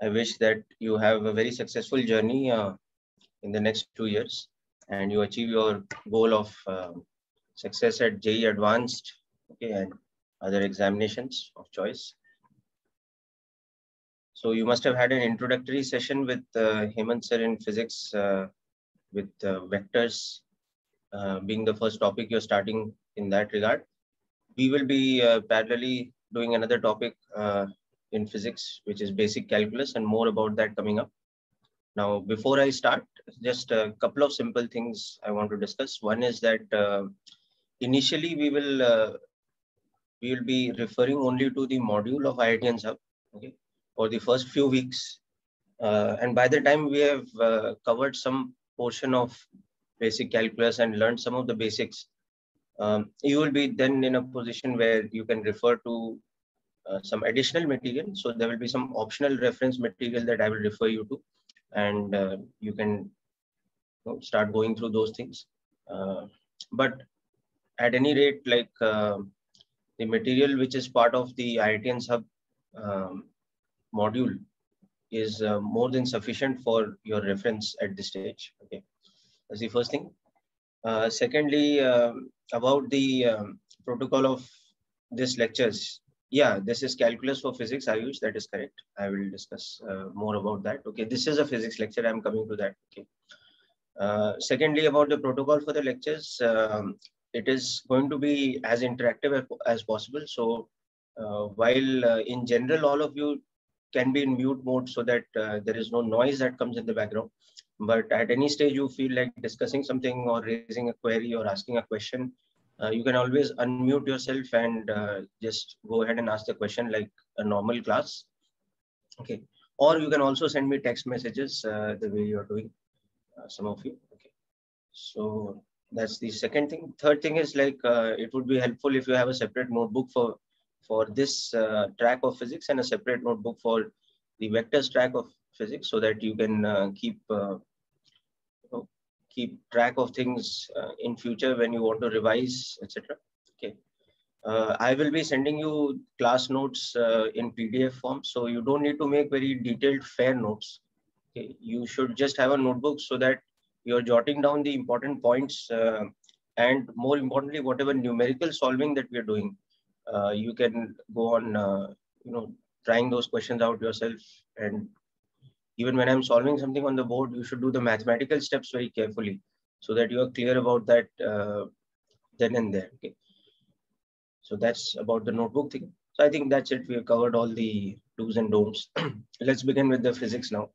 I wish that you have a very successful journey uh, in the next two years and you achieve your goal of uh, success at JEE Advanced okay, and other examinations of choice. So you must have had an introductory session with uh, Hemant sir in physics uh, with uh, vectors uh, being the first topic you're starting in that regard. We will be uh, parallelly doing another topic in physics, which is basic calculus and more about that coming up. Now, before I start, just a couple of simple things I want to discuss. One is that uh, initially we will uh, we will be referring only to the module of IITians Hub okay, for the first few weeks. Uh, and by the time we have uh, covered some portion of basic calculus and learned some of the basics, um, you will be then in a position where you can refer to uh, some additional material. So there will be some optional reference material that I will refer you to, and uh, you can you know, start going through those things. Uh, but at any rate, like uh, the material which is part of the IITians Hub um, module is uh, more than sufficient for your reference at this stage. Okay, that's the first thing. Secondly, about the um, protocol of this lectures, yeah, this is calculus for physics, Ayush, that is correct. I will discuss uh, more about that. Okay, this is a physics lecture, I'm coming to that. Okay. Uh, secondly, about the protocol for the lectures, um, it is going to be as interactive as, possible. So uh, while uh, in general, all of you can be in mute mode so that uh, there is no noise that comes in the background. But at any stage you feel like discussing something or raising a query or asking a question, uh, you can always unmute yourself and uh, just go ahead and ask the question like a normal class. Okay. Or you can also send me text messages uh, the way you're doing, uh, some of you. Okay. So that's the second thing. Third thing is like uh, it would be helpful if you have a separate notebook for for this uh, track of physics and a separate notebook for the vectors track of physics so that you can keep keep track of things uh, in future when you want to revise, etc. Okay. Uh, I will be sending you class notes uh, in PDF form, so you don't need to make very detailed fair notes. Okay. You should just have a notebook so that you're jotting down the important points uh, and more importantly, whatever numerical solving that we're doing, uh, you can go on, you know, trying those questions out yourself and even when I'm solving something on the board, you should do the mathematical steps very carefully so that you are clear about that uh, then and there. Okay. So that's about the notebook thing. So I think that's it. We have covered all the do's and don'ts. Let's begin with the physics now.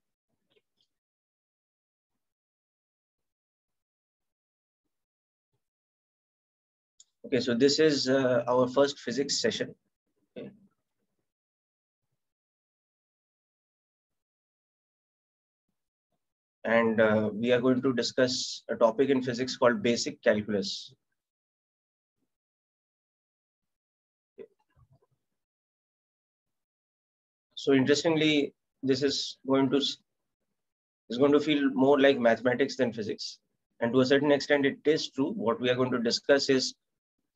Okay, so this is uh, our first physics session. And uh, we are going to discuss a topic in physics called basic calculus. So interestingly, this is going to is going to feel more like mathematics than physics. And to a certain extent, it is true. What we are going to discuss is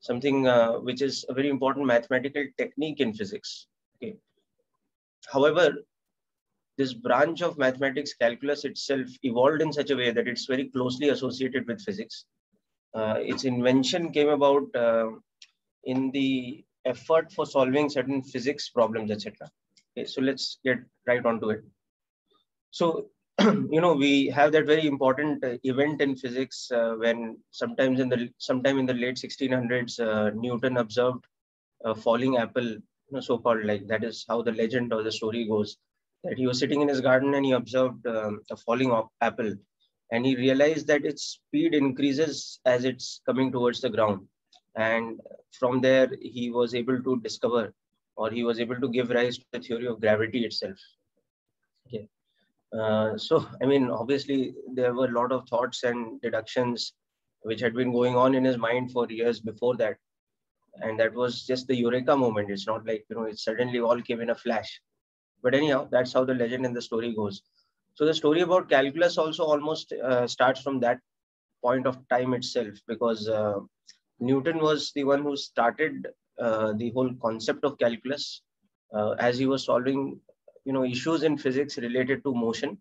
something uh, which is a very important mathematical technique in physics. Okay. However, this branch of mathematics, calculus itself, evolved in such a way that it's very closely associated with physics. Uh, its invention came about uh, in the effort for solving certain physics problems, etc. Okay, so let's get right onto it. So, you know, we have that very important uh, event in physics uh, when sometimes in the sometime in the late 1600s, uh, Newton observed a falling apple, you know, so-called like that is how the legend or the story goes that he was sitting in his garden and he observed um, a falling apple and he realized that its speed increases as it's coming towards the ground. And from there he was able to discover or he was able to give rise to the theory of gravity itself. Okay. Uh, so i mean obviously there were a lot of thoughts and deductions which had been going on in his mind for years before that. And that was just the eureka moment. It's not like you know it suddenly all came in a flash but anyhow, that's how the legend and the story goes. So the story about calculus also almost uh, starts from that point of time itself, because uh, Newton was the one who started uh, the whole concept of calculus uh, as he was solving, you know issues in physics related to motion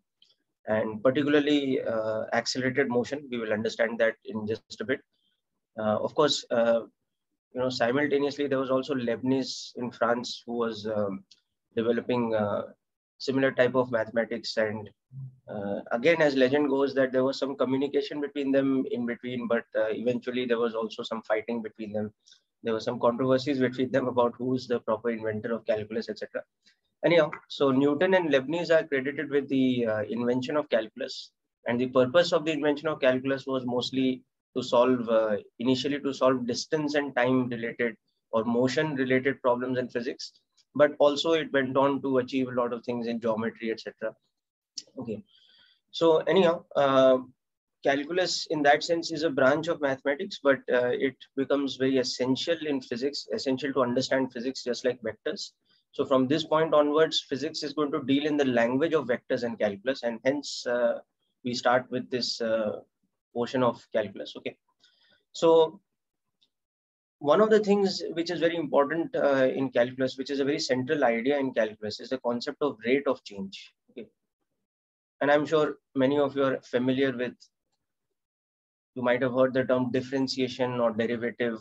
and particularly uh, accelerated motion. We will understand that in just a bit. Uh, of course, you know, simultaneously there was also Leibniz in France who was um, developing uh, similar type of mathematics. And uh, again, as legend goes, that there was some communication between them in between, but uh, eventually there was also some fighting between them. There were some controversies between them about who is the proper inventor of calculus, etc. Anyhow, so Newton and Leibniz are credited with the uh, invention of calculus. And the purpose of the invention of calculus was mostly to solve, uh, initially to solve distance and time related or motion related problems in physics. But also it went on to achieve a lot of things in geometry, etc. Okay. So anyhow, uh, calculus in that sense is a branch of mathematics, but uh, it becomes very essential in physics, essential to understand physics just like vectors. So from this point onwards, physics is going to deal in the language of vectors and calculus, and hence uh, we start with this uh, portion of calculus. Okay, so one of the things which is very important uh, in calculus, which is a very central idea in calculus, is the concept of rate of change. Okay, and I'm sure many of you are familiar with. You might have heard the term differentiation or derivative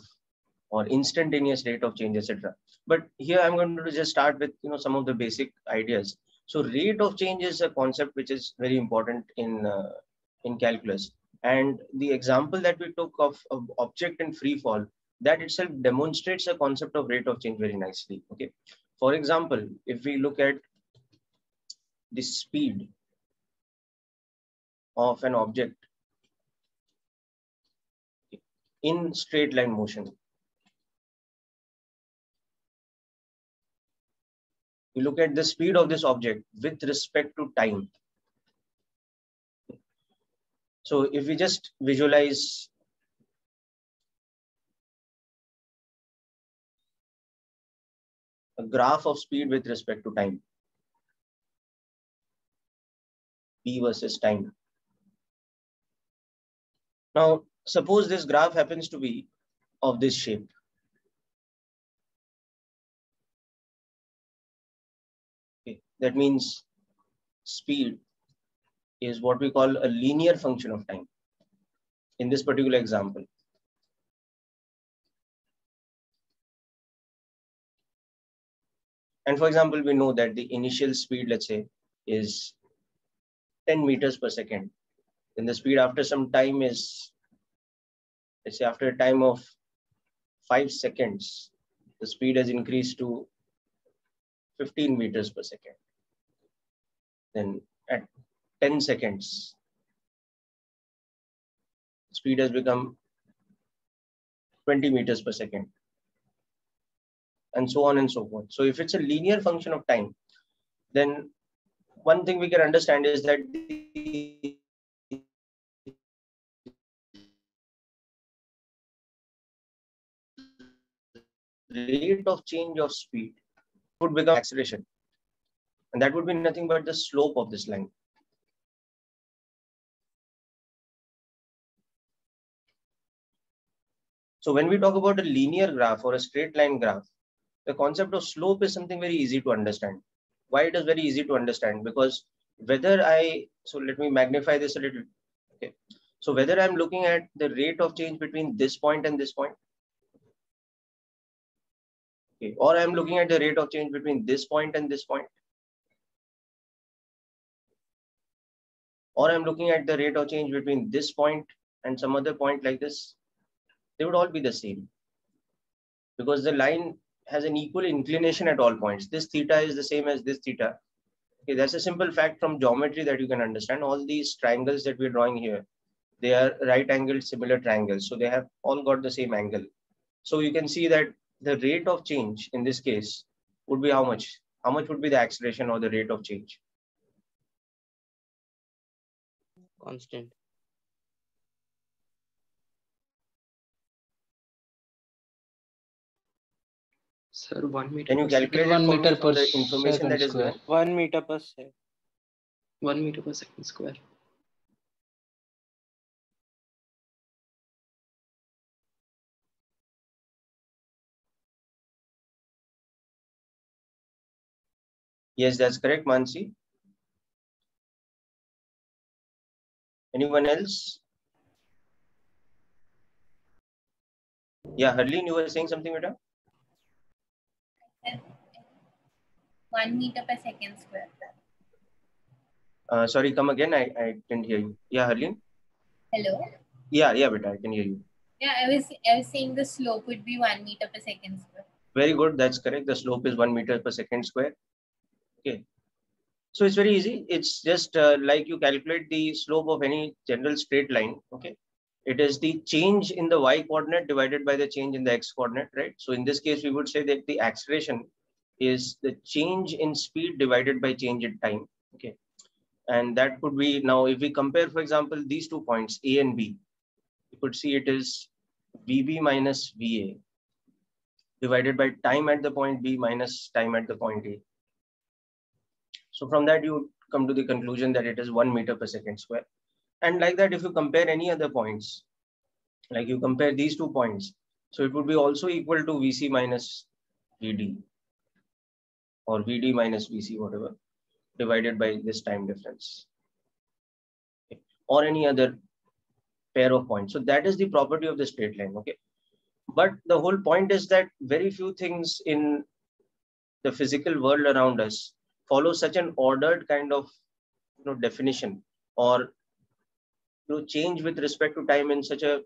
or instantaneous rate of change, etc. But here I'm going to just start with you know some of the basic ideas. So rate of change is a concept which is very important in uh, in calculus. And the example that we took of, of object in free fall, that itself demonstrates the concept of rate of change very nicely. Okay. For example, if we look at the speed of an object in straight line motion, we look at the speed of this object with respect to time. So if we just visualize a graph of speed with respect to time, P versus time. Now, suppose this graph happens to be of this shape. Okay. That means speed is what we call a linear function of time in this particular example. And for example, we know that the initial speed, let's say, is 10 meters per second. Then the speed after some time is, let's say after a time of five seconds, the speed has increased to 15 meters per second. Then at 10 seconds, speed has become 20 meters per second and so on and so forth. So if it's a linear function of time, then one thing we can understand is that the rate of change of speed would become acceleration. And that would be nothing but the slope of this line. So when we talk about a linear graph or a straight line graph, the concept of slope is something very easy to understand. Why it is very easy to understand? Because whether I, so let me magnify this a little. Okay. So whether I'm looking at the rate of change between this point and this point, okay, or I'm looking at the rate of change between this point and this point, or I'm looking at the rate of change between this point and some other point like this, they would all be the same. Because the line has an equal inclination at all points. This theta is the same as this theta. Okay, that's a simple fact from geometry that you can understand. All these triangles that we're drawing here, they are right angled similar triangles. So they have all got the same angle. So you can see that the rate of change in this case would be how much? How much would be the acceleration or the rate of change? constant. Sir, one meter. Can you calculate One meter per the information second that is square. given? One meter per second. One meter per second square. Yes, that's correct, Mansi. Anyone else? Yeah, Harleen, you were saying something, Beta? One meter per second square. Uh, sorry, come again. I, I didn't hear you. Yeah, Harleen? Hello. Yeah, yeah, Beta, I can hear you. Yeah, I was I was saying the slope would be one meter per second square. Very good. That's correct. The slope is one meter per second square. Okay. So it's very easy. It's just uh, like you calculate the slope of any general straight line. Okay. It is the change in the y coordinate divided by the change in the x coordinate, right? So in this case, we would say that the acceleration is the change in speed divided by change in time. Okay. And that could be now, if we compare, for example, these two points, A and B, you could see it is VB minus VA divided by time at the point B minus time at the point A. So from that, you come to the conclusion that it is one meter per second square. And like that, if you compare any other points, like you compare these two points, so it would be also equal to VC minus VD or VD minus VC, whatever, divided by this time difference okay. or any other pair of points. So that is the property of the straight line. Okay. But the whole point is that very few things in the physical world around us follow such an ordered kind of you know, definition or you know, change with respect to time in such a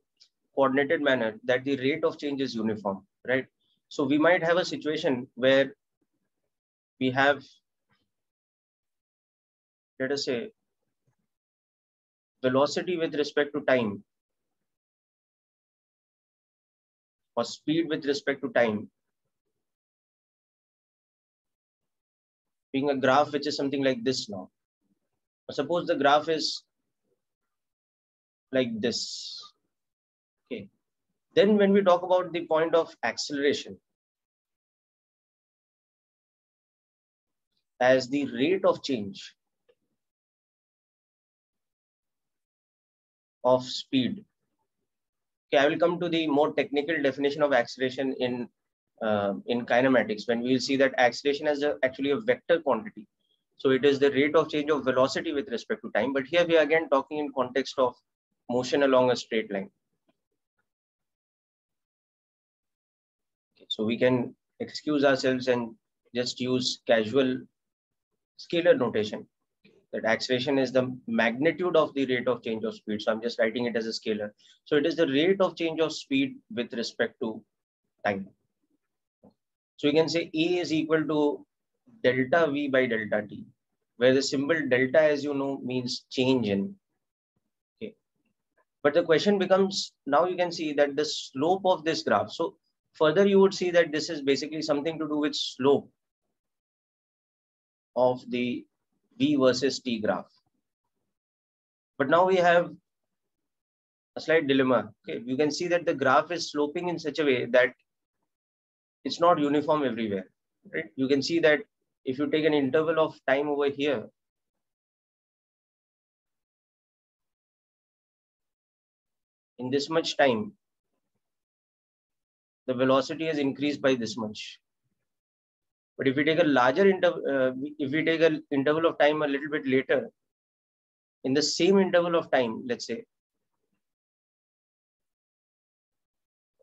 coordinated manner that the rate of change is uniform, right? So we might have a situation where we have, let us say, velocity with respect to time or speed with respect to time being a graph which is something like this now. Suppose the graph is like this. Okay. Then when we talk about the point of acceleration as the rate of change of speed. Okay, I will come to the more technical definition of acceleration in uh, in kinematics when we will see that acceleration is a, actually a vector quantity. So it is the rate of change of velocity with respect to time. But here we are again talking in context of motion along a straight line. Okay, so we can excuse ourselves and just use casual scalar notation that acceleration is the magnitude of the rate of change of speed. So I'm just writing it as a scalar. So it is the rate of change of speed with respect to time. So you can say A is equal to delta V by delta T, where the symbol delta, as you know, means change in. Okay. But the question becomes, now you can see that the slope of this graph. So further you would see that this is basically something to do with slope of the V versus T graph. But now we have a slight dilemma. Okay, you can see that the graph is sloping in such a way that it's not uniform everywhere, right? You can see that if you take an interval of time over here, in this much time, the velocity has increased by this much. But if we take a larger interval, uh, if we take an interval of time a little bit later, in the same interval of time, let's say,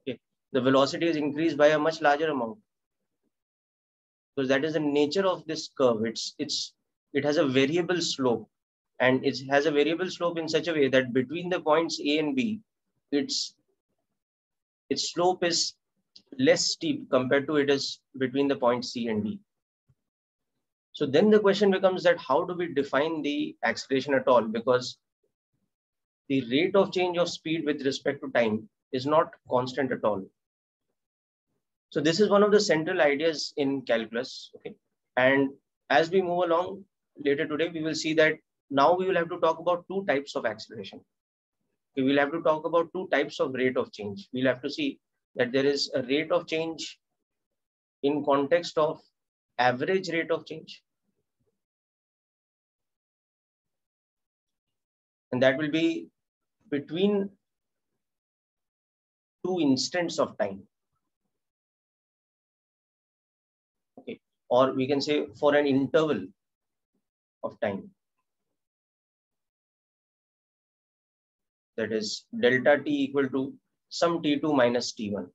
okay, the velocity is increased by a much larger amount. Because that is the nature of this curve. It's, it's, it has a variable slope and it has a variable slope in such a way that between the points A and B, its, its slope is less steep compared to it is between the points C and D. So then the question becomes that how do we define the acceleration at all? Because the rate of change of speed with respect to time is not constant at all. So this is one of the central ideas in calculus. Okay. And as we move along later today, we will see that now we will have to talk about two types of acceleration. We will have to talk about two types of rate of change. We'll have to see that there is a rate of change in context of average rate of change. And that will be between two instants of time. Okay. or we can say for an interval of time. That is delta t equal to some t2 minus t1.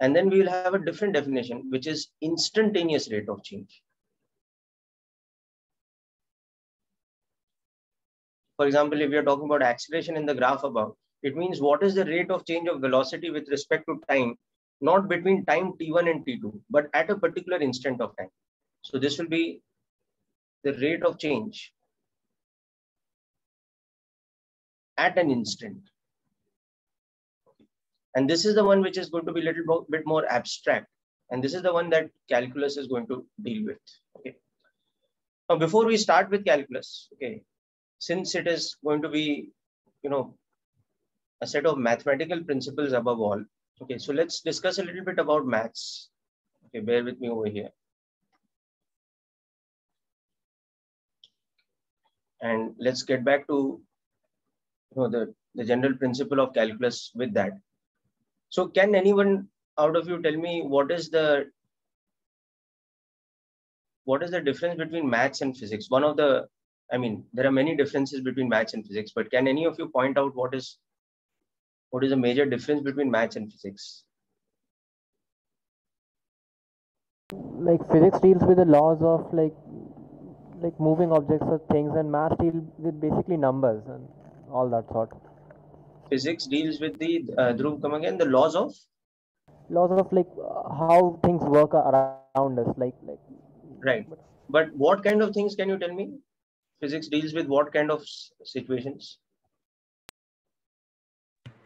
And then we will have a different definition, which is instantaneous rate of change. For example, if we are talking about acceleration in the graph above, it means what is the rate of change of velocity with respect to time, not between time t1 and t2, but at a particular instant of time. So this will be the rate of change at an instant. And this is the one which is going to be a little bit more abstract. And this is the one that calculus is going to deal with. Okay. Now, before we start with calculus, okay, since it is going to be, you know, a set of mathematical principles above all. Okay, so let's discuss a little bit about maths. Okay, bear with me over here. And let's get back to you know, the, the general principle of calculus with that. So can anyone out of you tell me what is the what is the difference between maths and physics? One of the, I mean, there are many differences between maths and physics, but can any of you point out what is what is the major difference between maths and physics? Like physics deals with the laws of like like moving objects or things, and math deals with basically numbers and all that sort physics deals with the uh, Dhruv, come again the laws of? Laws of like how things work around us like like. Right. But what kind of things can you tell me? Physics deals with what kind of situations?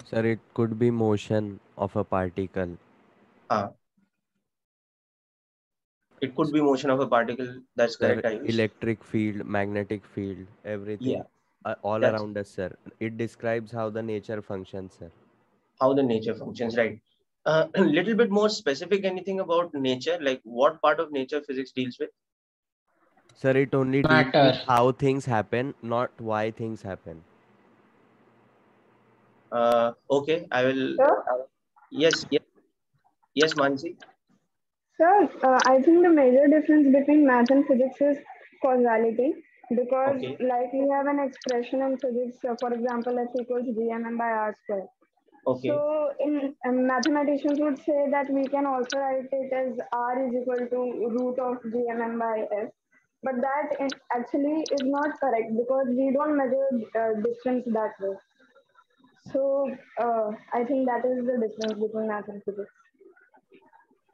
Sir it could be motion of a particle. Ah. It could be motion of a particle. That's sir, correct electric field magnetic field everything. Yeah uh, all That's, around us, sir. It describes how the nature functions, sir. How the nature functions, right? Uh, a little bit more specific, anything about nature, like what part of nature physics deals with? Sir, it only deals with how things happen, not why things happen. Uh, okay, I will. Sir? yes, yes, yes, Mansi. Sir, uh, I think the major difference between math and physics is causality because okay. like we have an expression in physics for example f equals gmm by r square. Okay. So in um, mathematicians would say that we can also write it as r is equal to root of gmm by f but that is actually is not correct because we don't measure uh, distance that way. So uh, i think that is the difference between math and physics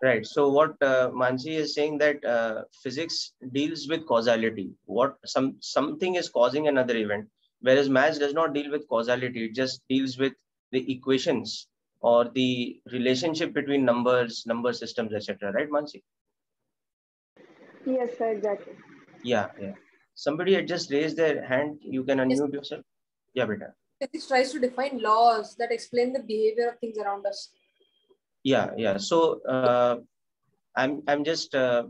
Right. So what uh, Mansi is saying that uh, physics deals with causality. What some something is causing another event, whereas maths does not deal with causality. It just deals with the equations or the relationship between numbers, number systems, etc. Right, Mansi? Yes, sir, exactly. Yeah, yeah. Somebody had just raised their hand. You can unmute yes. yourself. Yeah, beta. Physics tries to define laws that explain the behavior of things around us yeah yeah. So uh, i'm i'm just uh,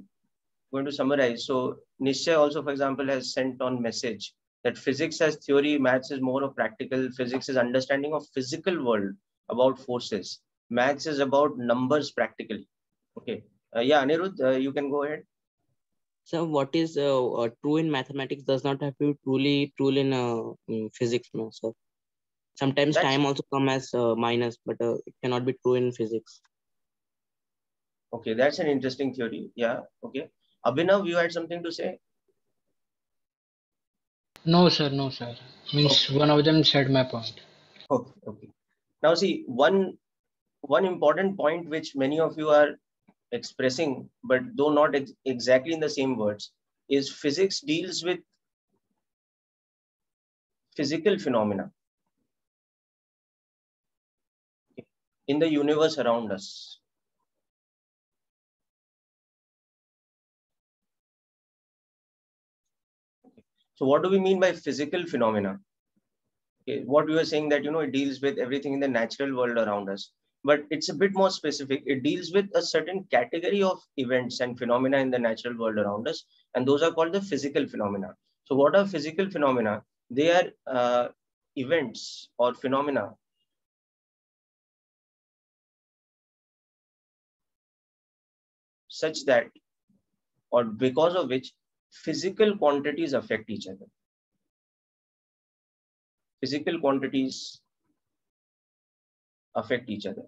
going to summarize. So Nishchay also for example has sent on message that physics as theory maths is more of practical. Physics is understanding of physical world about forces. Maths is about numbers practically. Okay. Uh, yeah anirudh uh, you can go ahead. So what is uh, uh, true in mathematics does not have to be truly true in, physics no so Sometimes That's... time also come as uh, minus, but uh, it cannot be true in physics. Okay, that's an interesting theory. Yeah. Okay. Abhinav, you had something to say? No, sir. No, sir. Means okay. one of them said my point. Okay. Okay. Now, see one one important point which many of you are expressing, but though not ex exactly in the same words, is physics deals with physical phenomena. In the universe around us. So what do we mean by physical phenomena? Okay, what we were saying that, you know, it deals with everything in the natural world around us, but it's a bit more specific. It deals with a certain category of events and phenomena in the natural world around us. And those are called the physical phenomena. So what are physical phenomena? They are uh, events or phenomena such that or because of which physical quantities affect each other. Physical quantities affect each other.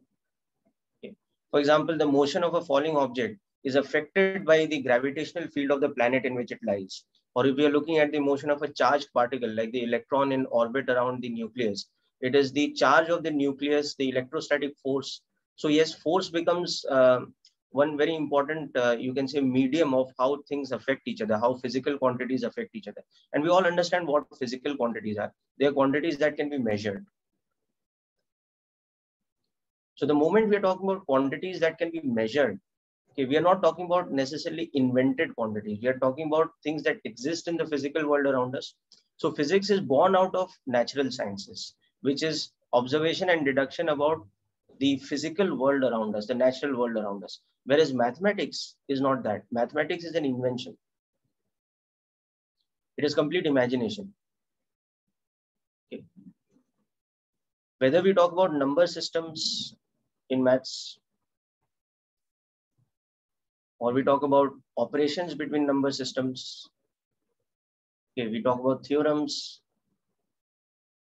Okay. For example, the motion of a falling object is affected by the gravitational field of the planet in which it lies. Or if we are looking at the motion of a charged particle, like the electron in orbit around the nucleus, it is the charge of the nucleus, the electrostatic force. So yes, force becomes uh, one very important, uh, you can say, medium of how things affect each other, how physical quantities affect each other. And we all understand what physical quantities are. They are quantities that can be measured. So the moment we are talking about quantities that can be measured, okay, we are not talking about necessarily invented quantities. We are talking about things that exist in the physical world around us. So physics is born out of natural sciences, which is observation and deduction about the physical world around us, the natural world around us. Whereas mathematics is not that. Mathematics is an invention. It is complete imagination. Okay. Whether we talk about number systems in maths, or we talk about operations between number systems. Okay, we talk about theorems.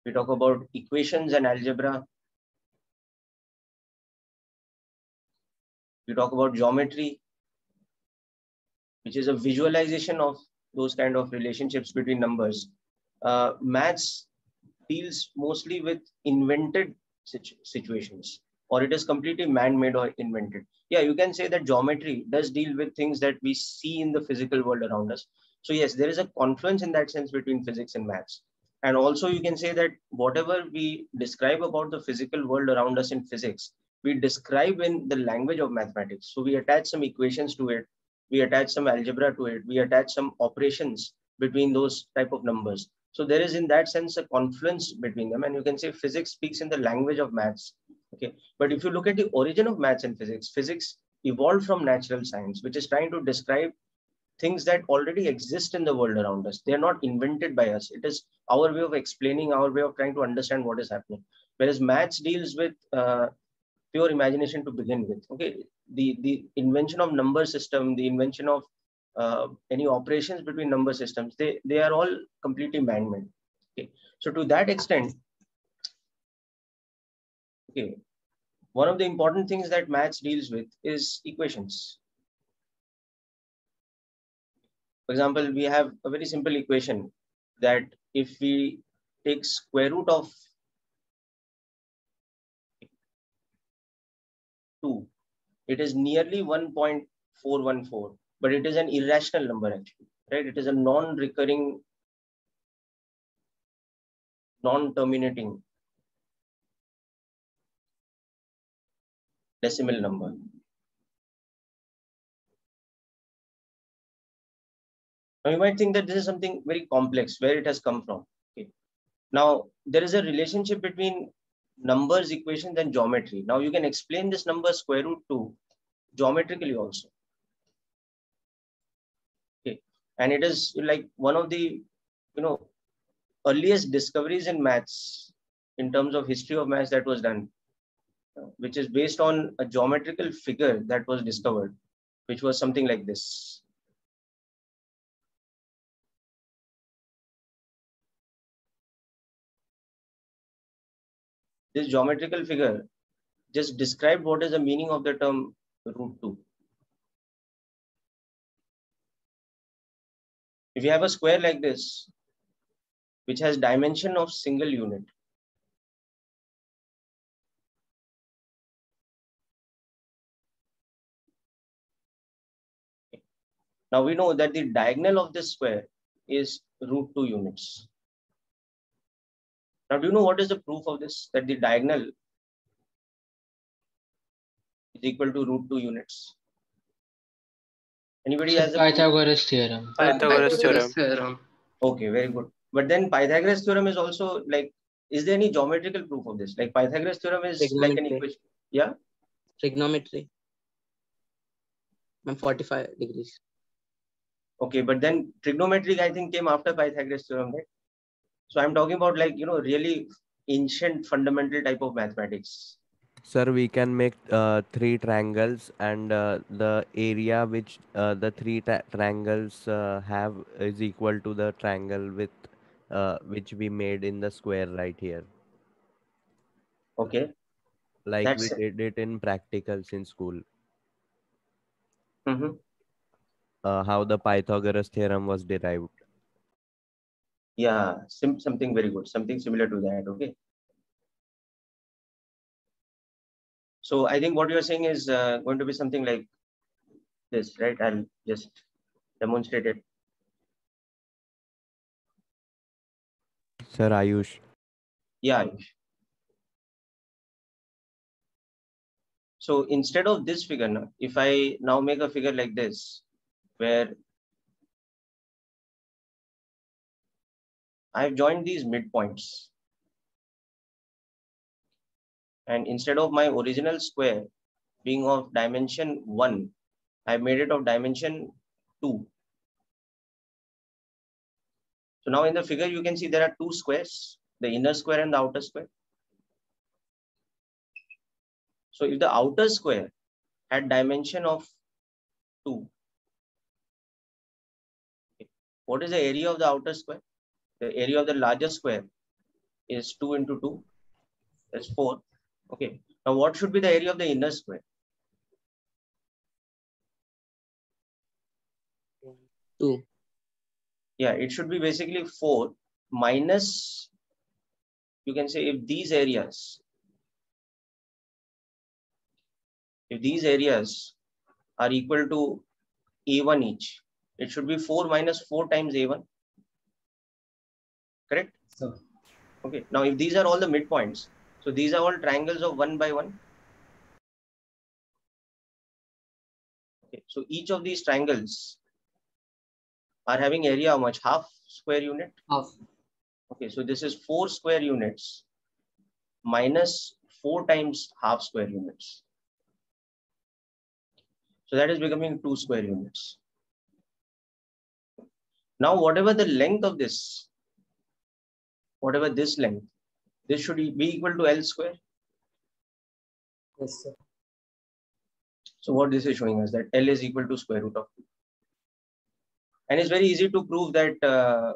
We talk about equations and algebra. We talk about geometry, which is a visualization of those kind of relationships between numbers. Uh, maths deals mostly with invented situ situations or it is completely man-made or invented. Yeah, you can say that geometry does deal with things that we see in the physical world around us. So yes, there is a confluence in that sense between physics and maths. And also you can say that whatever we describe about the physical world around us in physics, we describe in the language of mathematics. So we attach some equations to it. We attach some algebra to it. We attach some operations between those type of numbers. So there is in that sense a confluence between them. And you can say physics speaks in the language of maths Okay, but if you look at the origin of maths and physics, physics evolved from natural science, which is trying to describe things that already exist in the world around us. They're not invented by us. It is our way of explaining, our way of trying to understand what is happening. Whereas maths deals with uh, pure imagination to begin with. Okay, the the invention of number system, the invention of uh, any operations between number systems, they they are all completely man-made. Okay, so to that extent, Okay. One of the important things that maths deals with is equations. For example, we have a very simple equation that if we take square root of 2, it is nearly 1.414, but it is an irrational number actually, right? It is a non-recurring, non-terminating decimal number. Now you might think that this is something very complex, where it has come from. Okay. Now there is a relationship between numbers, equations, and geometry. Now you can explain this number square root 2 geometrically also. Okay. And it is like one of the, you know, earliest discoveries in maths in terms of history of maths that was done which is based on a geometrical figure that was discovered, which was something like this. This geometrical figure just describe what is the meaning of the term root 2. If you have a square like this, which has dimension of single unit, Now we know that the diagonal of this square is root 2 units. Now do you know what is the proof of this? That the diagonal is equal to root 2 units. Anybody has a Pythagoras theorem. Pythagoras theorem. theorem. Okay, very good. But then Pythagoras theorem is also like, is there any geometrical proof of this? Like Pythagoras theorem is like an equation. Yeah? Trigonometry. I'm 45 degrees. Okay, but then trigonometry, I think, came after Pythagoras theorem, right? So I'm talking about like, you know, really ancient fundamental type of mathematics. Sir, we can make uh, three triangles and uh, the area which uh, the three triangles uh, have is equal to the triangle with uh, which we made in the square right here. Okay. Like That's we did it in practicals in school. Mm-hmm. Uh, how the Pythagoras theorem was derived. Yeah, sim- something very good, something similar to that. Okay. So I think what you're saying is uh, going to be something like this, right? I'll just demonstrate it. Sir Ayush. Yeah, Ayush. So instead of this figure, if I now make a figure like this, where I've joined these midpoints. And instead of my original square being of dimension 1, I made it of dimension 2. So now in the figure, you can see there are two squares, the inner square and the outer square. So if the outer square had dimension of 2, what is the area of the outer square? The area of the larger square is 2 into 2, is 4. Okay. Now, what should be the area of the inner square? Two. Yeah, it should be basically four minus, you can say if these areas, if these areas are equal to A1 each, it should be 4 minus 4 times A1. Correct? So, okay. Now, if these are all the midpoints, so these are all triangles of one by one. Okay, so each of these triangles are having area how much? Half square unit? Half. Okay, so this is four square units minus four times half square units. So that is becoming two square units. Now, whatever the length of this, whatever this length, this should be equal to L square. Yes, sir. So what this is showing us that L is equal to square root of 2. And it's very easy to prove that uh,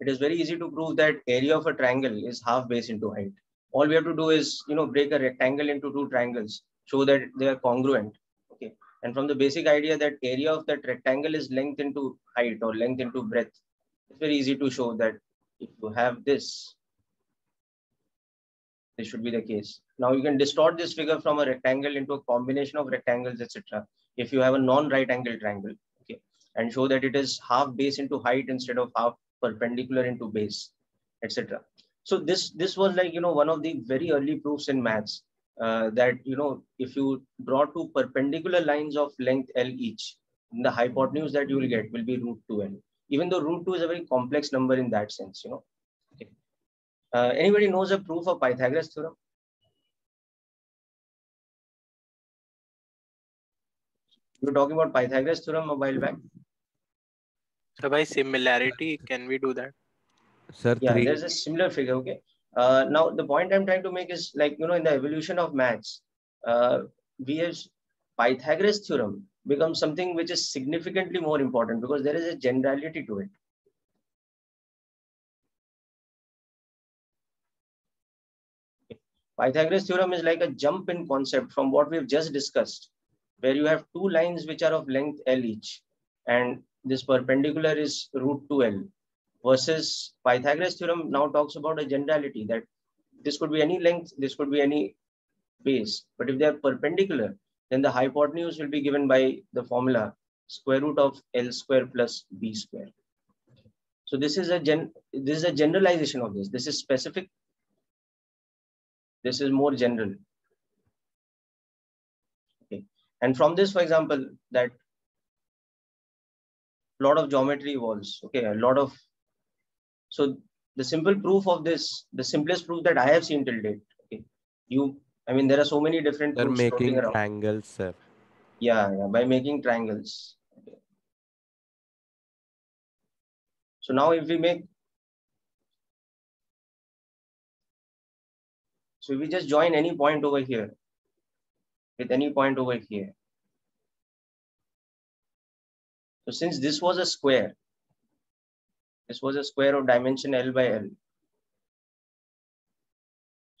it is very easy to prove that area of a triangle is half base into height. All we have to do is, you know, break a rectangle into two triangles, show that they are congruent. Okay. And from the basic idea that area of that rectangle is length into height or length into breadth, it's very easy to show that if you have this, this should be the case. Now you can distort this figure from a rectangle into a combination of rectangles, etc. If you have a non-right angle triangle, okay, and show that it is half base into height instead of half perpendicular into base, etc. So this this was like you know one of the very early proofs in maths uh, that you know if you draw two perpendicular lines of length L each, the hypotenuse that you will get will be root 2L. Even though root 2 is a very complex number in that sense, you know. Uh, anybody knows a proof of Pythagoras theorem? You were talking about Pythagoras theorem a while back. So by similarity, can we do that? Sir, yeah, three. there's a similar figure. Okay. Uh, now the point I'm trying to make is like you know in the evolution of maths, uh, we have Pythagoras theorem becomes something which is significantly more important because there is a generality to it. Pythagoras theorem is like a jump in concept from what we've just discussed, where you have two lines which are of length L each, and this perpendicular is root 2L, versus Pythagoras theorem now talks about a generality that this could be any length, this could be any base, but if they are perpendicular, then the hypotenuse will be given by the formula square root of L square plus B square. So this is a gen this is a generalization of this. This is specific this is more general. Okay. And from this, for example, that lot of geometry evolves. Okay, a lot of so the simple proof of this, the simplest proof that I have seen till date. Okay, you I mean there are so many different They're making triangles, sir. Yeah, yeah, by making triangles. Okay. So now if we make So if we just join any point over here with any point over here. So since this was a square, this was a square of dimension L by L.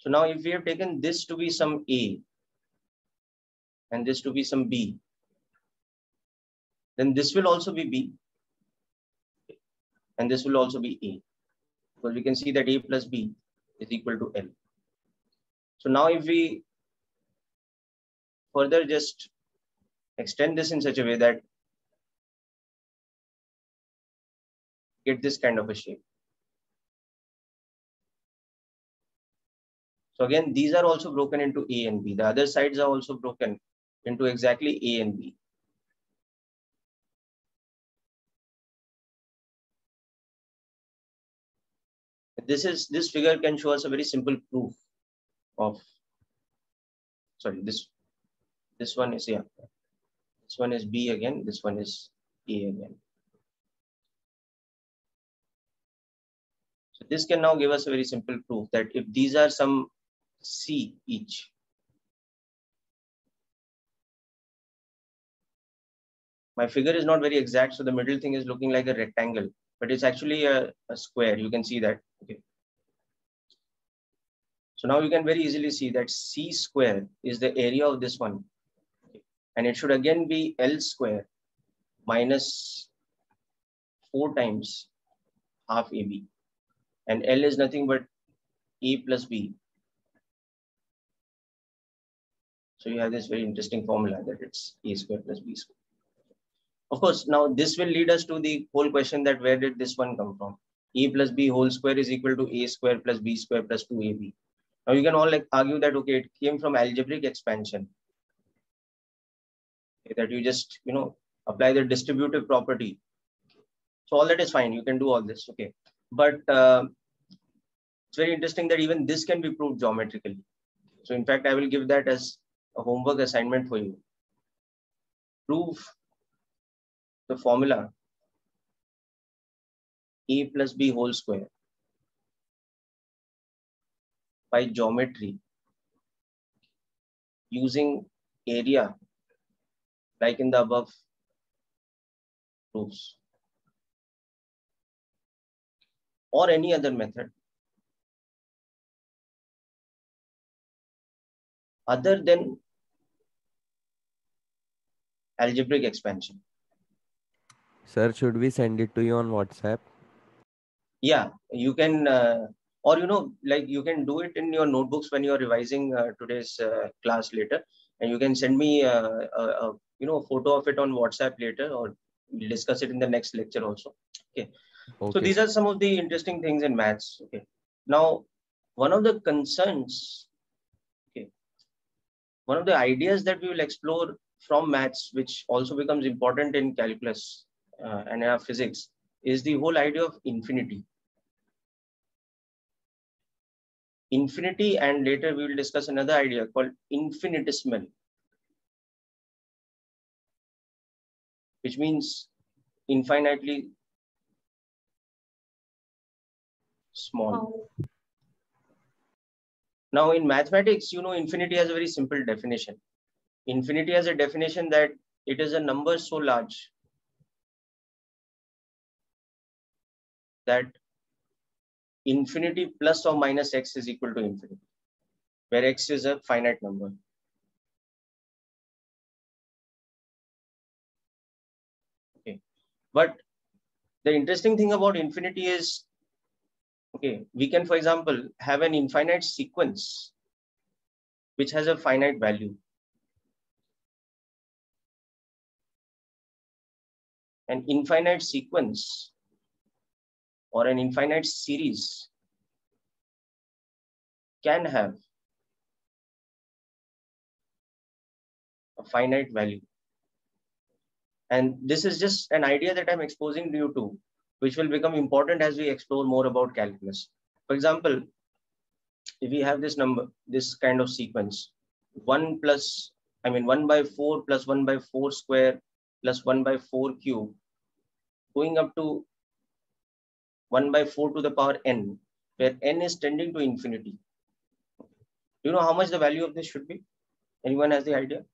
So now if we have taken this to be some A and this to be some B, then this will also be B and this will also be A because we can see that A plus B is equal to L. So now if we further just extend this in such a way that get this kind of a shape. So again, these are also broken into A and B. The other sides are also broken into exactly A and B. This is this figure can show us a very simple proof of sorry this this one is yeah this one is B again this one is A again. So this can now give us a very simple proof that if these are some C each, my figure is not very exact, so the middle thing is looking like a rectangle, but it's actually a, a square. You can see that. Okay. So now you can very easily see that C square is the area of this one. Okay. And it should again be L square minus 4 times half AB and L is nothing but A plus B. So you have this very interesting formula that it's A square plus B square. Of course, now this will lead us to the whole question that where did this one come from? A plus B whole square is equal to A square plus B square plus 2AB. Now you can all like argue that, okay, it came from algebraic expansion. Okay, that you just, you know, apply the distributive property. So all that is fine. You can do all this. Okay but uh, it's very interesting that even this can be proved geometrically. So in fact, I will give that as a homework assignment for you. Prove the formula a plus b whole square by geometry using area like in the above proofs. or any other method other than algebraic expansion. Sir, should we send it to you on WhatsApp? Yeah, you can, uh, or you know, like you can do it in your notebooks when you're revising uh, today's uh, class later, and you can send me uh, a, a, you know a photo of it on WhatsApp later, or we'll discuss it in the next lecture also. Okay. Okay. So these are some of the interesting things in maths. Okay. Now, one of the concerns, okay, one of the ideas that we will explore from maths, which also becomes important in calculus uh, and in our physics, is the whole idea of infinity. Infinity, and later we will discuss another idea called infinitesimal, which means infinitely small. Now in mathematics, you know, infinity has a very simple definition. Infinity has a definition that it is a number so large that infinity plus or minus x is equal to infinity, where x is a finite number. Okay, but the interesting thing about infinity is Okay, we can, for example, have an infinite sequence which has a finite value. An infinite sequence or an infinite series can have a finite value. And this is just an idea that I'm exposing to you to which will become important as we explore more about calculus. For example, if we have this number, this kind of sequence, 1 plus, I mean 1 by 4 plus 1 by 4 square plus 1 by 4 cube, going up to 1 by 4 to the power n, where n is tending to infinity. Do you know how much the value of this should be? Anyone has the idea?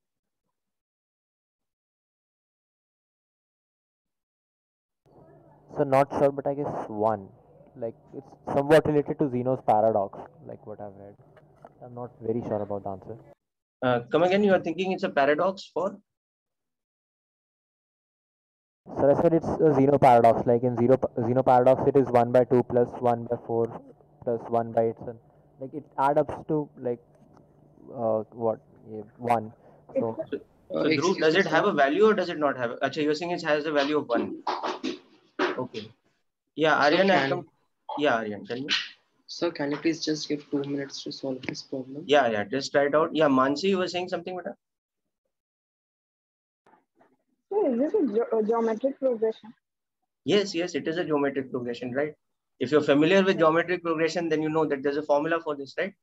So not sure, but I guess one. Like it's somewhat related to Zeno's paradox, like what I've read. I'm not very sure about the answer. Uh, come again, you are thinking it's a paradox for? So I said it's a Zeno paradox. Like in Zeno, Zeno paradox, it is 1 by 2 plus 1 by 4 plus 1 by 8. So like it adds up to like uh, what? Yeah, 1. So, so, so Dhruv, does it have a value or does it not have? Actually, you're saying it has a value of 1. Okay. Yeah, Aryan, so can... yeah, Aryan, tell me. Sir, can you please just give two minutes to solve this problem? Yeah, yeah, just try it out. Yeah, Mansi, you were saying something, Beta? Is this a, ge a geometric progression? Yes, yes, it is a geometric progression, right? If you're familiar with geometric progression, then you know that there's a formula for this, right?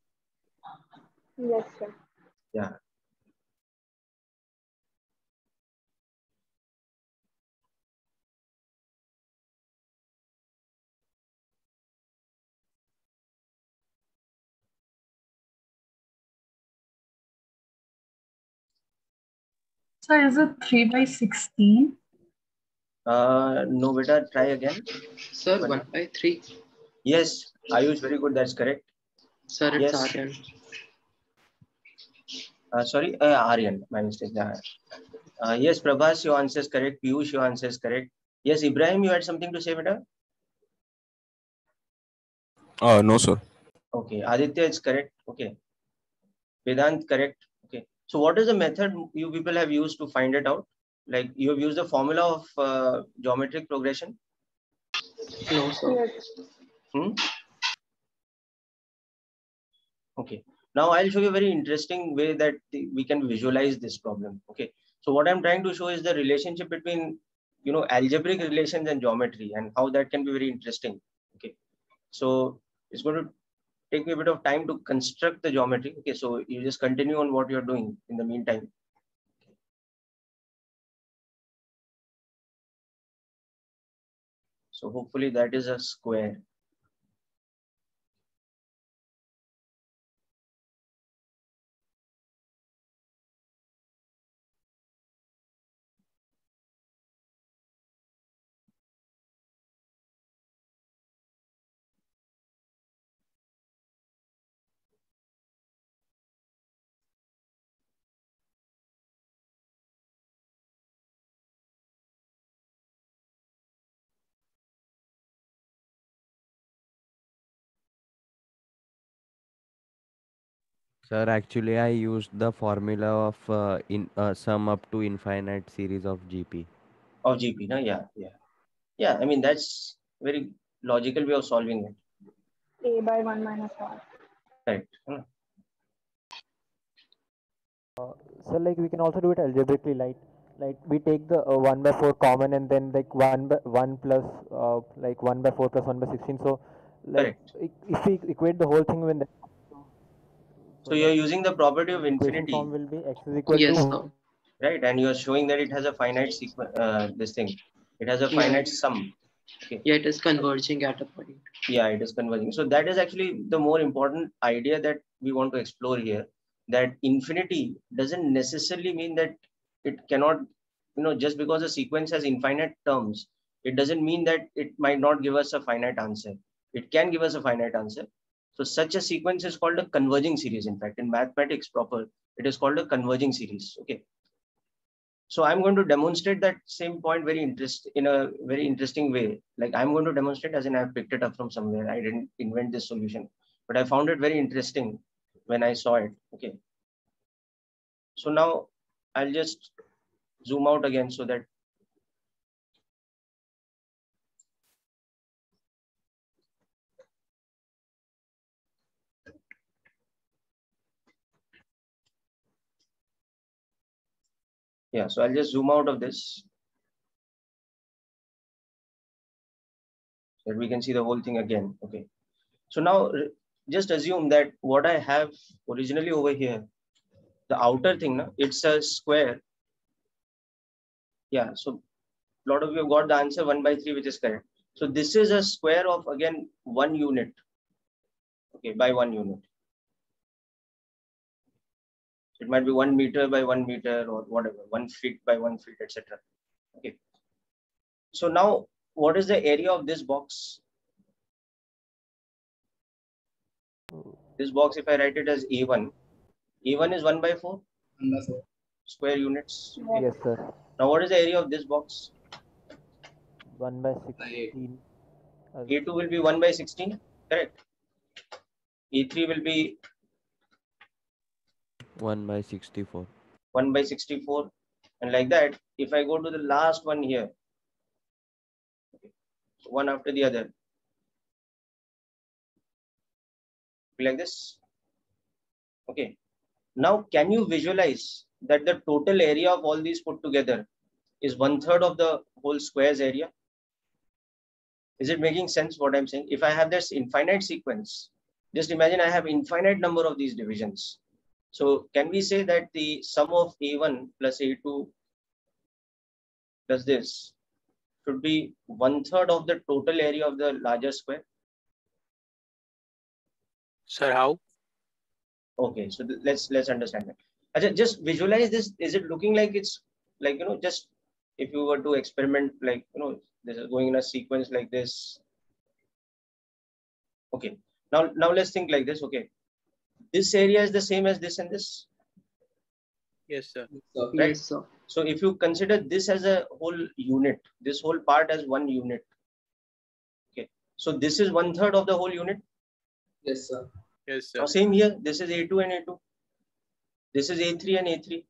Yes, sir. Yeah. So is it 3 by 16? Uh, no, beta, try again. Sir, 1 by 3. Yes, Ayush, very good. That's correct. Sir, it's yes. Aryan. Uh, sorry, uh, Aryan, my mistake. Uh, yes, Prabhas, your answer is correct. Piyush, your answer is correct. Yes, Ibrahim, you had something to say, beta? Uh, no, sir. Okay, Aditya, it's correct. Okay. Vedant, correct. So what is the method you people have used to find it out? Like you have used the formula of uh, geometric progression? No, sir. Hmm? Okay. Now I'll show you a very interesting way that we can visualize this problem. Okay. So what I'm trying to show is the relationship between, you know, algebraic relations and geometry and how that can be very interesting. Okay. So it's going to take me a bit of time to construct the geometry. Okay, so you just continue on what you're doing in the meantime. So hopefully that is a square. Sir, actually, I used the formula of uh, in uh, sum up to infinite series of GP. Of GP, no? Yeah, yeah. Yeah, I mean, that's very logical way of solving it. A by 1 minus R. Right. Uh, so, like, we can also do it algebraically, like, like we take the uh, 1 by 4 common and then like 1 by 1 plus, uh, like 1 by 4 plus 1 by 16. So, like, Correct. if we equate the whole thing with so you're using the property of infinity. Form will be x is equal yes, to right, and you're showing that it has a finite sequence. Uh, this thing, it has a finite yeah. sum. Okay. Yeah, it is converging at a point. Yeah, it is converging. So that is actually the more important idea that we want to explore here. That infinity doesn't necessarily mean that it cannot, you know, just because a sequence has infinite terms, it doesn't mean that it might not give us a finite answer. It can give us a finite answer, so such a sequence is called a converging series. In fact, in mathematics proper, it is called a converging series. Okay. So I'm going to demonstrate that same point very interest in a very interesting way. Like I'm going to demonstrate as in I've picked it up from somewhere. I didn't invent this solution, but I found it very interesting when I saw it. Okay. So now I'll just zoom out again so that Yeah, so I'll just zoom out of this. So that we can see the whole thing again. Okay. So now just assume that what I have originally over here, the outer thing, now it's a square. Yeah, so a lot of you have got the answer 1 by 3, which is correct. So this is a square of, again, one unit. Okay, by one unit. It might be one meter by one meter or whatever, one feet by one feet, etc. Okay. So now, what is the area of this box? This box, if I write it as A1, A1 is 1 by 4 square units. Yes, sir. Now, what is the area of this box? 1 by 16. Uh, A2 will be 1 by 16, correct? A3 will be 1 by 64. 1 by 64. And like that, if I go to the last one here, one after the other, like this. Okay. Now, can you visualize that the total area of all these put together is one third of the whole square's area? Is it making sense what I'm saying? If I have this infinite sequence, just imagine I have infinite number of these divisions. So can we say that the sum of A1 plus A2 plus this should be one third of the total area of the larger square? Sir, how? Okay, so let's let's understand that. Just visualize this. Is it looking like it's like you know just if you were to experiment like you know this is going in a sequence like this. Okay, now now let's think like this. Okay, this area is the same as this and this. Yes, sir. Right. Yes, sir. So if you consider this as a whole unit, this whole part as one unit. Okay, so this is one third of the whole unit. Yes, sir. Yes, sir. Now same here, this is A2 and A2. This is A3 and A3.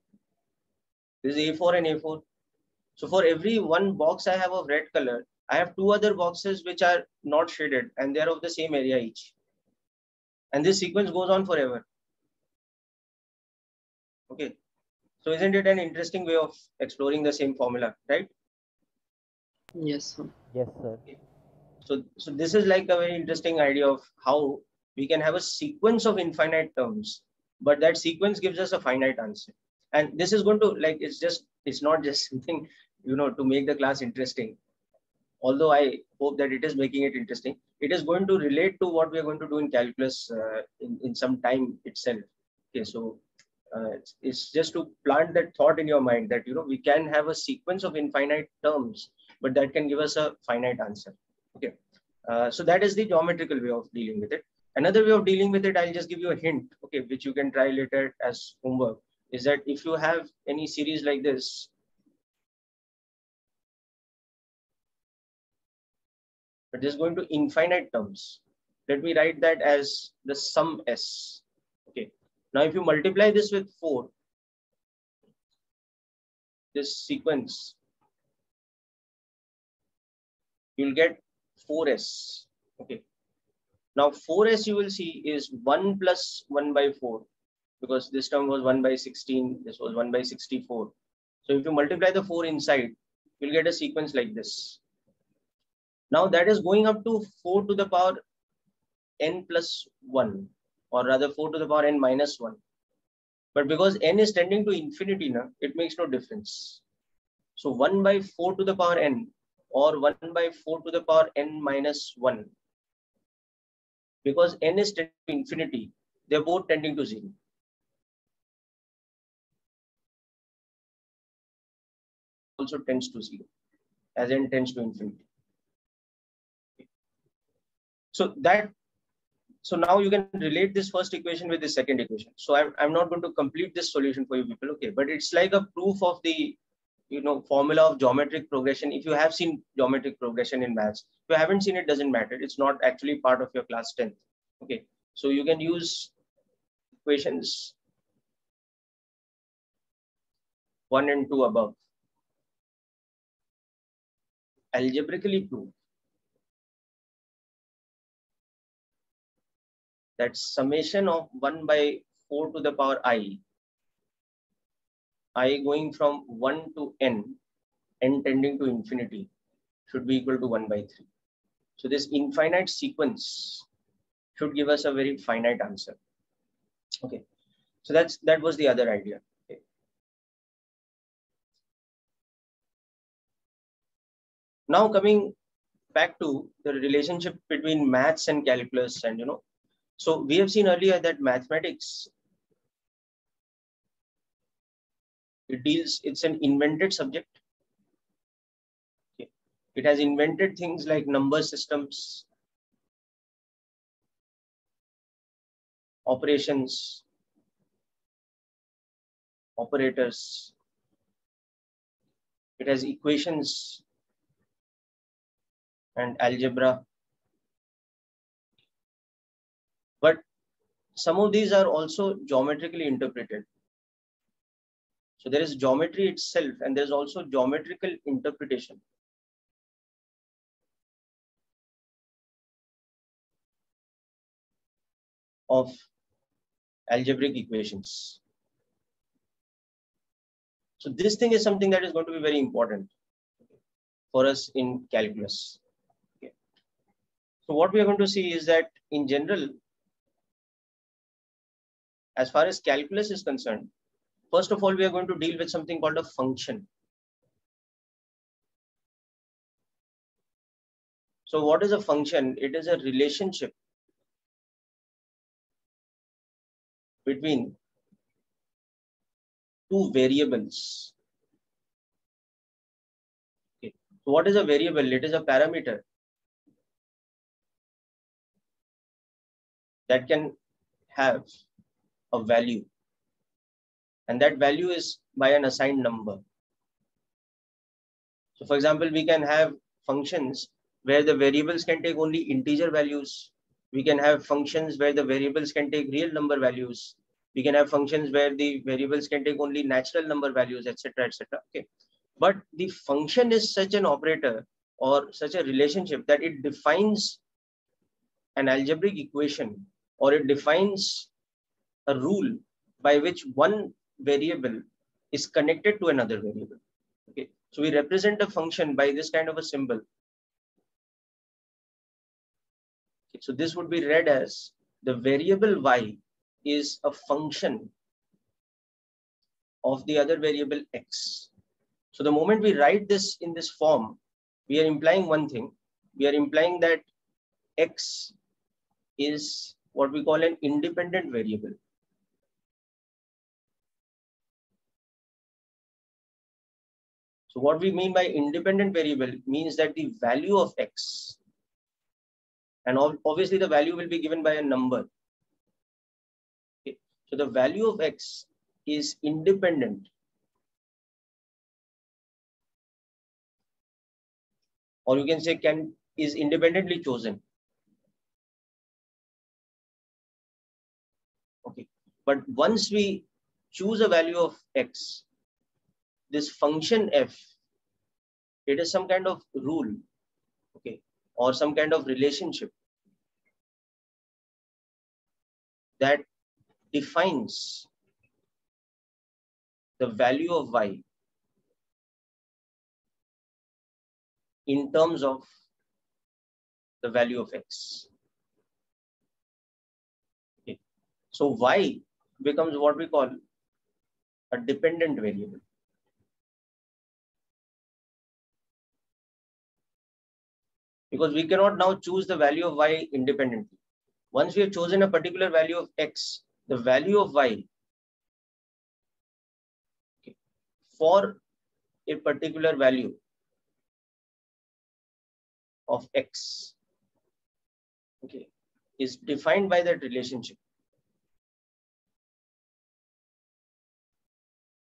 This is A4 and A4. So for every one box I have of red color, I have two other boxes which are not shaded and they are of the same area each. And this sequence goes on forever. Okay. So isn't it an interesting way of exploring the same formula, right? Yes, sir. yes, sir. okay. So, so this is like a very interesting idea of how we can have a sequence of infinite terms, but that sequence gives us a finite answer. And this is going to like, it's just, it's not just something, you know, to make the class interesting. Although I hope that it is making it interesting, it is going to relate to what we are going to do in calculus uh, in, in some time itself. Okay, so uh, it's, it's just to plant that thought in your mind that, you know, we can have a sequence of infinite terms, but that can give us a finite answer. Okay. Uh, so that is the geometrical way of dealing with it. Another way of dealing with it, I'll just give you a hint, okay, which you can try later as homework, is that if you have any series like this, is going to infinite terms. Let me write that as the sum s. Okay. Now, if you multiply this with 4, this sequence, you'll get 4s. Okay. Now 4s you will see is 1 plus 1 by 4 because this term was 1 by 16, this was 1 by 64. So if you multiply the 4 inside, you'll get a sequence like this. Now that is going up to 4 to the power n plus 1 or rather 4 to the power n minus 1. But because n is tending to infinity now, it makes no difference. So 1 by 4 to the power n or 1 by 4 to the power n minus 1. Because n is tending to infinity, they're both tending to 0. Also tends to 0, as n tends to infinity. So that so now you can relate this first equation with the second equation. So I'm, I'm not going to complete this solution for you people, okay? But it's like a proof of the you know formula of geometric progression. If you have seen geometric progression in maths if you haven't seen it doesn't matter. It's not actually part of your class 10th okay? So you can use equations 1 and 2 above. Algebraically prove that summation of 1 by 4 to the power i i going from 1 to n, n tending to infinity, should be equal to 1 by 3. So this infinite sequence should give us a very finite answer. Okay, so that's that was the other idea. Okay. Now coming back to the relationship between maths and calculus and you know, so we have seen earlier that mathematics It deals, it's an invented subject. It has invented things like number systems, operations, operators. It has equations and algebra. Some of these are also geometrically interpreted. So there is geometry itself and there's also geometrical interpretation. of algebraic equations. So this thing is something that is going to be very important for us in calculus. Okay. So what we are going to see is that in general, as far as calculus is concerned, first of all, we are going to deal with something called a function. So what is a function? It is a relationship between two variables. Okay. So what is a variable? It is a parameter that can have a value and that value is by an assigned number. So for example, we can have functions where the variables can take only integer values. We can have functions where the variables can take real number values. We can have functions where the variables can take only natural number values, etc., etc. Okay, but the function is such an operator or such a relationship that it defines an algebraic equation or it defines a rule by which one variable is connected to another variable. Okay, so we represent a function by this kind of a symbol. Okay, so this would be read as the variable y is a function of the other variable x. So the moment we write this in this form, we are implying one thing. We are implying that x is what we call an independent variable. So what we mean by independent variable means that the value of x, and obviously the value will be given by a number. Okay. So the value of x is independent or you can say can is independently chosen. Okay, but once we choose a value of x, this function f, it is some kind of rule, okay, or some kind of relationship that defines the value of y in terms of the value of x. Okay. So y becomes what we call a dependent variable. Because we cannot now choose the value of y independently. Once we have chosen a particular value of x, the value of y for a particular value of x okay, is defined by that relationship.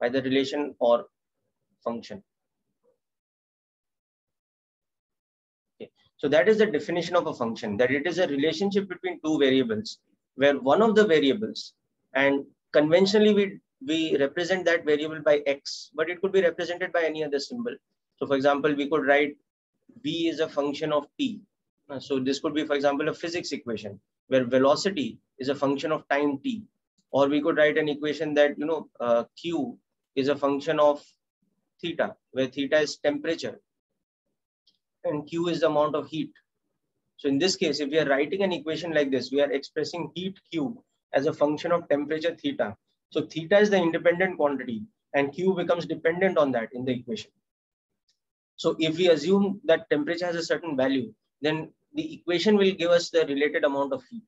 By the relation or function. So that is the definition of a function, that it is a relationship between two variables, where one of the variables, and conventionally we, we represent that variable by x, but it could be represented by any other symbol. So for example, we could write v is a function of t. Uh, so this could be, for example, a physics equation, where velocity is a function of time t. Or we could write an equation that, you know, uh, q is a function of theta, where theta is temperature and Q is the amount of heat. So in this case, if we are writing an equation like this, we are expressing heat Q as a function of temperature theta. So theta is the independent quantity and Q becomes dependent on that in the equation. So if we assume that temperature has a certain value, then the equation will give us the related amount of heat.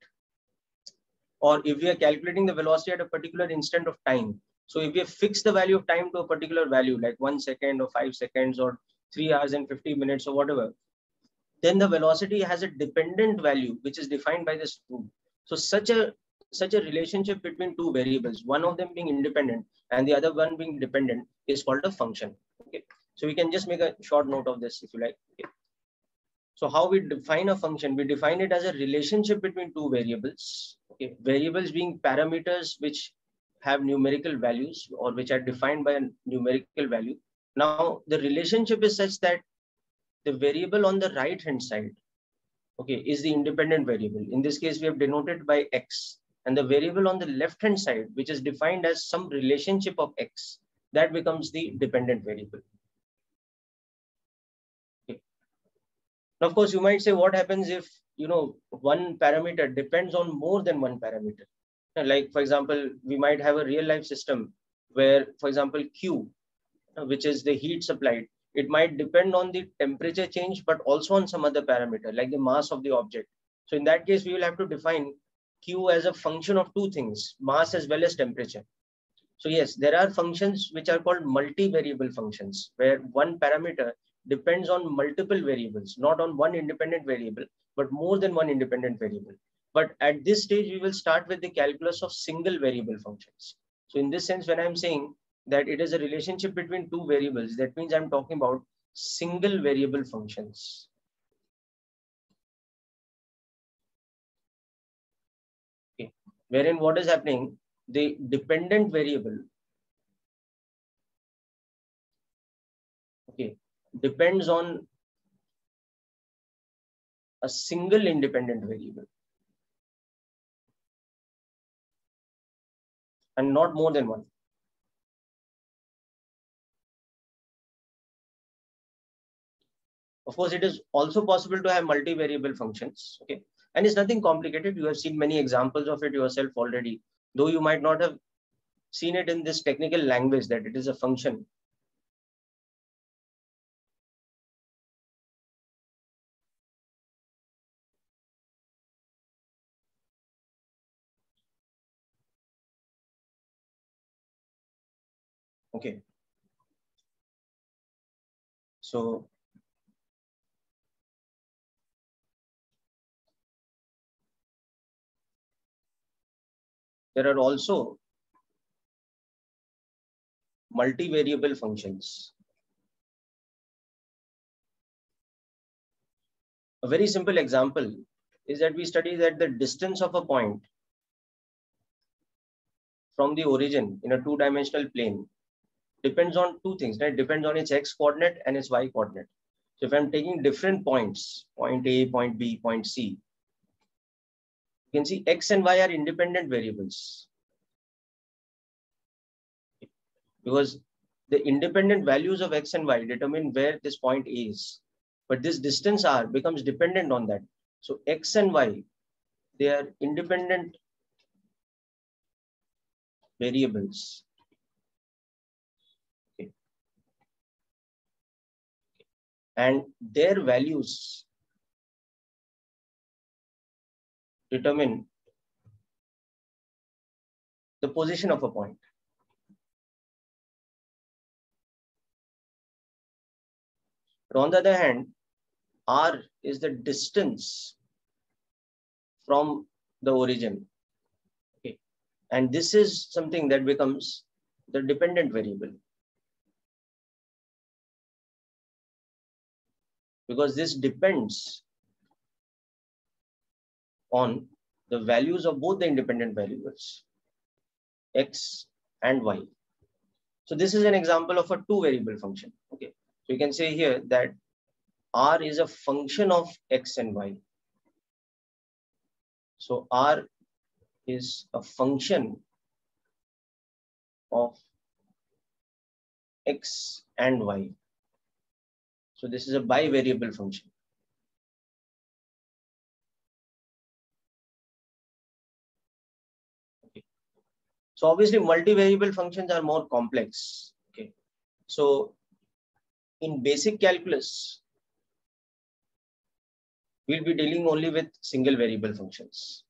Or if we are calculating the velocity at a particular instant of time, So if we fix the value of time to a particular value, like one second or five seconds or three hours and 50 minutes or whatever, then the velocity has a dependent value, which is defined by this rule. So such a such a relationship between two variables, one of them being independent and the other one being dependent is called a function. Okay. So we can just make a short note of this if you like. Okay. So how we define a function, we define it as a relationship between two variables. Okay. Variables being parameters which have numerical values or which are defined by a numerical value. Now the relationship is such that the variable on the right hand side okay, is the independent variable. In this case, we have denoted by x and the variable on the left hand side, which is defined as some relationship of x, that becomes the dependent variable. Okay. Now, of course, you might say what happens if, you know, one parameter depends on more than one parameter. Like, for example, we might have a real life system where, for example, Q, which is the heat supplied, it might depend on the temperature change, but also on some other parameter, like the mass of the object. So in that case, we will have to define Q as a function of two things, mass as well as temperature. So yes, there are functions which are called multi-variable functions, where one parameter depends on multiple variables, not on one independent variable, but more than one independent variable. But at this stage, we will start with the calculus of single variable functions. So in this sense, when I'm saying that it is a relationship between two variables. That means I'm talking about single variable functions. Okay. Wherein what is happening, the dependent variable okay, depends on a single independent variable and not more than one. Of course, it is also possible to have multivariable functions. Okay. And it's nothing complicated. You have seen many examples of it yourself already, though you might not have seen it in this technical language that it is a function. Okay. So there are also multivariable functions. A very simple example is that we study that the distance of a point from the origin in a two-dimensional plane depends on two things. Right? It depends on its x coordinate and its y coordinate. So if I'm taking different points, point A, point B, point C, you can see x and y are independent variables. Because the independent values of x and y determine where this point is. But this distance r becomes dependent on that. So x and y, they are independent variables. Okay. And their values determine the position of a point. But on the other hand, r is the distance from the origin. Okay. And this is something that becomes the dependent variable. Because this depends on the values of both the independent variables, x and y. So this is an example of a two variable function. Okay. So you can say here that r is a function of x and y. So r is a function of x and y. So this is a bivariable function. So obviously multivariable functions are more complex. Okay. So in basic calculus, we'll be dealing only with single variable functions.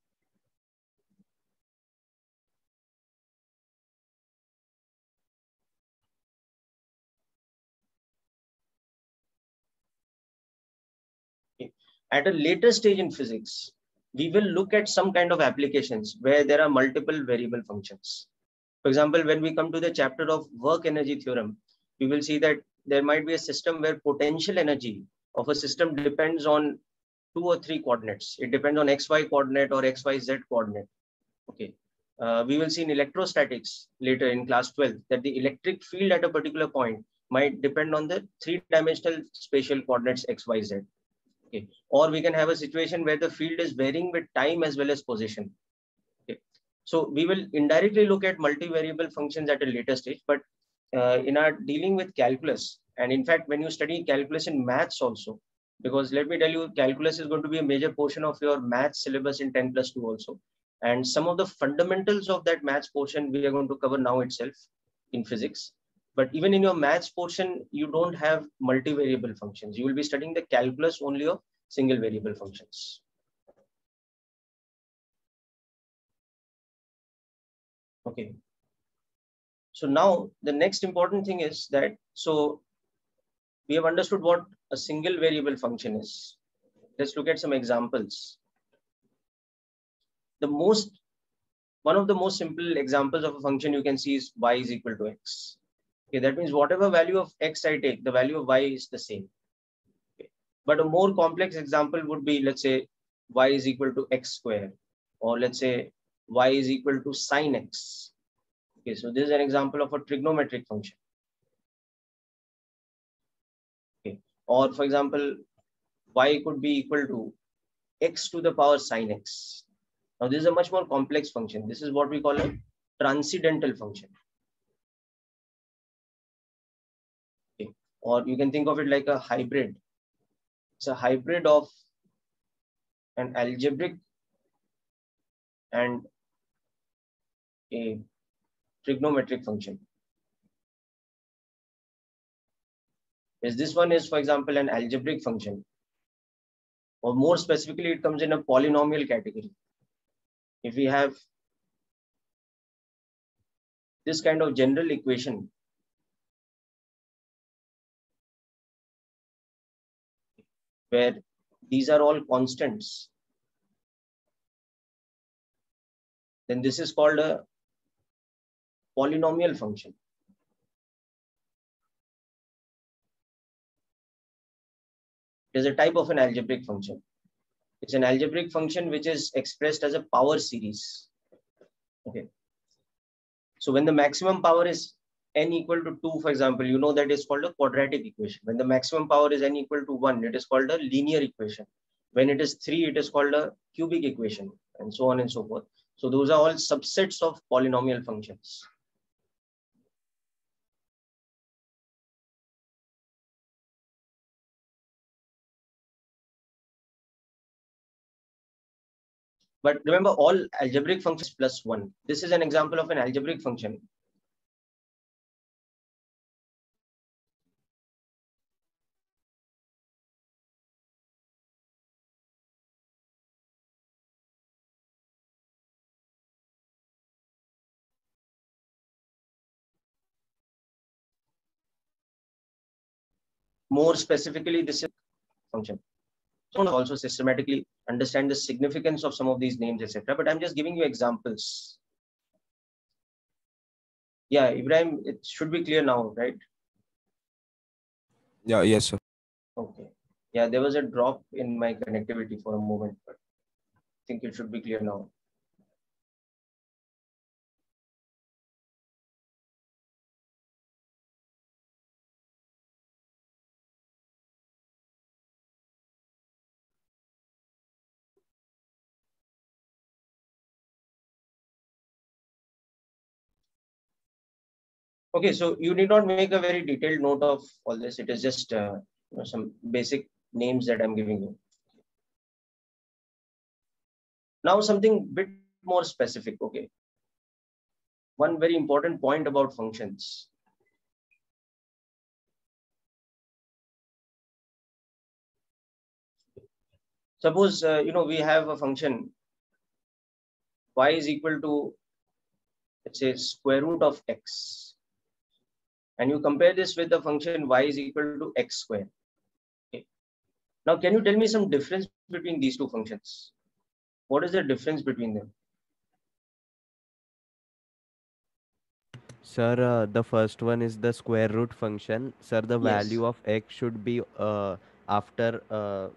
At a later stage in physics, we will look at some kind of applications where there are multiple variable functions. For example, when we come to the chapter of work energy theorem, we will see that there might be a system where potential energy of a system depends on two or three coordinates. It depends on xy coordinate or xyz coordinate. Okay. Uh, we will see in electrostatics later in class 12 that the electric field at a particular point might depend on the three-dimensional spatial coordinates xyz. Okay. Or we can have a situation where the field is varying with time as well as position. Okay. So we will indirectly look at multivariable functions at a later stage, but uh, in our dealing with calculus, and in fact, when you study calculus in maths also, because let me tell you, calculus is going to be a major portion of your math syllabus in 10 plus 2 also. And some of the fundamentals of that maths portion we are going to cover now itself in physics. But even in your maths portion, you don't have multivariable functions. You will be studying the calculus only of single variable functions. Okay. So now the next important thing is that, so we have understood what a single variable function is. Let's look at some examples. The most, one of the most simple examples of a function you can see is y is equal to x. Okay, that means whatever value of x I take, the value of y is the same. Okay. But a more complex example would be, let's say, y is equal to x square, or let's say y is equal to sine x. Okay, so this is an example of a trigonometric function. Okay, or for example, y could be equal to x to the power sine x. Now this is a much more complex function. This is what we call a transcendental function. Or you can think of it like a hybrid. It's a hybrid of an algebraic and a trigonometric function. Is this one is, for example, an algebraic function, or more specifically, it comes in a polynomial category. If we have this kind of general equation where these are all constants, then this is called a polynomial function. It is a type of an algebraic function. It's an algebraic function which is expressed as a power series. Okay. So when the maximum power is n equal to 2, for example, you know that is called a quadratic equation. When the maximum power is n equal to 1, it is called a linear equation. When it is 3, it is called a cubic equation, and so on and so forth. So those are all subsets of polynomial functions. But remember all algebraic functions plus one. This is an example of an algebraic function More specifically, this is function. So also systematically understand the significance of some of these names, etc. But I'm just giving you examples. Yeah, Ibrahim, it should be clear now, right? Yeah, yes, sir. Okay. Yeah, there was a drop in my connectivity for a moment, but I think it should be clear now. Okay, so you need not make a very detailed note of all this. It is just uh, you know, some basic names that I'm giving you. Now something bit more specific, okay. One very important point about functions. Suppose, uh, you know, we have a function y is equal to, let's say, square root of x and you compare this with the function y is equal to x square. Okay. Now, can you tell me some difference between these two functions? What is the difference between them? Sir, uh, the first one is the square root function. Sir, the Yes. value of x should be uh, after, uh,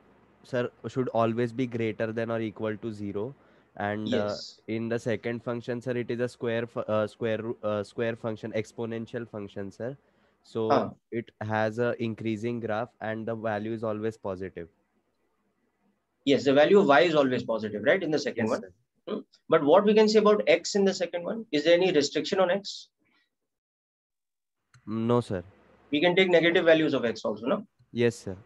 sir, should always be greater than or equal to zero. And uh, in the second function, sir, it is a square uh, square uh, square function, exponential function, sir. So Huh. it has a increasing graph, and the value is always positive. Yes, the value of y is always positive, right? In the second Yes, one. Hmm? But what we can say about x in the second one? Is there any restriction on x? No, sir. We can take negative values of x also, no? Yes, sir.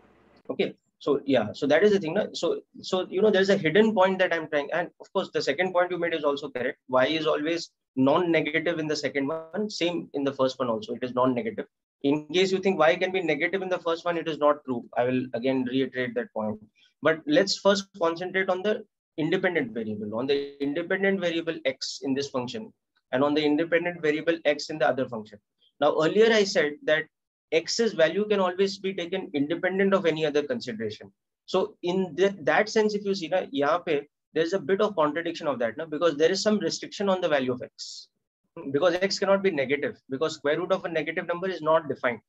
Okay. So yeah, so that is the thing. No? So so you know there's a hidden point that I'm trying, and of course the second point you made is also correct. Y is always non-negative in the second one, same in the first one also. It is non-negative. In case you think y can be negative in the first one, it is not true. I will again reiterate that point. But let's first concentrate on the independent variable, on the independent variable x in this function, and on the independent variable x in the other function. Now earlier I said that x's value can always be taken independent of any other consideration. So in that, that sense, if you see na, yahan pe, there's a bit of contradiction of that na, because there is some restriction on the value of x because x cannot be negative because square root of a negative number is not defined.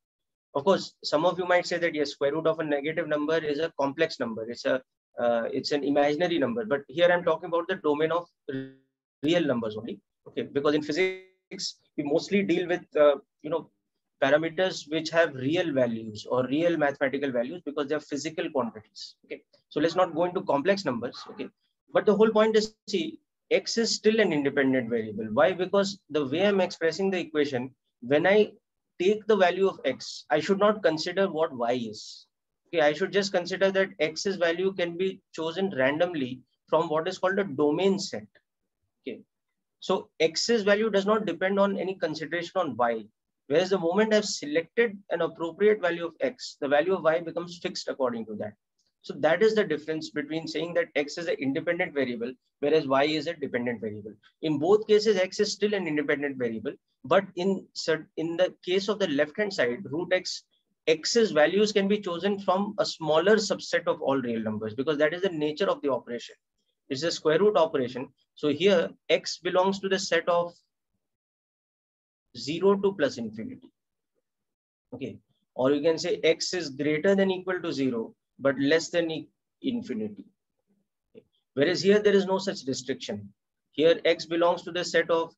Of course, some of you might say that yes, square root of a negative number is a complex number. It's a uh, it's an imaginary number. But here I'm talking about the domain of real numbers only. Okay, because in physics we mostly deal with uh, you know parameters which have real values or real mathematical values because they are physical quantities. Okay, so let's not go into complex numbers. Okay, but the whole point is see x is still an independent variable. Why? Because the way I'm expressing the equation, when I take the value of x, I should not consider what y is. Okay, I should just consider that x's value can be chosen randomly from what is called a domain set. Okay, so x's value does not depend on any consideration on y. Whereas the moment I've selected an appropriate value of x, the value of y becomes fixed according to that. So that is the difference between saying that x is an independent variable, whereas y is a dependent variable. In both cases, x is still an independent variable, but in, in the case of the left-hand side, root x, x's values can be chosen from a smaller subset of all real numbers because that is the nature of the operation. It's a square root operation. So here, x belongs to the set of 0 to plus infinity. Okay. Or you can say x is greater than equal to 0, but less than e infinity. Okay. Whereas here, there is no such restriction. Here, x belongs to the set of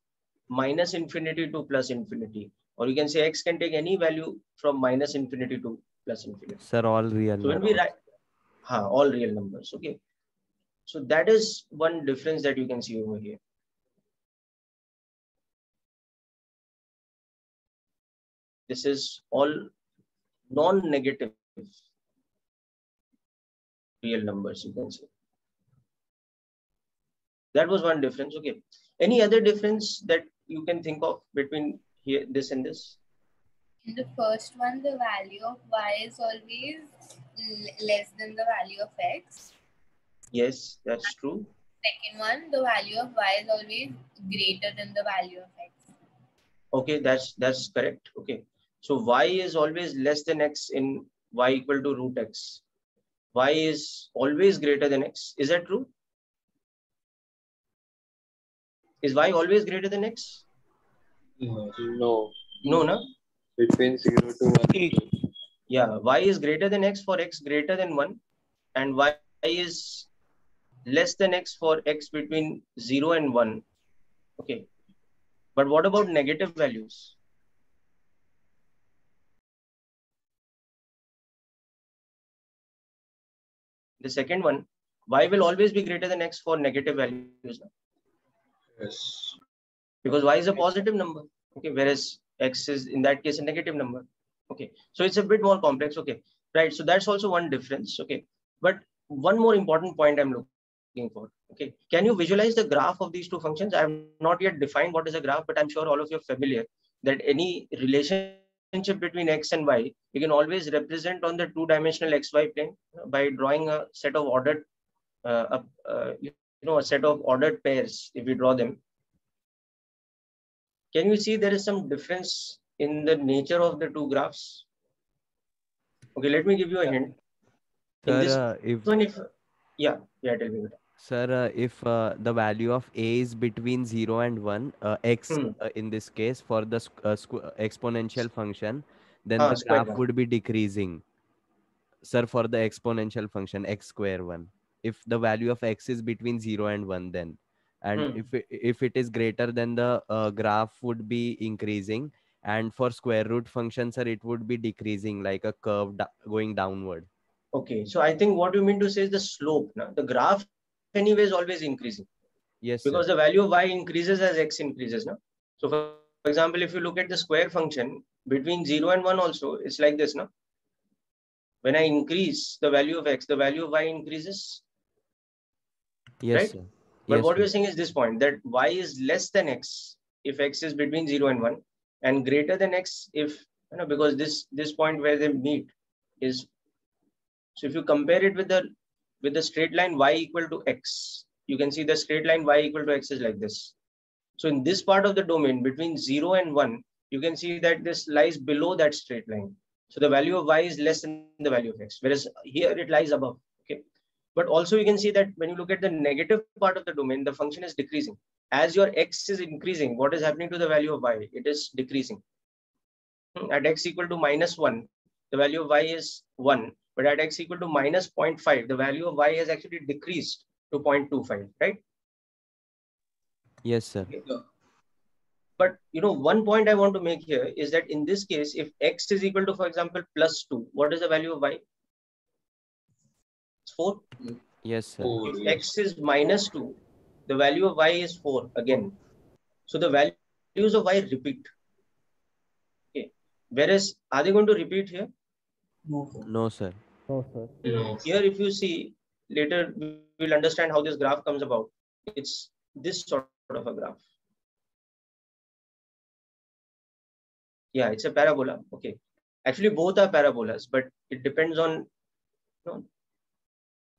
minus infinity to plus infinity. Or you can say x can take any value from minus infinity to plus infinity. Sir, all real So when we write, huh, all real numbers. Okay. So that is one difference that you can see over here. This is all non-negative real numbers, you can say. That was one difference. Okay. Any other difference that you can think of between here, this and this? In the first one, the value of y is always less than the value of x. Yes, that's true. Second one, the value of y is always greater than the value of x. Okay, that's that's correct. Okay. So y is always less than x in y equal to root x. y is always greater than x. Is that true? Is y always greater than x? No. No, no. Between 0 to 1. Yeah, y is greater than x for x greater than 1 and y is less than x for x between 0 and 1. Okay. But what about negative values? The second one, y will always be greater than x for negative values. Yes. Because y is a positive number. Okay, whereas x is in that case a negative number. Okay, so it's a bit more complex. Okay, right. So that's also one difference. Okay, but one more important point I'm looking for. Okay, can you visualize the graph of these two functions? I have not yet defined what is a graph, but I'm sure all of you are familiar that any relationship between x and y you can always represent on the two-dimensional xy plane by drawing a set of ordered, uh, uh, you know, a set of ordered pairs. If we draw them, can you see there is some difference in the nature of the two graphs? Okay, let me give you a hint. In Sir, this uh, if one, if Yeah, yeah, tell me. Sir, uh, if uh, the value of a is between 0 and 1, uh, x Hmm. uh, in this case for the uh, uh, exponential function, then Ah, the graph one. would be decreasing. Sir, for the exponential function x square 1. If the value of x is between 0 and 1, then. And Hmm. if, it, if it is greater, than the uh, graph would be increasing. And for square root function, sir, it would be decreasing like a curve going downward. Okay, so I think what you mean to say is the slope. Na? The graph anyway is always increasing Yes, sir. because the value of y increases as x increases. Na? So for, example, if you look at the square function between 0 and 1 also, it's like this. Na? When I increase the value of x, the value of y increases. Yes, right? sir. But Yes, what sir. you're saying is this point that y is less than x if x is between 0 and 1 and greater than x if you know because this this point where they meet is so if you compare it with the with the straight line y equal to x. You can see the straight line y equal to x is like this. So in this part of the domain between 0 and 1 you can see that this lies below that straight line. So the value of y is less than the value of x whereas here it lies above okay? But also you can see that when you look at the negative part of the domain the function is decreasing. As your x is increasing what is happening to the value of y? It is decreasing. Hmm, at x equal to minus 1 the value of y is 1 but at x equal to minus 0.5 the value of y has actually decreased to 0.25 right Yes, sir. but you know one point i want to make here is that in this case if x is equal to for example plus 2 what is the value of y it's 4 Yes, sir. if x is minus 2 the value of y is 4 again so the values of y repeat okay whereas are they going to repeat here No, sir. No, sir. Here if you see later we'll understand how this graph comes about. It's this sort of a graph. Yeah it's a parabola okay. Actually both are parabolas but it depends on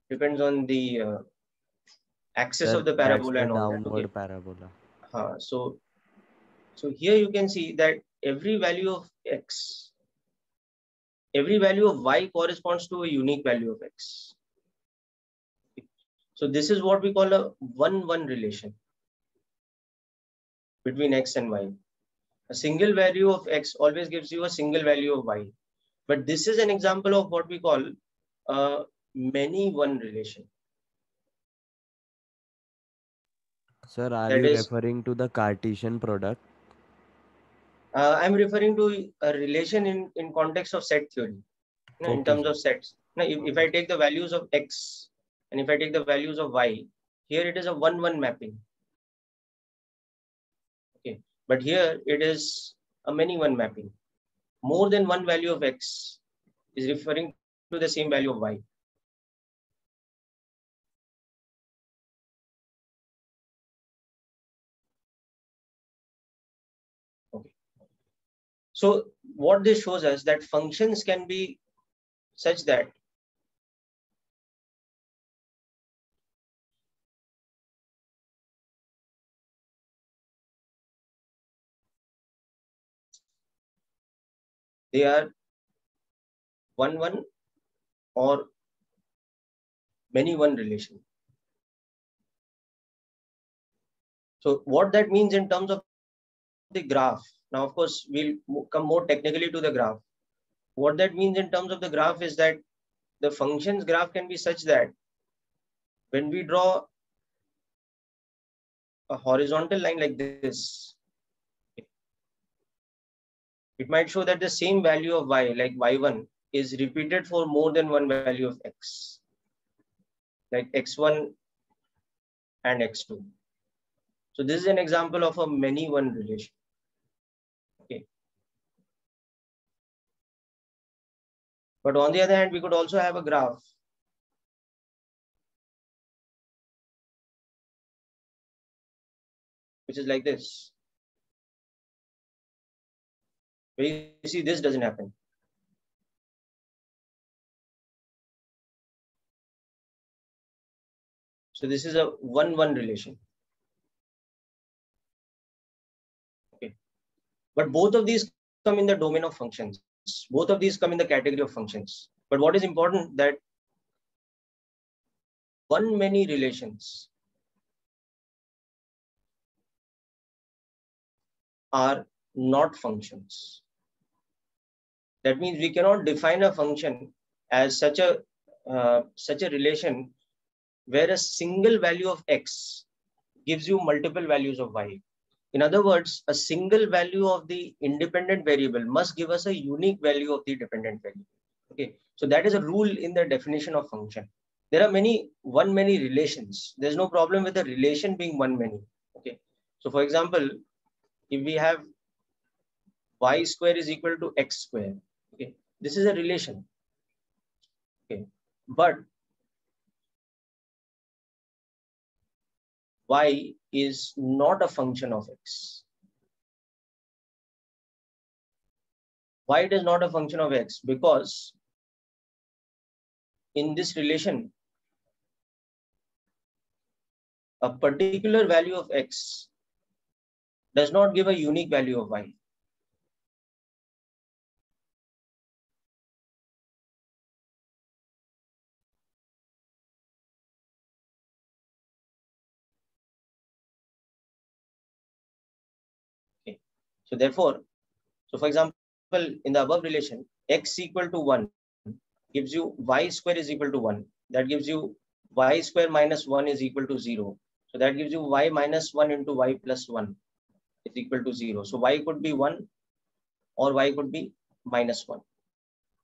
depends on the uh, axis Sir, of the parabola the and all that downward okay. parabola. uh, so so here you can see that every value of x every value of y corresponds to a unique value of x so this is what we call a one-one relation between x and y. A single value of x always gives you a single value of y. But this is an example of what we call a many-one relation. Sir, are That you is- referring to the Cartesian product? Uh, I'm referring to a relation in, in context of set theory, you know, in terms of sets. Now, if, if I take the values of x and if I take the values of y, here it is a one-one mapping. Okay, but here it is a many-one mapping. More than one value of x is referring to the same value of y. So what this shows us that functions can be such that they are one one or many one relation. So what that means in terms of the graph. Now, of course, we'll come more technically to the graph. What that means in terms of the graph is that the functions graph can be such that when we draw a horizontal line like this, it might show that the same value of y, like y1, is repeated for more than one value of x, like x1 and x2. So this is an example of a many one relation. Okay. But on the other hand, we could also have a graph which is like this. You see this doesn't happen. So this is a one-one relation. Okay. But both of these come in the domain of functions. Both of these come in the category of functions. But what is important that one many relations are not functions. That means we cannot define a function as such a uh, such a relation where a single value of x gives you multiple values of y. In other words, a single value of the independent variable must give us a unique value of the dependent variable. Okay, so that is a rule in the definition of function. There are many one many relations. There's no problem with the relation being one many. Okay, so for example, if we have y square is equal to x square, okay, this is a relation. Okay, but y is not a function of x. Why it is not a function of x? Because in this relation, a particular value of x does not give a unique value of y. So therefore, so for example, in the above relation, x equal to 1 gives you y square is equal to 1. That gives you y square minus 1 is equal to 0. So that gives you y minus 1 into y plus 1 is equal to 0. So y could be 1 or y could be minus 1.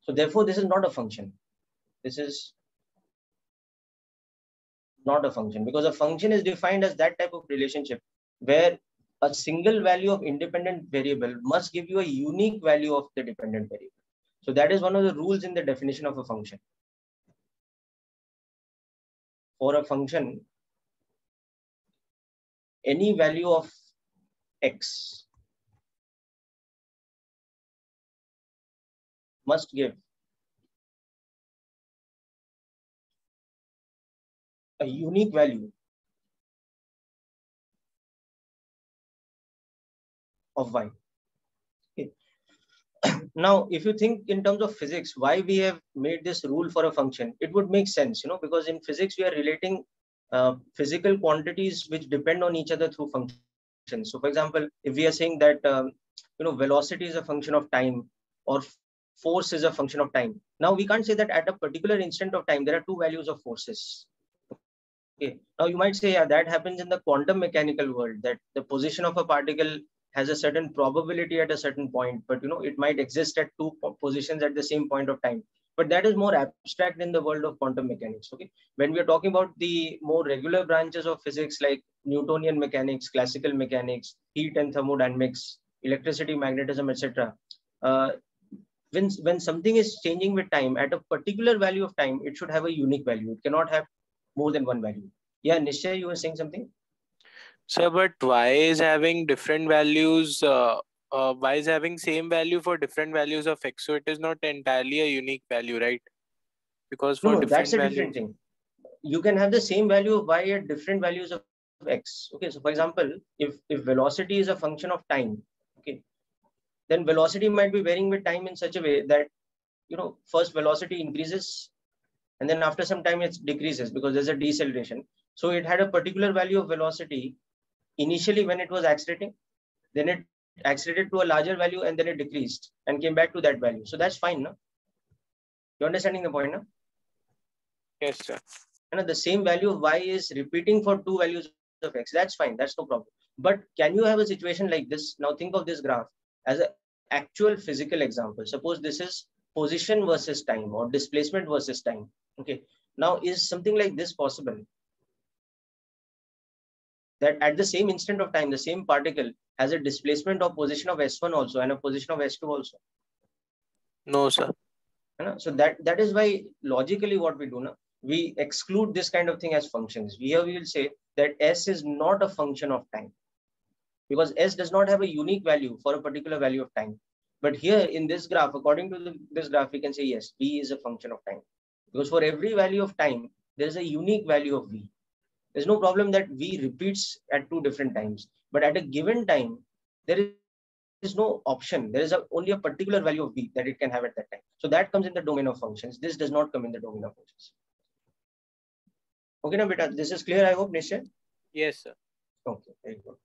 So therefore, this is not a function. This is not a function because a function is defined as that type of relationship where a single value of independent variable must give you a unique value of the dependent variable. So that is one of the rules in the definition of a function. For a function, any value of x must give a unique value of y. Now, if you think in terms of physics, why we have made this rule for a function, it would make sense, you know, because in physics we are relating uh, physical quantities which depend on each other through functions. So, for example, if we are saying that um, you know velocity is a function of time or force is a function of time. Now we can't say that at a particular instant of time there are two values of forces. Okay. Now you might say, yeah, that happens in the quantum mechanical world, that the position of a particle has a certain probability at a certain point, but you know, it might exist at two positions at the same point of time. But that is more abstract in the world of quantum mechanics. Okay. When we are talking about the more regular branches of physics like Newtonian mechanics, classical mechanics, heat and thermodynamics, electricity, magnetism, etc. Uh, when, when something is changing with time at a particular value of time, it should have a unique value. It cannot have more than one value. Yeah, Nishya, you were saying something? So, but y is having different values? Uh, uh, y is having same value for different values of x. So it is not entirely a unique value, right? Because for no, different that's a values, different thing. You can have the same value of y at different values of x. Okay, so for example, if if velocity is a function of time, okay, then velocity might be varying with time in such a way that you know first velocity increases and then after some time it decreases because there's a deceleration. So it had a particular value of velocity initially when it was accelerating, then it accelerated to a larger value and then it decreased and came back to that value. So that's fine, no? You understanding the point, no? yes, sir. And the same value of y is repeating for two values of x. That's fine. That's no problem. But can you have a situation like this? Now think of this graph as an actual physical example. Suppose this is position versus time or displacement versus time. Okay. Now is something like this possible? That at the same instant of time, the same particle has a displacement of position of S1 also and a position of S2 also. No, sir. So that, that is why logically what we do now, we exclude this kind of thing as functions. Here we will say that S is not a function of time because S does not have a unique value for a particular value of time. But here in this graph, according to the, this graph, we can say yes, V is a function of time because for every value of time, there is a unique value of V. There's no problem that V repeats at two different times. But at a given time, there is no option. There is a, only a particular value of V that it can have at that time. So that comes in the domain of functions. This does not come in the domain of functions. Okay, now, beta, this is clear, I hope, Nishay? Yes, sir. Okay, very good.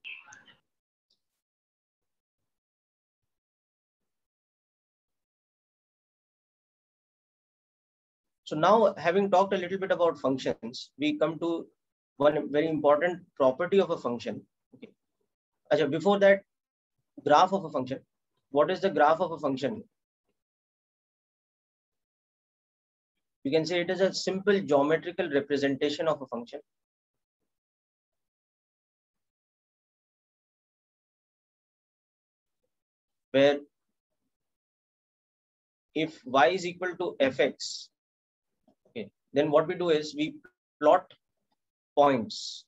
So now having talked a little bit about functions, we come to one very important property of a function. Okay. Achha, before that, graph of a function. What is the graph of a function? You can say it is a simple geometrical representation of a function. Where if y is equal to fx, okay, then what we do is we plot points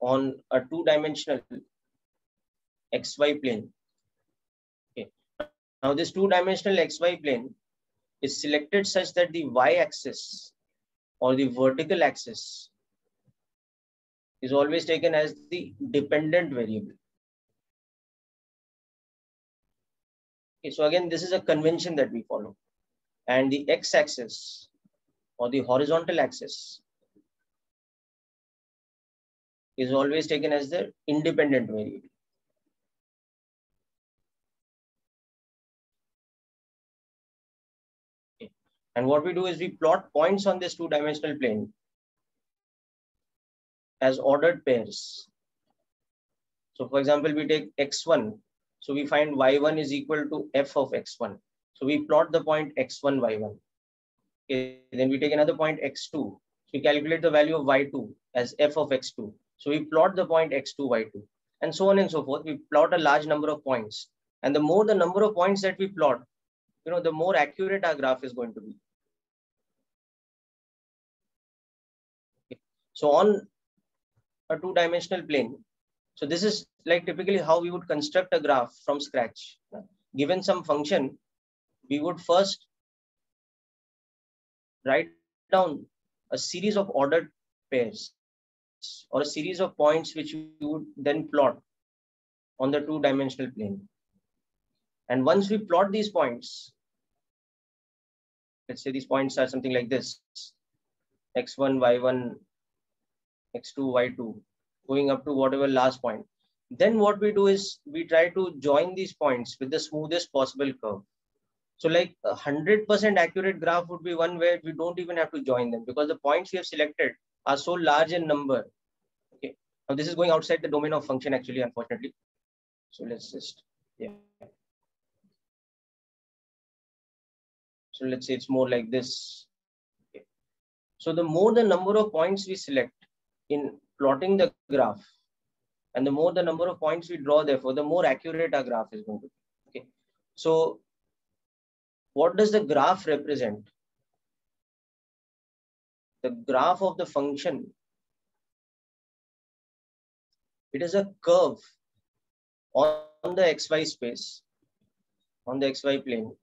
on a two-dimensional xy plane. Okay. Now this two-dimensional xy plane is selected such that the y-axis or the vertical axis is always taken as the dependent variable. Okay, so again, this is a convention that we follow. And the x-axis or the horizontal axis is always taken as the independent variable. And what we do is we plot points on this two-dimensional plane as ordered pairs. So for example, we take x1. So we find y1 is equal to f of x1. So we plot the point x1, y1. Okay. Then we take another point x2. So we calculate the value of y2 as f of x2. So we plot the point x2, y2, and so on and so forth. We plot a large number of points. And the more the number of points that we plot, you know, the more accurate our graph is going to be. So on a two-dimensional plane, so this is like typically how we would construct a graph from scratch. Given some function, we would first write down a series of ordered pairs or a series of points which you would then plot on the two-dimensional plane. And once we plot these points, let's say these points are something like this, x1, y1, x2, y2, going up to whatever last point. Then what we do is we try to join these points with the smoothest possible curve. So like a 100% accurate graph would be one where we don't even have to join them because the points we have selected are so large in number. Okay. Now this is going outside the domain of function actually, unfortunately. So let's just, yeah. So let's say it's more like this. Okay. So the more the number of points we select in plotting the graph, and the more the number of points we draw, therefore, the more accurate our graph is going to be. Okay. So what does the graph represent? The graph of the function, it is a curve on the xy space, on the xy plane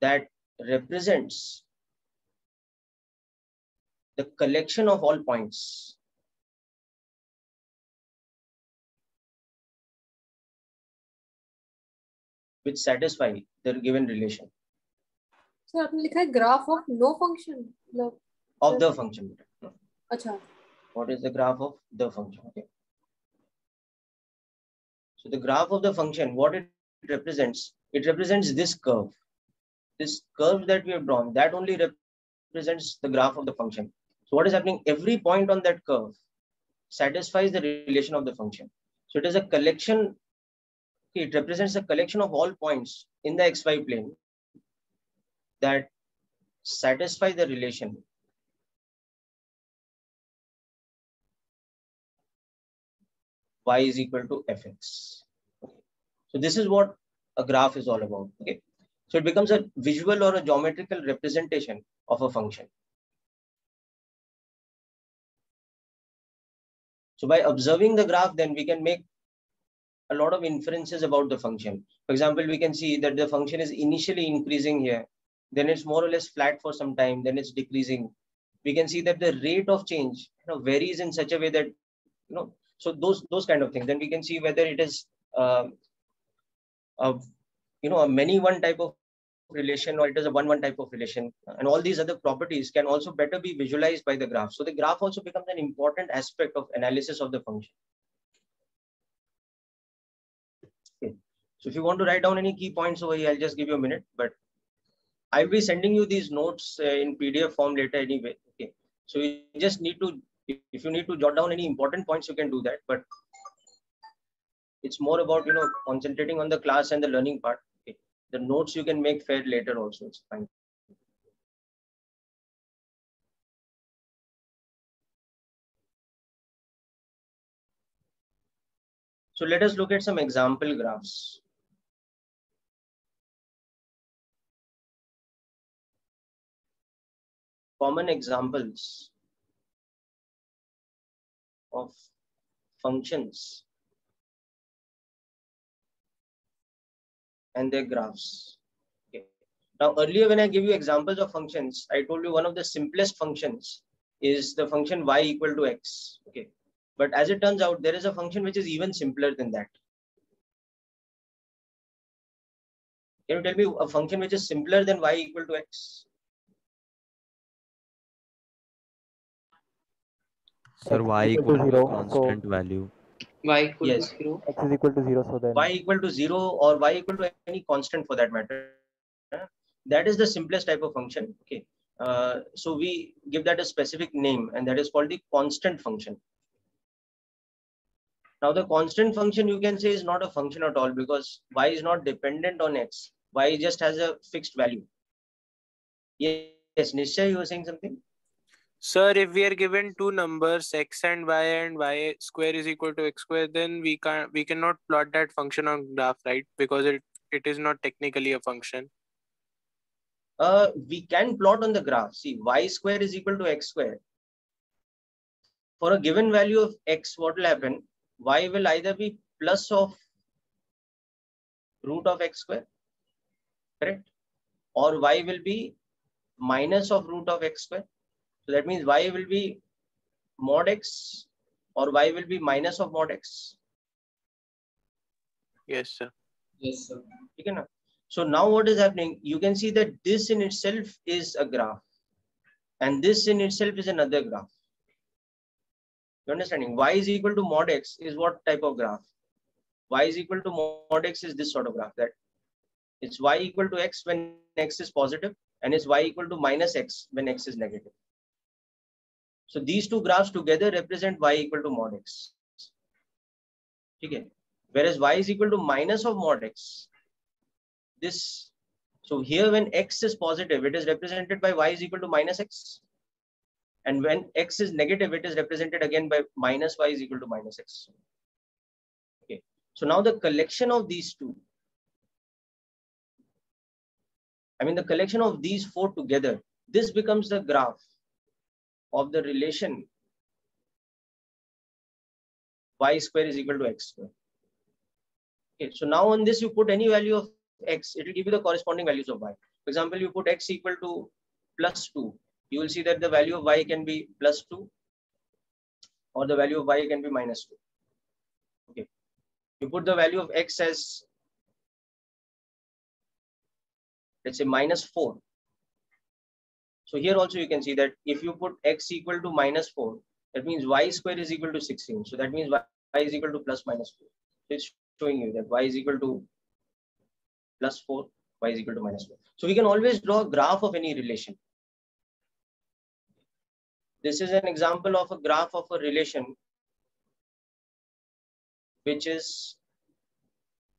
that represents the collection of all points. Which satisfy the given relation sir आपने लिखा है graph of no function मतलब of the function. अच्छा What is the graph of the function? Okay. So the graph of the function, what it represents, it represents this curve. This curve that we have drawn, that only represents the graph of the function. So what is happening? Every point on that curve satisfies the relation of the function. So it is a collection, it represents a collection of all points in the xy plane that satisfy the relation y is equal to fx. So this is what a graph is all about. Okay. So it becomes a visual or a geometrical representation of a function. So by observing the graph, then we can make a lot of inferences about the function. For example, we can see that the function is initially increasing here, then it's more or less flat for some time, then it's decreasing. We can see that the rate of change you know, varies in such a way that, you know, so those those kind of things. Then we can see whether it is, uh, a, you know, a many one type of relation or it is a one-one type of relation and all these other properties can also better be visualized by the graph. So the graph also becomes an important aspect of analysis of the function. So if you want to write down any key points over here, I'll just give you a minute, but I'll be sending you these notes uh, in PDF form later anyway. Okay. So you just need to, if you need to jot down any important points, you can do that. But it's more about, you know, concentrating on the class and the learning part Okay. the notes you can make fair later also it's fine so let us look at some example graphs common examples of functions and their graphs. Okay. Now, earlier when I give you examples of functions, I told you one of the simplest functions is the function y equal to x. Okay. But as it turns out, there is a function which is even simpler than that. Can you tell me a function which is simpler than y equal to x? Sir, y equal to constant so value. Y equal yes. to 0 x is equal to 0 so then y equal to 0 or y equal to any constant for that matter. That is the simplest type of function okay? Uh, so we give that a specific name and that is called the constant function. Now the constant function you can say is not a function at all because y is not dependent on x. Y just has a fixed value. Yes Nisha, you were saying something Sir, if we are given two numbers x and y and y square is equal to x square, then we can we cannot plot that function on graph, right? Because it it is not technically a function. Uh, we can plot on the graph. See, y square is equal to x square. For a given value of x, what will happen? y will either be plus of root of x square, correct? Or y will be minus of root of x square so that means y will be mod x or y will be minus of mod x. Yes, sir. Yes, sir. Okay, so now what is happening? You can see that this in itself is a graph and this in itself is another graph. You understanding? y is equal to mod x is what type of graph? y is equal to mod x is this sort of graph that it's y equal to x when x is positive and it's y equal to minus x when x is negative. So these two graphs together represent y equal to mod x. Okay. Whereas y is equal to minus of mod x. This, so here when x is positive, it is represented by y is equal to minus x. And when x is negative, it is represented again by minus y is equal to minus x. Okay. So now the collection of these two, I mean the collection of these four together, this becomes the graph of the relation y square is equal to x square. Okay, so now on this you put any value of x, it will give you the corresponding values of y. For example, you put x equal to plus 2. You will see that the value of y can be plus 2 or the value of y can be minus 2. Okay. You put the value of x as let's say minus 4 so here also you can see that if you put x equal to minus 4, that means y square is equal to 16. So that means y is equal to plus minus 4. So it's showing you that y is equal to plus 4, y is equal to minus 4. So we can always draw a graph of any relation. This is an example of a graph of a relation which is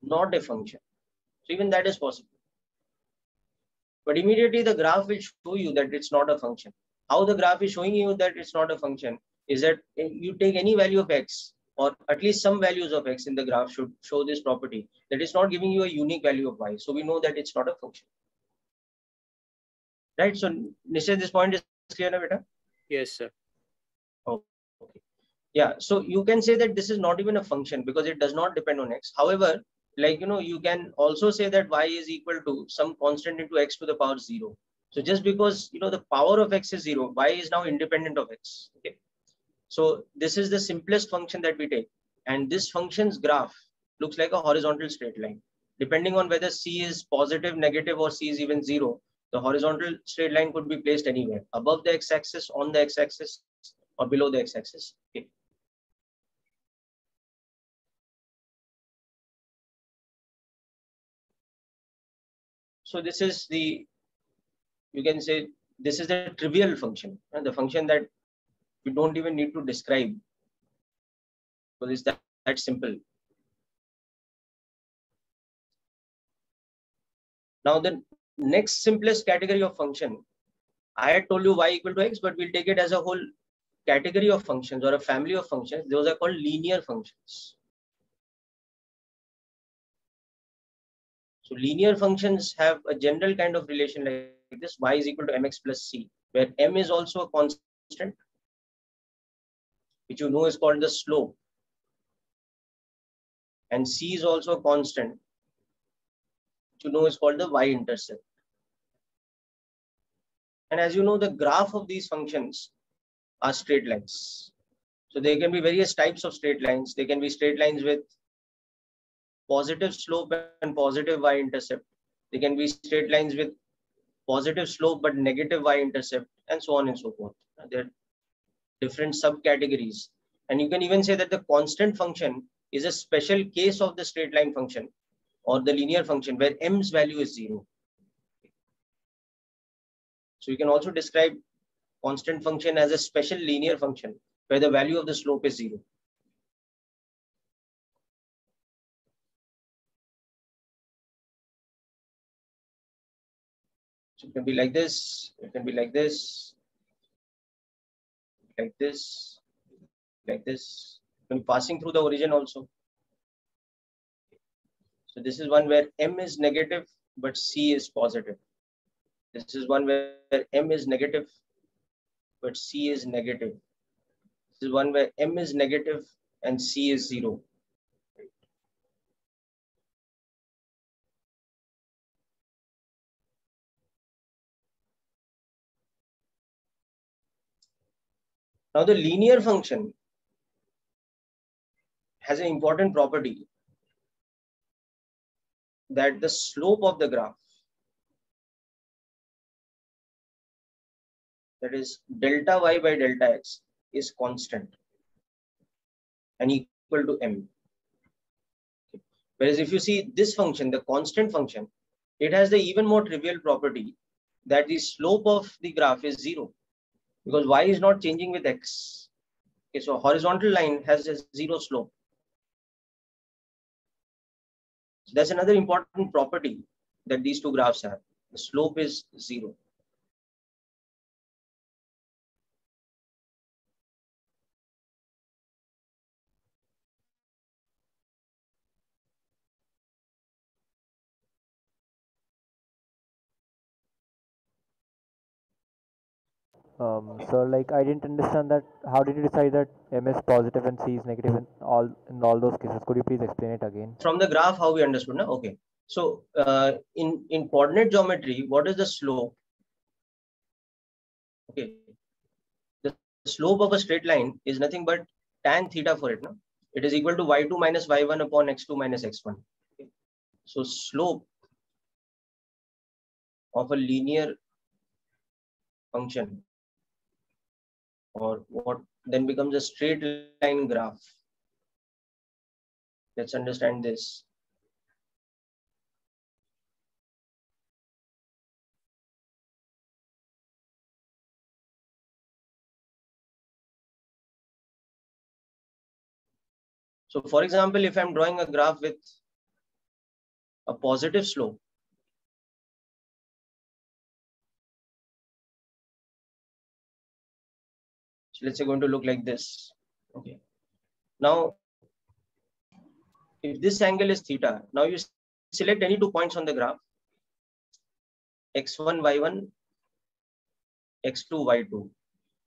not a function. So even that is possible. But immediately the graph will show you that it's not a function. How the graph is showing you that it's not a function is that you take any value of x or at least some values of x in the graph should show this property that it's not giving you a unique value of y. So we know that it's not a function. Right. So Nisha, this point is clear now, beta? Yes, sir. Oh, okay. Yeah. So you can say that this is not even a function because it does not depend on x. However, like, you know, you can also say that y is equal to some constant into x to the power zero. So just because, you know, the power of x is zero, y is now independent of x. Okay. So this is the simplest function that we take. And this function's graph looks like a horizontal straight line. depending on whether C is positive, negative, or C is even zero, the horizontal straight line could be placed anywhere above the x-axis, on the x-axis, or below the x-axis. Okay. So this is the, you can say, this is the trivial function, and the function that you don't even need to describe. So it's that, that simple. Now the next simplest category of function, I had told you y equal to x, but we'll take it as a whole category of functions or a family of functions. Those are called linear functions. So linear functions have a general kind of relation like this, y is equal to mx plus c, where m is also a constant, which you know is called the slope. And c is also a constant, which you know is called the y-intercept. And as you know, the graph of these functions are straight lines. So there can be various types of straight lines. They can be straight lines with positive slope and positive y-intercept. They can be straight lines with positive slope but negative y-intercept and so on and so forth. There are different subcategories. And you can even say that the constant function is a special case of the straight line function or the linear function where m's value is zero. So you can also describe constant function as a special linear function where the value of the slope is zero. So it can be like this, it can be like this, like this, like this, when passing through the origin also. So this is one where m is negative, but c is positive. This is one where m is negative, but c is negative. This is one where m is negative and c is zero. Now the linear function has an important property that the slope of the graph that is delta y by delta x is constant and equal to m. Whereas if you see this function, the constant function, it has the even more trivial property that the slope of the graph is zero because y is not changing with x. Okay, so horizontal line has a zero slope. So that's another important property that these two graphs have. The slope is zero. Um, so like I didn't understand that. How did you decide that M is positive and C is negative in all in all those cases? Could you please explain it again? From the graph, how we understood, now? Okay. So uh, in in coordinate geometry, what is the slope? Okay, the slope of a straight line is nothing but tan theta for it. No, it is equal to y2 minus y1 upon x2 minus x1. Okay. So slope of a linear function or what then becomes a straight line graph. Let's understand this. So for example, if I'm drawing a graph with a positive slope, So let's say going to look like this. Okay. Now, if this angle is theta, now you select any two points on the graph, x1, y1, x2, y2.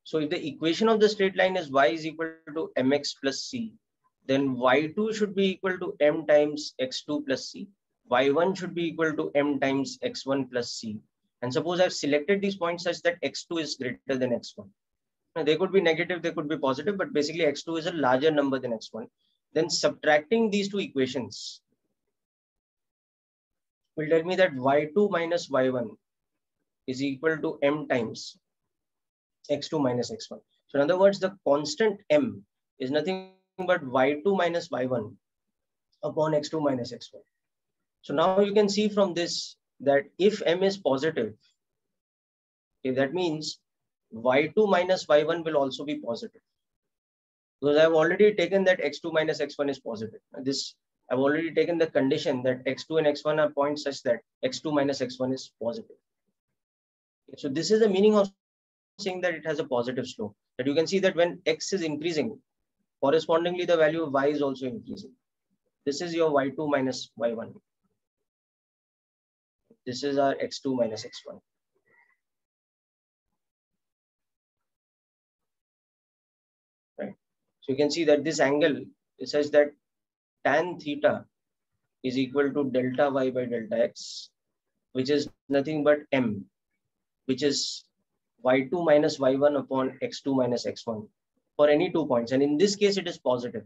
So if the equation of the straight line is y is equal to mx plus c, then y2 should be equal to m times x2 plus c. y1 should be equal to m times x1 plus c. And suppose I've selected these points such that x2 is greater than x1 they could be negative, they could be positive, but basically x2 is a larger number than x1. Then subtracting these two equations, will tell me that y2 minus y1 is equal to m times x2 minus x1. So in other words, the constant m is nothing but y2 minus y1 upon x2 minus x1. So now you can see from this that if m is positive, okay, that means y2 minus y1 will also be positive. Because I've already taken that x2 minus x1 is positive. This I've already taken the condition that x2 and x1 are points such that x2 minus x1 is positive. So this is the meaning of saying that it has a positive slope. That you can see that when x is increasing, correspondingly the value of y is also increasing. This is your y2 minus y1. This is our x2 minus x1. So you can see that this angle is such that tan theta is equal to delta y by delta x, which is nothing but m, which is y2 minus y1 upon x2 minus x1 for any two points. And in this case, it is positive.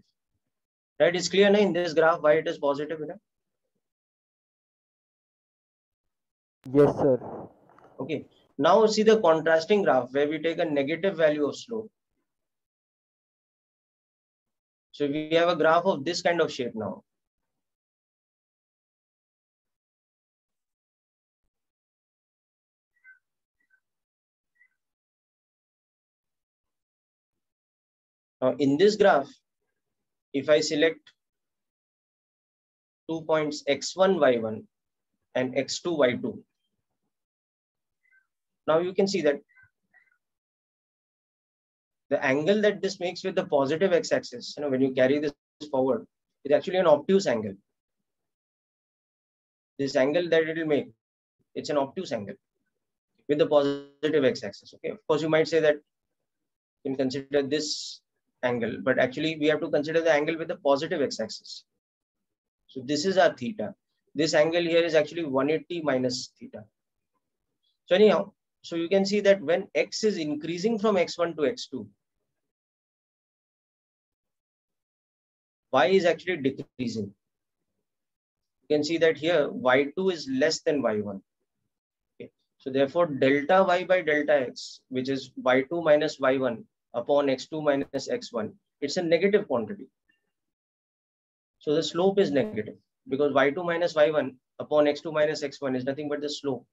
Right? It's clear now in this graph why it is positive. Right? Yes, sir. Okay. Now see the contrasting graph where we take a negative value of slope. So we have a graph of this kind of shape now. Now in this graph, if I select two points x1, y1 and x2, y2, now you can see that the angle that this makes with the positive x-axis, you know, when you carry this forward, is actually an obtuse angle. This angle that it will make, it's an obtuse angle with the positive x-axis. Okay, of course, you might say that you can consider this angle, but actually we have to consider the angle with the positive x-axis. So this is our theta. This angle here is actually 180 minus theta. So anyhow, so you can see that when x is increasing from x1 to x2, y is actually decreasing. You can see that here y2 is less than y1. Okay. So therefore delta y by delta x, which is y2 minus y1 upon x2 minus x1, it's a negative quantity. So the slope is negative because y2 minus y1 upon x2 minus x1 is nothing but the slope.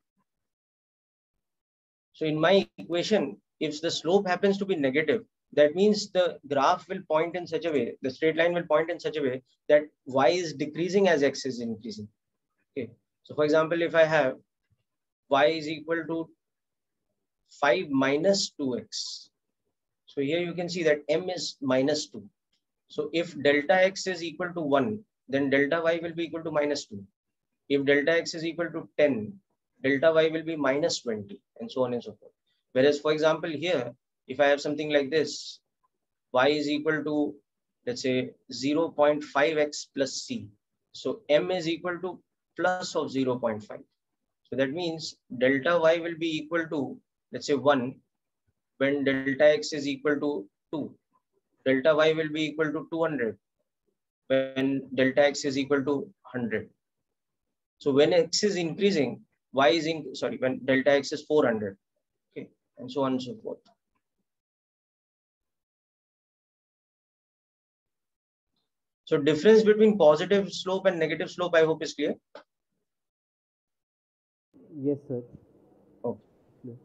So in my equation, if the slope happens to be negative, that means the graph will point in such a way, the straight line will point in such a way that y is decreasing as x is increasing. Okay. So for example, if I have y is equal to 5 minus 2x. So here you can see that m is minus 2. So if delta x is equal to 1, then delta y will be equal to minus 2. If delta x is equal to 10, delta y will be minus 20 and so on and so forth. Whereas, for example, here, if I have something like this, y is equal to, let's say, 0.5x plus c. So m is equal to plus of 0.5. So that means delta y will be equal to, let's say, 1 when delta x is equal to 2. Delta y will be equal to 200 when delta x is equal to 100. So when x is increasing, y is in sorry when delta x is 400 okay and so on and so forth. So difference between positive slope and negative slope i hope is clear? Yes sir. Okay.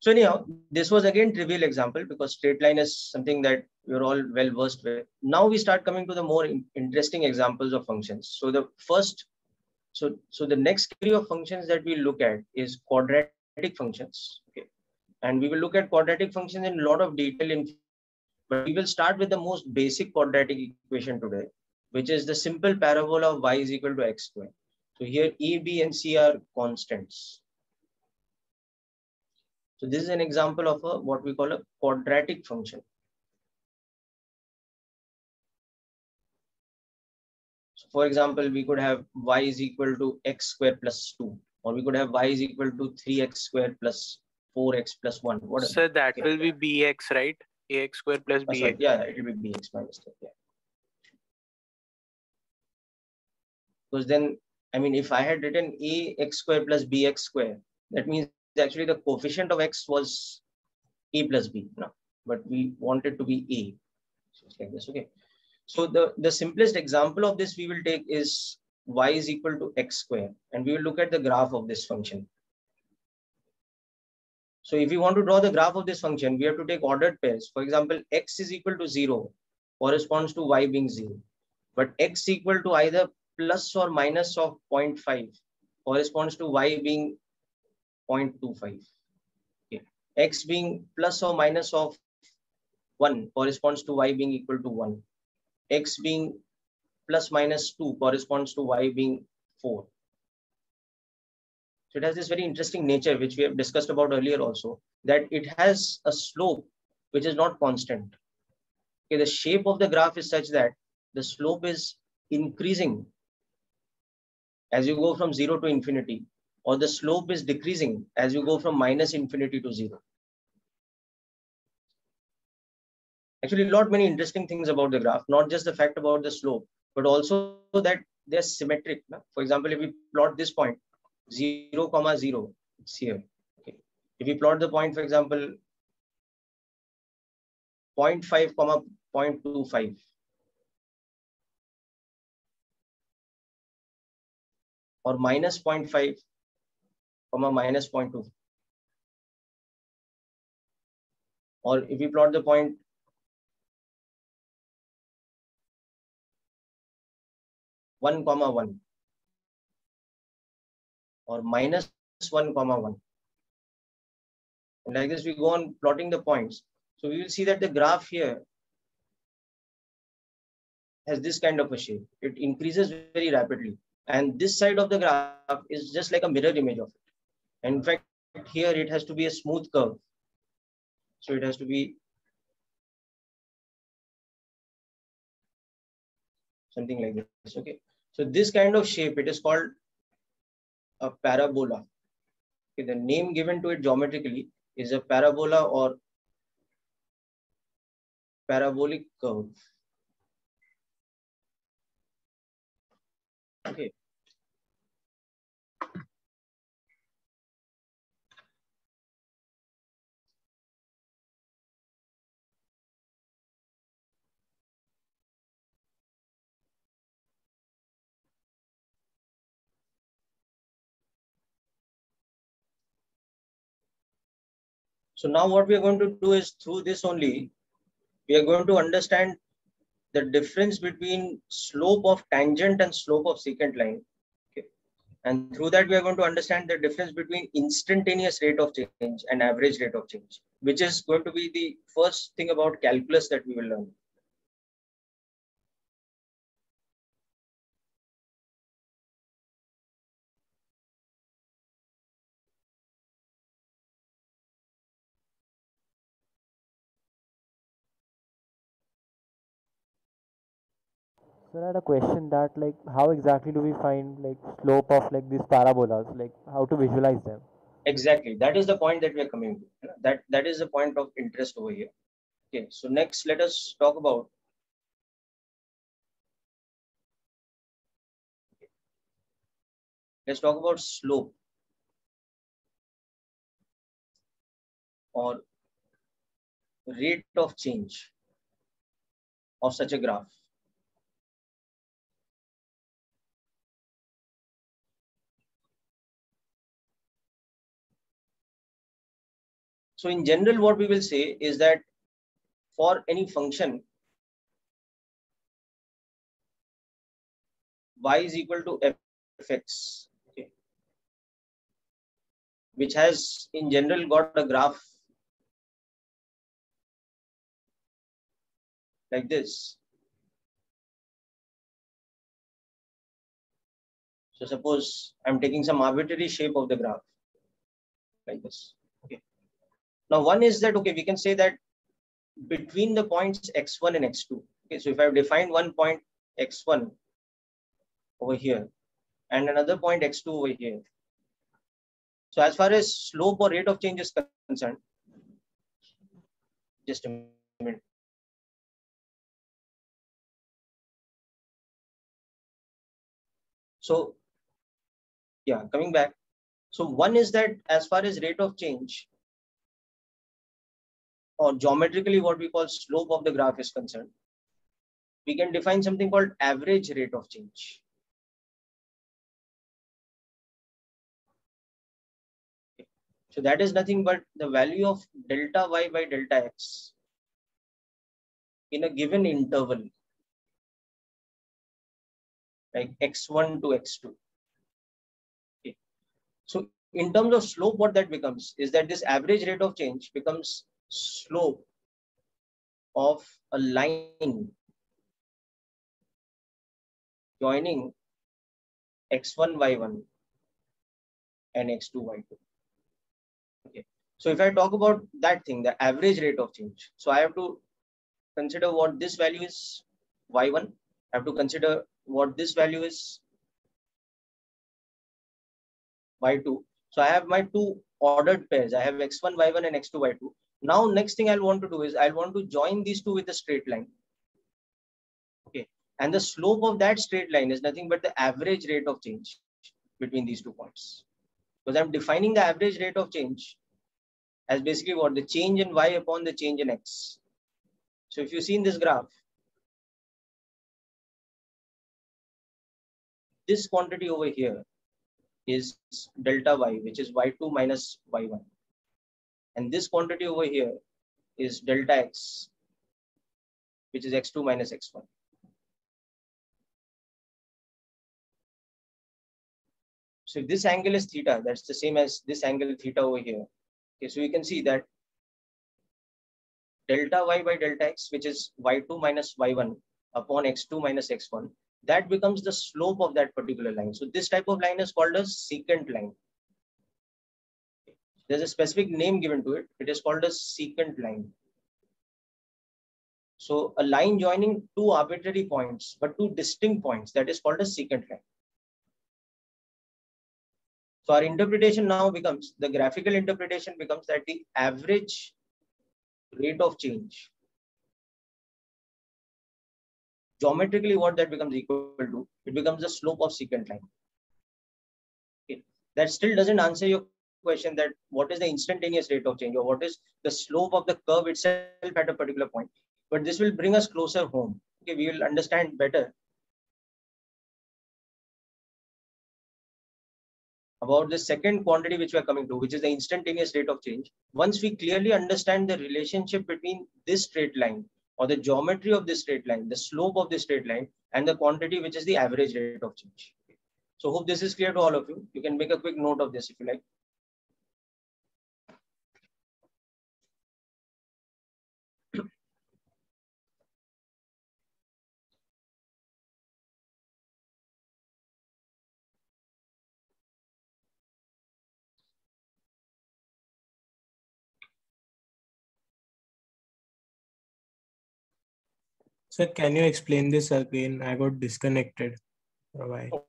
So anyhow this was again trivial example because straight line is something that you're all well versed with. Now we start coming to the more interesting examples of functions. So the first so, so the next category of functions that we look at is quadratic functions. Okay. And we will look at quadratic functions in a lot of detail. In, but we will start with the most basic quadratic equation today, which is the simple parabola of y is equal to x squared. So here a, b, and c are constants. So this is an example of a what we call a quadratic function. For example, we could have y is equal to x squared plus 2, or we could have y is equal to 3x squared plus 4x plus 1. What so that okay. will be bx, right? ax squared plus bx. Sorry, yeah, it will be bx minus 2. Yeah. Because then I mean, if I had written a x square plus bx square, that means actually the coefficient of x was a plus b, no? but we want it to be a. So it's like this, okay. So the, the simplest example of this we will take is y is equal to x square, and we will look at the graph of this function. So if we want to draw the graph of this function, we have to take ordered pairs. For example, x is equal to 0 corresponds to y being 0. But x equal to either plus or minus of 0.5 corresponds to y being 0.25. Okay. x being plus or minus of 1 corresponds to y being equal to 1. X being plus minus 2 corresponds to y being 4. So it has this very interesting nature, which we have discussed about earlier also, that it has a slope which is not constant. Okay, the shape of the graph is such that the slope is increasing as you go from zero to infinity, or the slope is decreasing as you go from minus infinity to zero. Actually, a lot many interesting things about the graph, not just the fact about the slope, but also that they're symmetric. For example, if we plot this point, 0 comma 0 it's here okay? If we plot the point for example 0.5 comma 0.25 or minus 0.5 comma minus 0.2 or if we plot the point one comma one or minus 1 comma 1. And like this, we go on plotting the points. So we will see that the graph here has this kind of a shape. It increases very rapidly. And this side of the graph is just like a mirror image of it. In fact, here it has to be a smooth curve. So it has to be something like this. Okay. So this kind of shape, it is called a parabola. Okay, the name given to it geometrically is a parabola or parabolic curve. Okay. So now what we are going to do is through this only, we are going to understand the difference between slope of tangent and slope of secant line. Okay. And through that, we are going to understand the difference between instantaneous rate of change and average rate of change, which is going to be the first thing about calculus that we will learn. So I had a question that like how exactly do we find like slope of like these parabolas, like how to visualize them? Exactly. That is the point that we are coming to. That that is the point of interest over here. Okay. So next, let us talk about let's talk about slope or rate of change of such a graph. So in general, what we will say is that for any function, y is equal to fx, okay, which has in general got a graph like this. So suppose I'm taking some arbitrary shape of the graph like this. Now, one is that, okay, we can say that between the points x1 and x2. Okay, so if I've defined one point x1 over here and another point x2 over here. So as far as slope or rate of change is concerned, just a minute. So yeah, coming back. So one is that as far as rate of change or geometrically what we call slope of the graph is concerned, we can define something called average rate of change. So that is nothing but the value of delta y by delta x in a given interval, like x1 to x2. Okay. So in terms of slope, what that becomes is that this average rate of change becomes slope of a line joining x1, y1 and x2, y2. Okay. So if I talk about that thing, the average rate of change. So I have to consider what this value is y1. I have to consider what this value is y2. So I have my two ordered pairs. I have x1, y1 and x2, y2. Now next thing I'll want to do is I'll want to join these two with a straight line. Okay. And the slope of that straight line is nothing but the average rate of change between these two points because I'm defining the average rate of change as basically what the change in y upon the change in x. So if you see in this graph, this quantity over here is delta y, which is y2 minus y1. And this quantity over here is delta x, which is x2 minus x1. So if this angle is theta, that's the same as this angle theta over here. Okay, so you can see that delta y by delta x, which is y2 minus y1 upon x2 minus x1, that becomes the slope of that particular line. So this type of line is called a secant line. There's a specific name given to it. It is called a secant line. So a line joining two arbitrary points, but two distinct points, that is called a secant line. So our interpretation now becomes, the graphical interpretation becomes that the average rate of change, geometrically what that becomes equal to, it becomes the slope of secant line. Okay. That still doesn't answer your question that what is the instantaneous rate of change or what is the slope of the curve itself at a particular point. But this will bring us closer home. Okay, we will understand better about the second quantity which we are coming to, which is the instantaneous rate of change. Once we clearly understand the relationship between this straight line or the geometry of this straight line, the slope of this straight line, and the quantity which is the average rate of change. So hope this is clear to all of you. You can make a quick note of this if you like. Sir, can you explain this again? I got disconnected a while.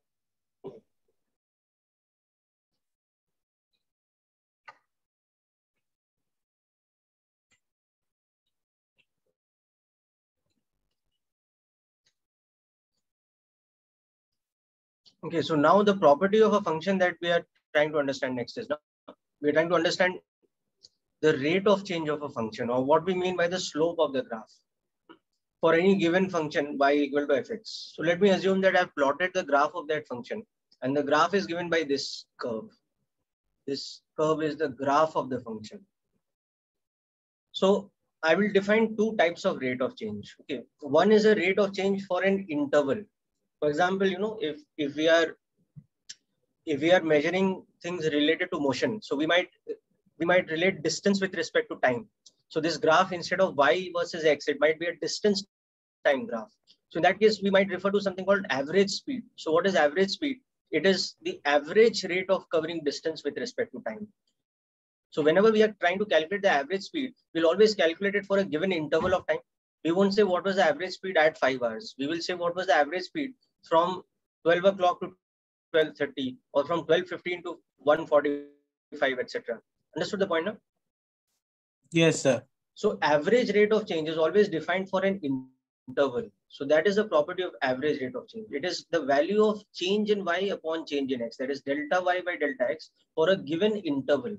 Okay, so now the property of a function that we are trying to understand next is now we're trying to understand the rate of change of a function or what we mean by the slope of the graph for any given function y equal to fx. So let me assume that I've plotted the graph of that function and the graph is given by this curve. This curve is the graph of the function. So I will define two types of rate of change. Okay, one is a rate of change for an interval. For example, you know, if if we are if we are measuring things related to motion, so we might we might relate distance with respect to time. So this graph, instead of y versus x, it might be a distance time graph. So in that case, we might refer to something called average speed. So what is average speed? It is the average rate of covering distance with respect to time. So whenever we are trying to calculate the average speed, we'll always calculate it for a given interval of time. We won't say what was the average speed at five hours. We will say what was the average speed from 12 o'clock to 12.30 or from 12.15 to 1.45, etc. Understood the point now? Yes, sir. So average rate of change is always defined for an interval. So that is the property of average rate of change. It is the value of change in y upon change in x. That is delta y by delta x for a given interval.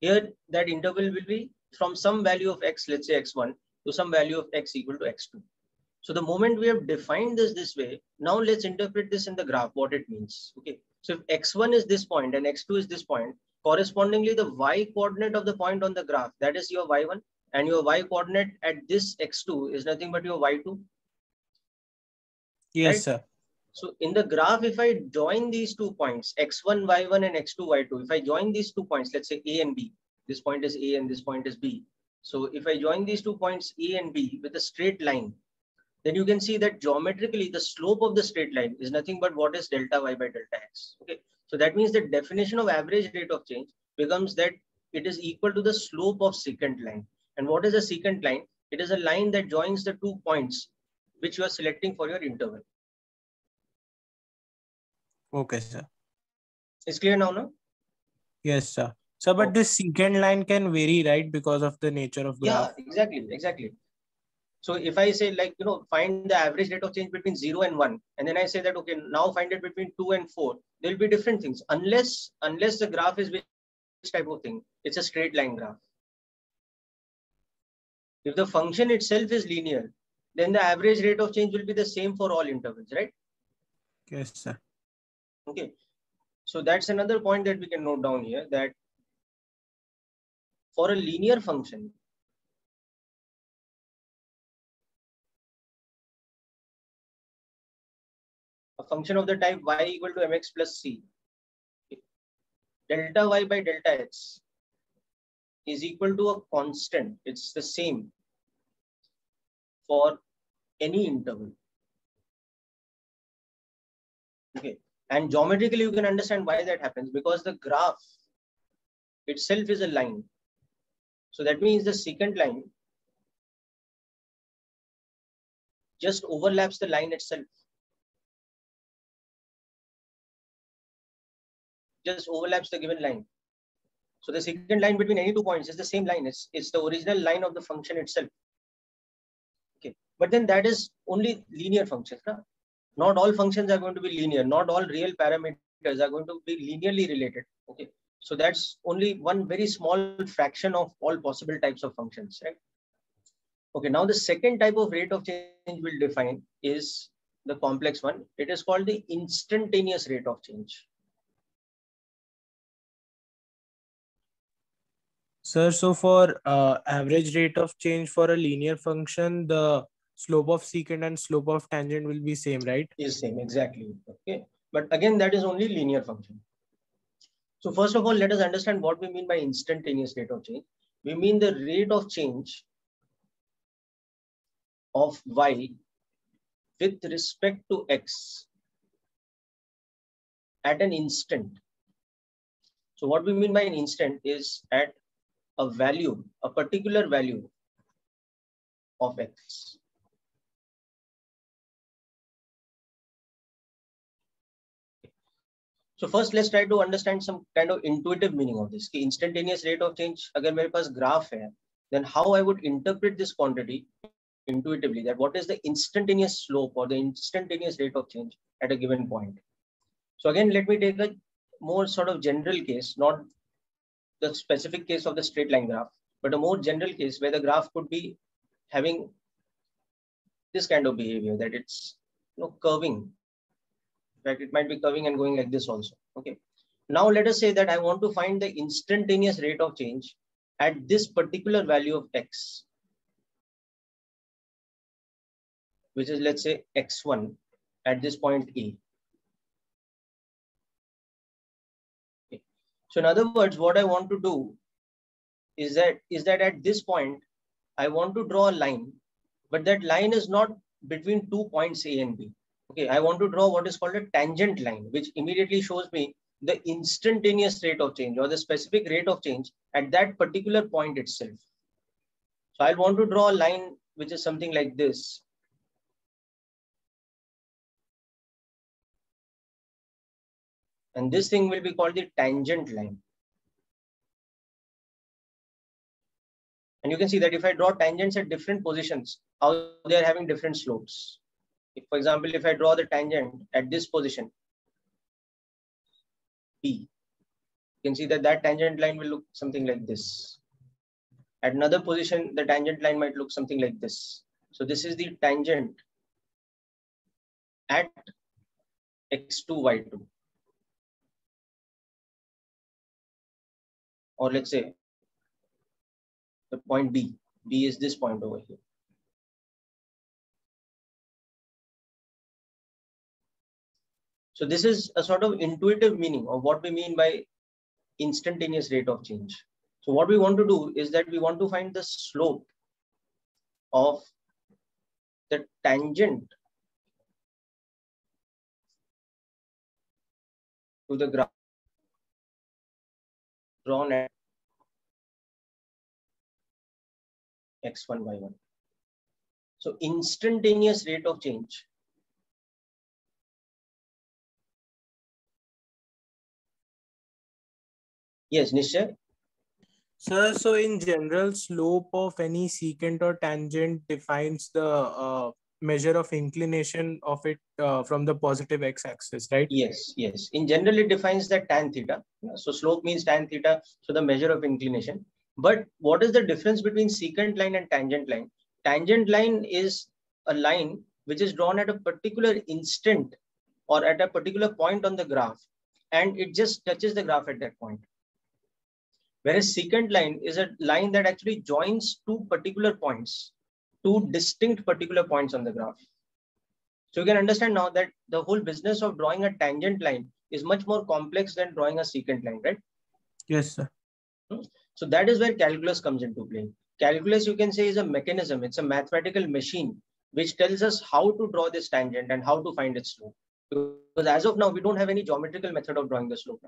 Here, that interval will be from some value of x, let's say x1, to some value of x equal to x2. So the moment we have defined this this way, now let's interpret this in the graph, what it means. Okay. So if x1 is this point and x2 is this point, correspondingly the y coordinate of the point on the graph, that is your y1, and your y coordinate at this x2 is nothing but your y2. Yes, Right. sir. So in the graph, if I join these two points, x1, y1 and x2, y2, if I join these two points, let's say A and B, this point is A and this point is B. So if I join these two points A and B with a straight line, then you can see that geometrically the slope of the straight line is nothing but what is delta y by delta x. Okay. So that means the definition of average rate of change becomes that it is equal to the slope of secant line. And what is a secant line? It is a line that joins the two points which you are selecting for your interval. Okay, sir. It's clear now, no? Yes, sir. So, but oh. this secant line can vary, right? Because of the nature of graph. Yeah, exactly, exactly. So if I say like, you know, find the average rate of change between zero and one, and then I say that, okay, now find it between two and four, there'll be different things unless, unless the graph is which type of thing. It's a straight line graph. If the function itself is linear, then the average rate of change will be the same for all intervals, right? Yes, sir. Okay. So that's another point that we can note down here that for a linear function, function of the type y equal to mx plus c, delta y by delta x is equal to a constant. It's the same for any interval. Okay. And geometrically, you can understand why that happens because the graph itself is a line. So that means the secant line just overlaps the line itself. Just overlaps the given line. So the secant line between any two points is the same line. It's, it's the original line of the function itself. Okay. But then that is only linear functions. Huh? Not all functions are going to be linear. Not all real parameters are going to be linearly related. Okay. So that's only one very small fraction of all possible types of functions, right? Okay, now the second type of rate of change we'll define is the complex one. It is called the instantaneous rate of change. Sir, so for uh, average rate of change for a linear function, the slope of secant and slope of tangent will be same, right? Is same, exactly. Okay. But again, that is only linear function. So first of all, let us understand what we mean by instantaneous rate of change. We mean the rate of change of y with respect to x at an instant. So what we mean by an instant is at a value, a particular value of x. So first, let's try to understand some kind of intuitive meaning of this. कि instantaneous rate of change, अगर मेरे पास graph है, then how I would interpret this quantity intuitively, that what is the instantaneous slope or the instantaneous rate of change at a given point. So again, let me take a more sort of general case, not the specific case of the straight line graph, but a more general case where the graph could be having this kind of behavior, that it's you know curving fact, it might be curving and going like this also. Okay. Now let us say that I want to find the instantaneous rate of change at this particular value of x, which is let's say x1 at this point A. So in other words, what I want to do is that is that at this point, I want to draw a line, but that line is not between two points A and B okay, I want to draw what is called a tangent line, which immediately shows me the instantaneous rate of change or the specific rate of change at that particular point itself. So I'll want to draw a line which is something like this. And this thing will be called the tangent line. And you can see that if I draw tangents at different positions, how they are having different slopes. If, for example, if I draw the tangent at this position, P, you can see that that tangent line will look something like this. At another position, the tangent line might look something like this. So this is the tangent at x2, y2. Or let's say the point B. B is this point over here. So this is a sort of intuitive meaning of what we mean by instantaneous rate of change. So what we want to do is that we want to find the slope of the tangent to the graph drawn at x1, y1. So instantaneous rate of change Yes, Nishya. Sir, so in general, slope of any secant or tangent defines the uh, measure of inclination of it uh, from the positive x-axis, right? Yes, yes. In general, it defines that tan theta. So slope means tan theta, so the measure of inclination. But what is the difference between secant line and tangent line? Tangent line is a line which is drawn at a particular instant or at a particular point on the graph, and it just touches the graph at that point. Whereas secant line is a line that actually joins two particular points, two distinct particular points on the graph. So you can understand now that the whole business of drawing a tangent line is much more complex than drawing a secant line, right? Yes, sir. Hmm. So that is where calculus comes into play. Calculus, you can say, is a mechanism. It's a mathematical machine which tells us how to draw this tangent and how to find its slope. Because as of now, we don't have any geometrical method of drawing the slope.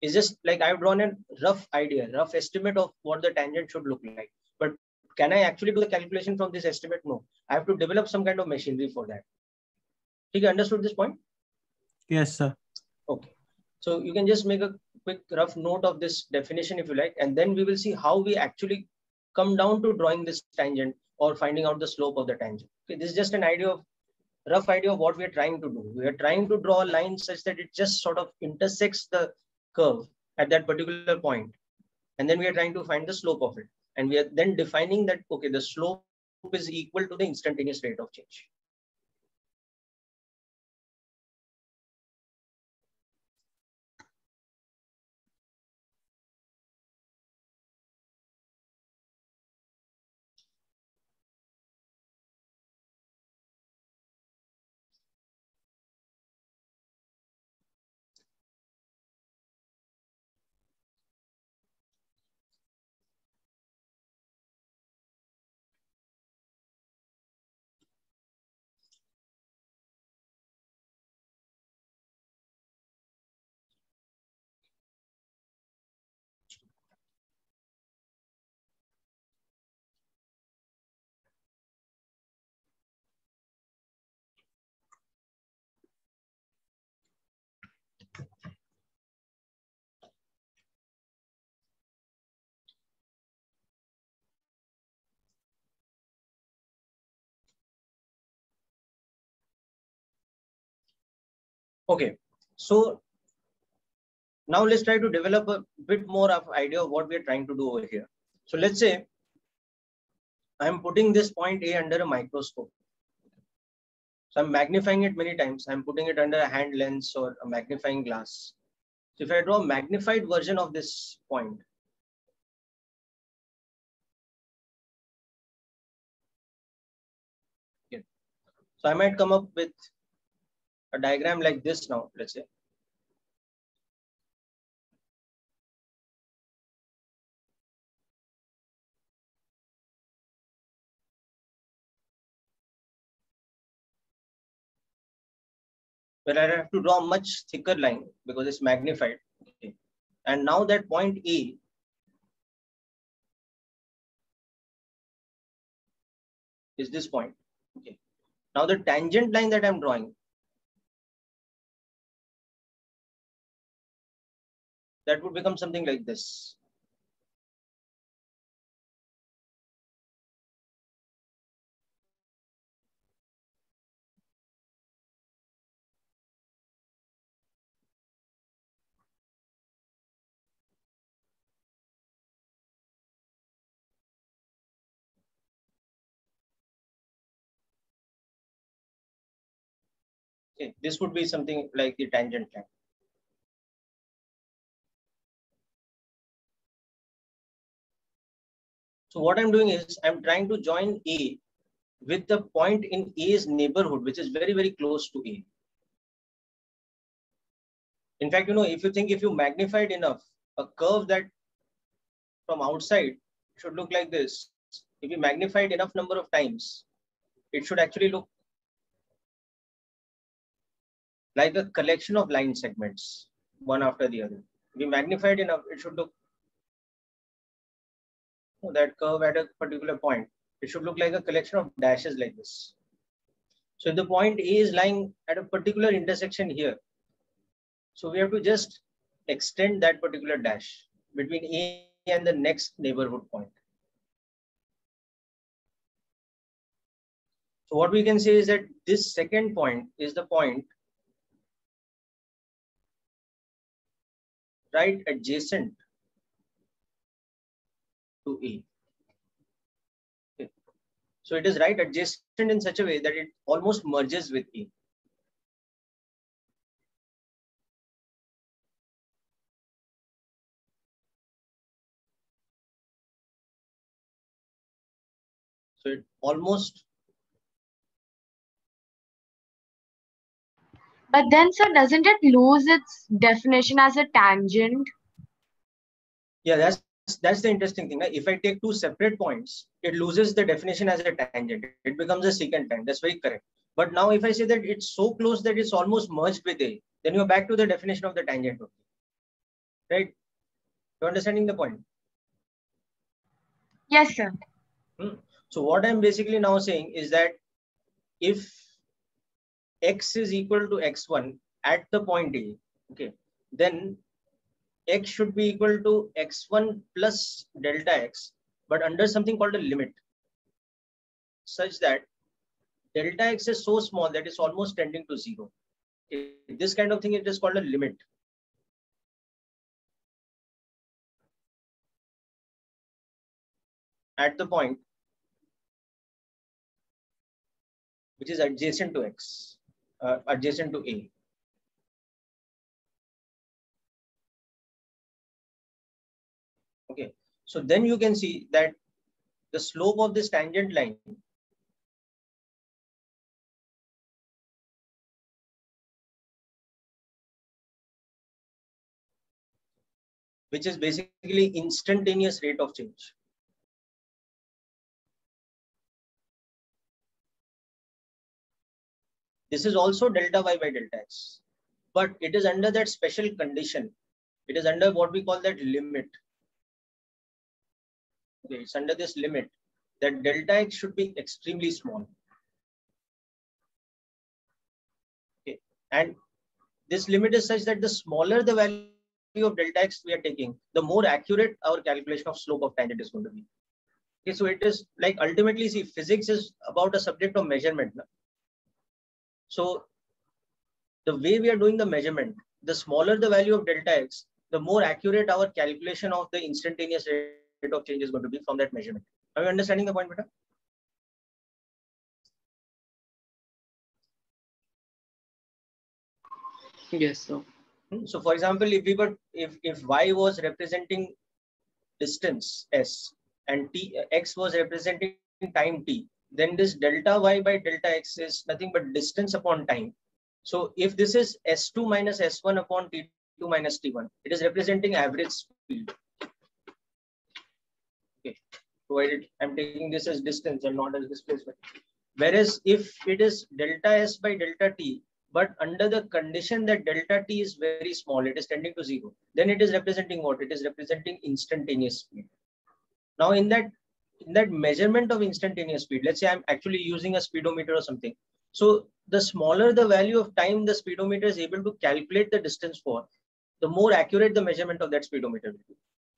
It's just like I've drawn a rough idea, rough estimate of what the tangent should look like. Can I actually do the calculation from this estimate? No. I have to develop some kind of machinery for that. You understood this point? Yes, sir. Okay. So you can just make a quick rough note of this definition if you like, and then we will see how we actually come down to drawing this tangent or finding out the slope of the tangent. Okay, this is just an idea of rough idea of what we are trying to do. We are trying to draw a line such that it just sort of intersects the curve at that particular point. And then we are trying to find the slope of it. And we are then defining that, okay, the slope is equal to the instantaneous rate of change. Okay, so now let's try to develop a bit more of idea of what we are trying to do over here. So let's say I'm putting this point A under a microscope. So I'm magnifying it many times. I'm putting it under a hand lens or a magnifying glass. So if I draw a magnified version of this point, so I might come up with a diagram like this now, let's say. Where I have to draw a much thicker line because it's magnified. Okay. And now that point A is this point. Okay. Now the tangent line that I'm drawing that would become something like this. Okay, this would be something like the tangent line. So what I'm doing is I'm trying to join A with the point in A's neighborhood, which is very, very close to A. In fact, you know, if you think if you magnified enough, a curve that from outside should look like this. If you magnified enough number of times, it should actually look like a collection of line segments, one after the other. If you magnified enough, it should look that curve at a particular point. It should look like a collection of dashes like this. So if the point A is lying at a particular intersection here, so we have to just extend that particular dash between A and the next neighborhood point. So what we can say is that this second point is the point right adjacent to A. Okay. So it is right adjacent in such a way that it almost merges with A. So it almost. But then, sir, doesn't it lose its definition as a tangent? Yeah, that's that's the interesting thing. If I take two separate points, it loses the definition as a tangent. It becomes a secant line. That's very correct. But now if I say that it's so close that it's almost merged with A, then you're back to the definition of the tangent. Right? You're understanding the point? Yes, sir. Hmm. So what I'm basically now saying is that if x is equal to x1 at the point A, okay, then x should be equal to x1 plus delta x, but under something called a limit, such that delta x is so small that it's almost tending to zero. This kind of thing is called a limit. At the point which is adjacent to x, uh, adjacent to A. so then you can see that the slope of this tangent line which is basically instantaneous rate of change. This is also delta y by delta x, but it is under that special condition. It is under what we call that limit. Okay, it's under this limit that delta x should be extremely small. Okay, and this limit is such that the smaller the value of delta x we are taking, the more accurate our calculation of slope of tangent is going to be. Okay, so it is like ultimately, see, physics is about a subject of measurement. So the way we are doing the measurement, the smaller the value of delta x, the more accurate our calculation of the instantaneous rate of change is going to be from that measurement. Are you understanding the point, Beta? Yes, sir. Hmm, so for example, if we were, if, if y was representing distance s and t, x was representing time t, then this delta y by delta x is nothing but distance upon time. So if this is s2 minus s1 upon t2 minus t1, it is representing average speed. Okay, provided I'm taking this as distance and not as displacement. Whereas if it is delta s by delta t, but under the condition that delta t is very small, it is tending to zero, then it is representing what? It is representing instantaneous speed. Now in that in that measurement of instantaneous speed, let's say I'm actually using a speedometer or something. So the smaller the value of time the speedometer is able to calculate the distance for, the more accurate the measurement of that speedometer will be.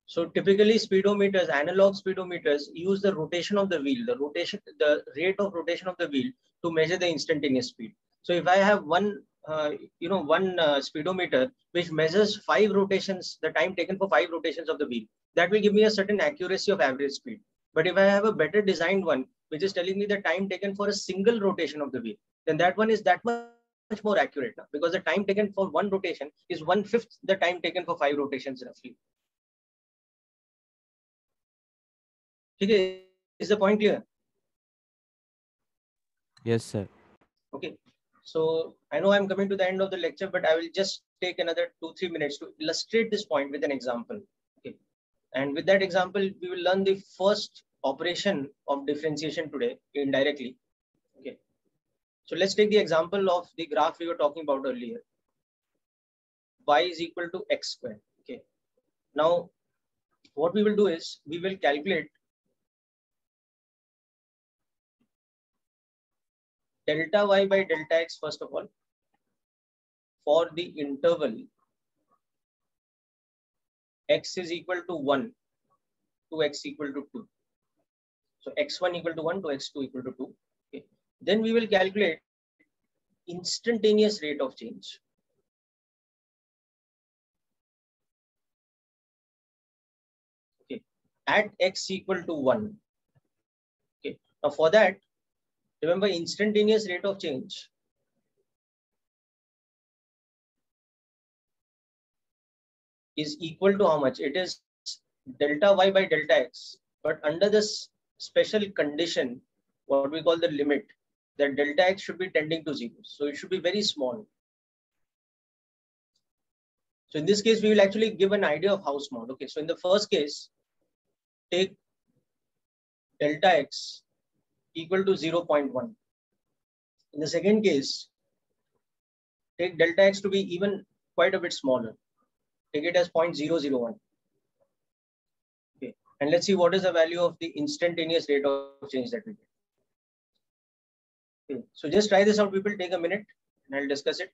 So typically speedometers, analog speedometers use the rotation of the wheel, the rotation, the rate of rotation of the wheel to measure the instantaneous speed. So if I have one, uh, you know, one uh, speedometer which measures five rotations, the time taken for five rotations of the wheel, that will give me a certain accuracy of average speed. But if I have a better designed one, which is telling me the time taken for a single rotation of the wheel, then that one is that much more accurate now because the time taken for one rotation is one fifth the time taken for five rotations roughly. Okay, is the point clear? Yes, sir. Okay, so I know I'm coming to the end of the lecture, but I will just take another two, three minutes to illustrate this point with an example. Okay, and with that example, we will learn the first operation of differentiation today indirectly. Okay, so let's take the example of the graph we were talking about earlier. y is equal to x square. Okay, now what we will do is we will calculate delta y by delta x first of all for the interval x is equal to 1 to x equal to 2. So x1 equal to 1 to x2 equal to 2. Okay. Then we will calculate instantaneous rate of change. Okay. At x equal to 1. Okay. Now for that, Remember instantaneous rate of change. is equal to how much? It is delta y by delta x. But under this special condition, what we call the limit, that delta x should be tending to zero. So it should be very small. So in this case, we will actually give an idea of how small. Okay, so in the first case, take delta x equal to 0.1. In the second case, take delta x to be even quite a bit smaller. Take it as 0.001. Okay, and let's see what is the value of the instantaneous rate of change that we get. Okay, so just try this out, people. Take a minute and I'll discuss it.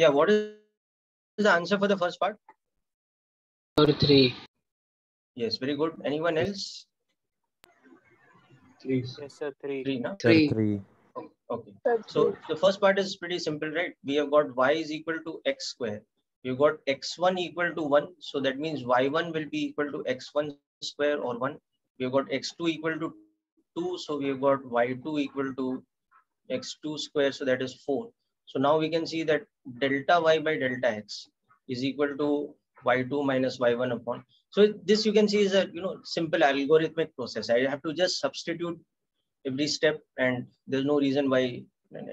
Yeah, what is the answer for the first part? Or three. Yes, very good. Anyone else? Three. Yes, sir. Three. Three, no? Three. three. Oh, okay. So the first part is pretty simple, right? We have got y is equal to x square. We've got x1 equal to 1. So that means y1 will be equal to x1 square or 1. We've got x2 equal to 2. So we've got y2 equal to x2 square. So that is 4. So now we can see that delta y by delta x is equal to y2 minus y1 upon. So this you can see is a you know simple algorithmic process. I have to just substitute every step and there's no reason why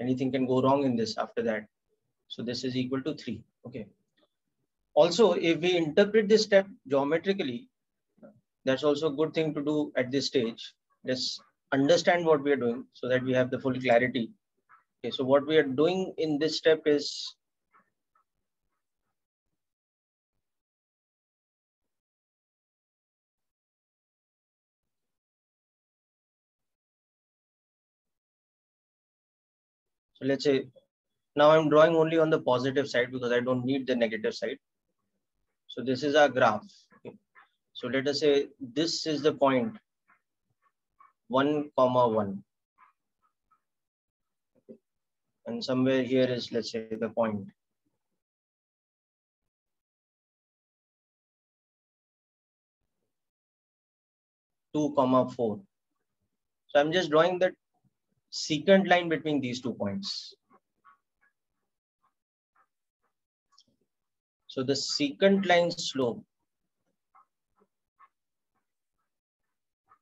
anything can go wrong in this after that. So this is equal to 3. Okay. Also, if we interpret this step geometrically, that's also a good thing to do at this stage. Let's understand what we are doing so that we have the full clarity. Okay, so what we are doing in this step is So let's say Now I'm drawing only on the positive side because I don't need the negative side. So this is our graph. So let us say this is the point 1 comma 1. And somewhere here is, let's say, the point. Two comma four. So I'm just drawing the secant line between these two points. So the secant line slope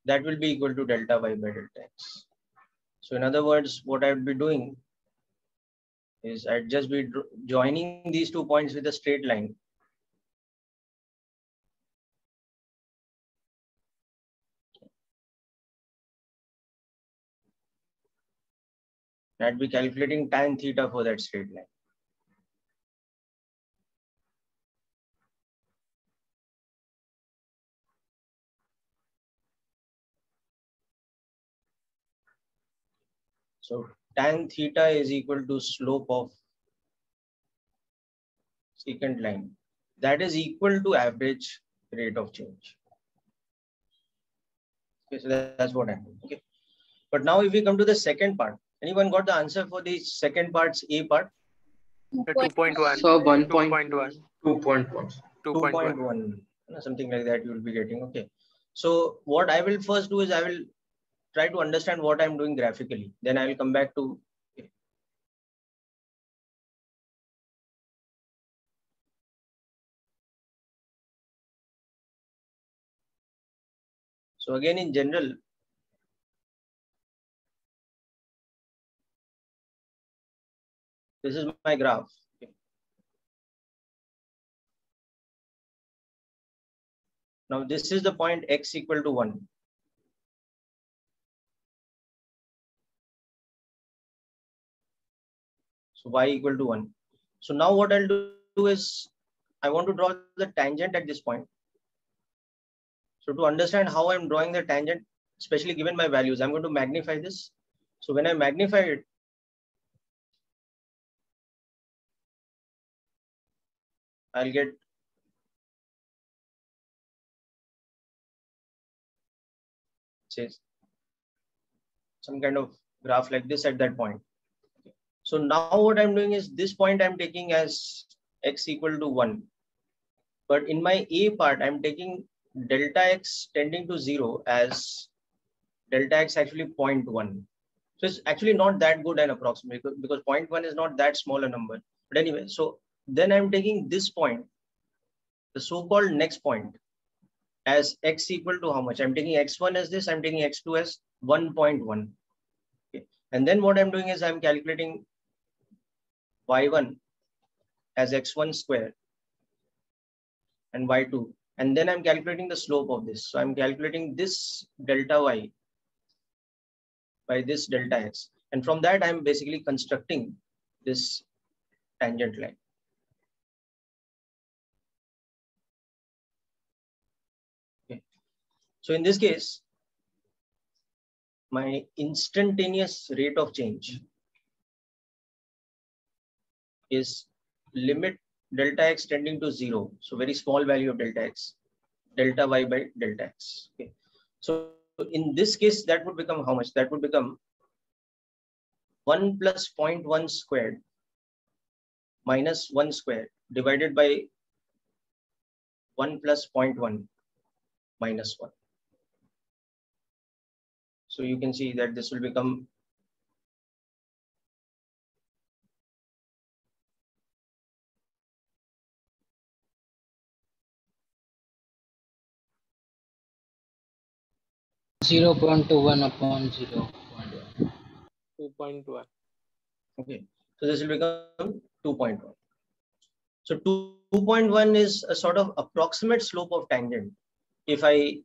that will be equal to delta y by delta x. So in other words, what I would be doing is I'd just be joining these two points with a straight line. I'd be calculating tan theta for that straight line. So tan theta is equal to slope of secant line. That is equal to average rate of change. Okay, so that's what I mean. Okay. But now if we come to the second part, anyone got the answer for the second part's A part? 2.1. So 1.1. 2.1. 2.1. 2.1. Something like that you will be getting. Okay. So what I will first do is I will try to understand what I'm doing graphically. Then I will come back to So again, in general, this is my graph. Now this is the point x equal to 1. Y equal to 1. So now what I'll do is I want to draw the tangent at this point. So to understand how I'm drawing the tangent, especially given my values, I'm going to magnify this. So when I magnify it, I'll get some kind of graph like this at that point. So now what I'm doing is this point I'm taking as x equal to 1. But in my A part, I'm taking delta x tending to 0 as delta x actually 0.1. So it's actually not that good an approximate because 0.1 is not that small a number. But anyway, so then I'm taking this point, the so-called next point as x equal to how much? I'm taking x1 as this, I'm taking x2 as 1.1. Okay. And then what I'm doing is I'm calculating y1 as x1 square and y2. And then I'm calculating the slope of this. So I'm calculating this delta y by this delta x. And from that, I'm basically constructing this tangent line. Okay. So in this case, my instantaneous rate of change is limit delta x tending to zero. So very small value of delta x, delta y by delta x. Okay. So in this case, that would become how much? That would become 1 plus 0.1 squared minus 1 squared divided by 1 plus 0.1 minus 1. So you can see that this will become Zero point two one upon zero point one. 2.1. Okay, so this will become 2.1. So 2.1 is a sort of approximate slope of tangent. If I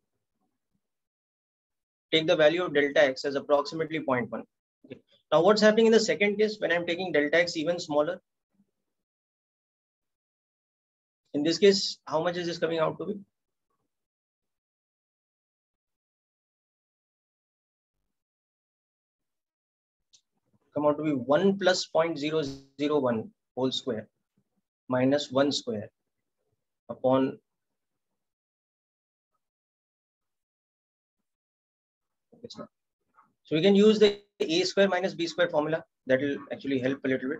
take the value of delta x as approximately 0.1. Okay. Now what's happening in the second case when I'm taking delta x even smaller? In this case, how much is this coming out to be? Come out to be 1 plus 0.001 whole square minus 1 square upon. So we can use the a square minus b square formula. That will actually help a little bit.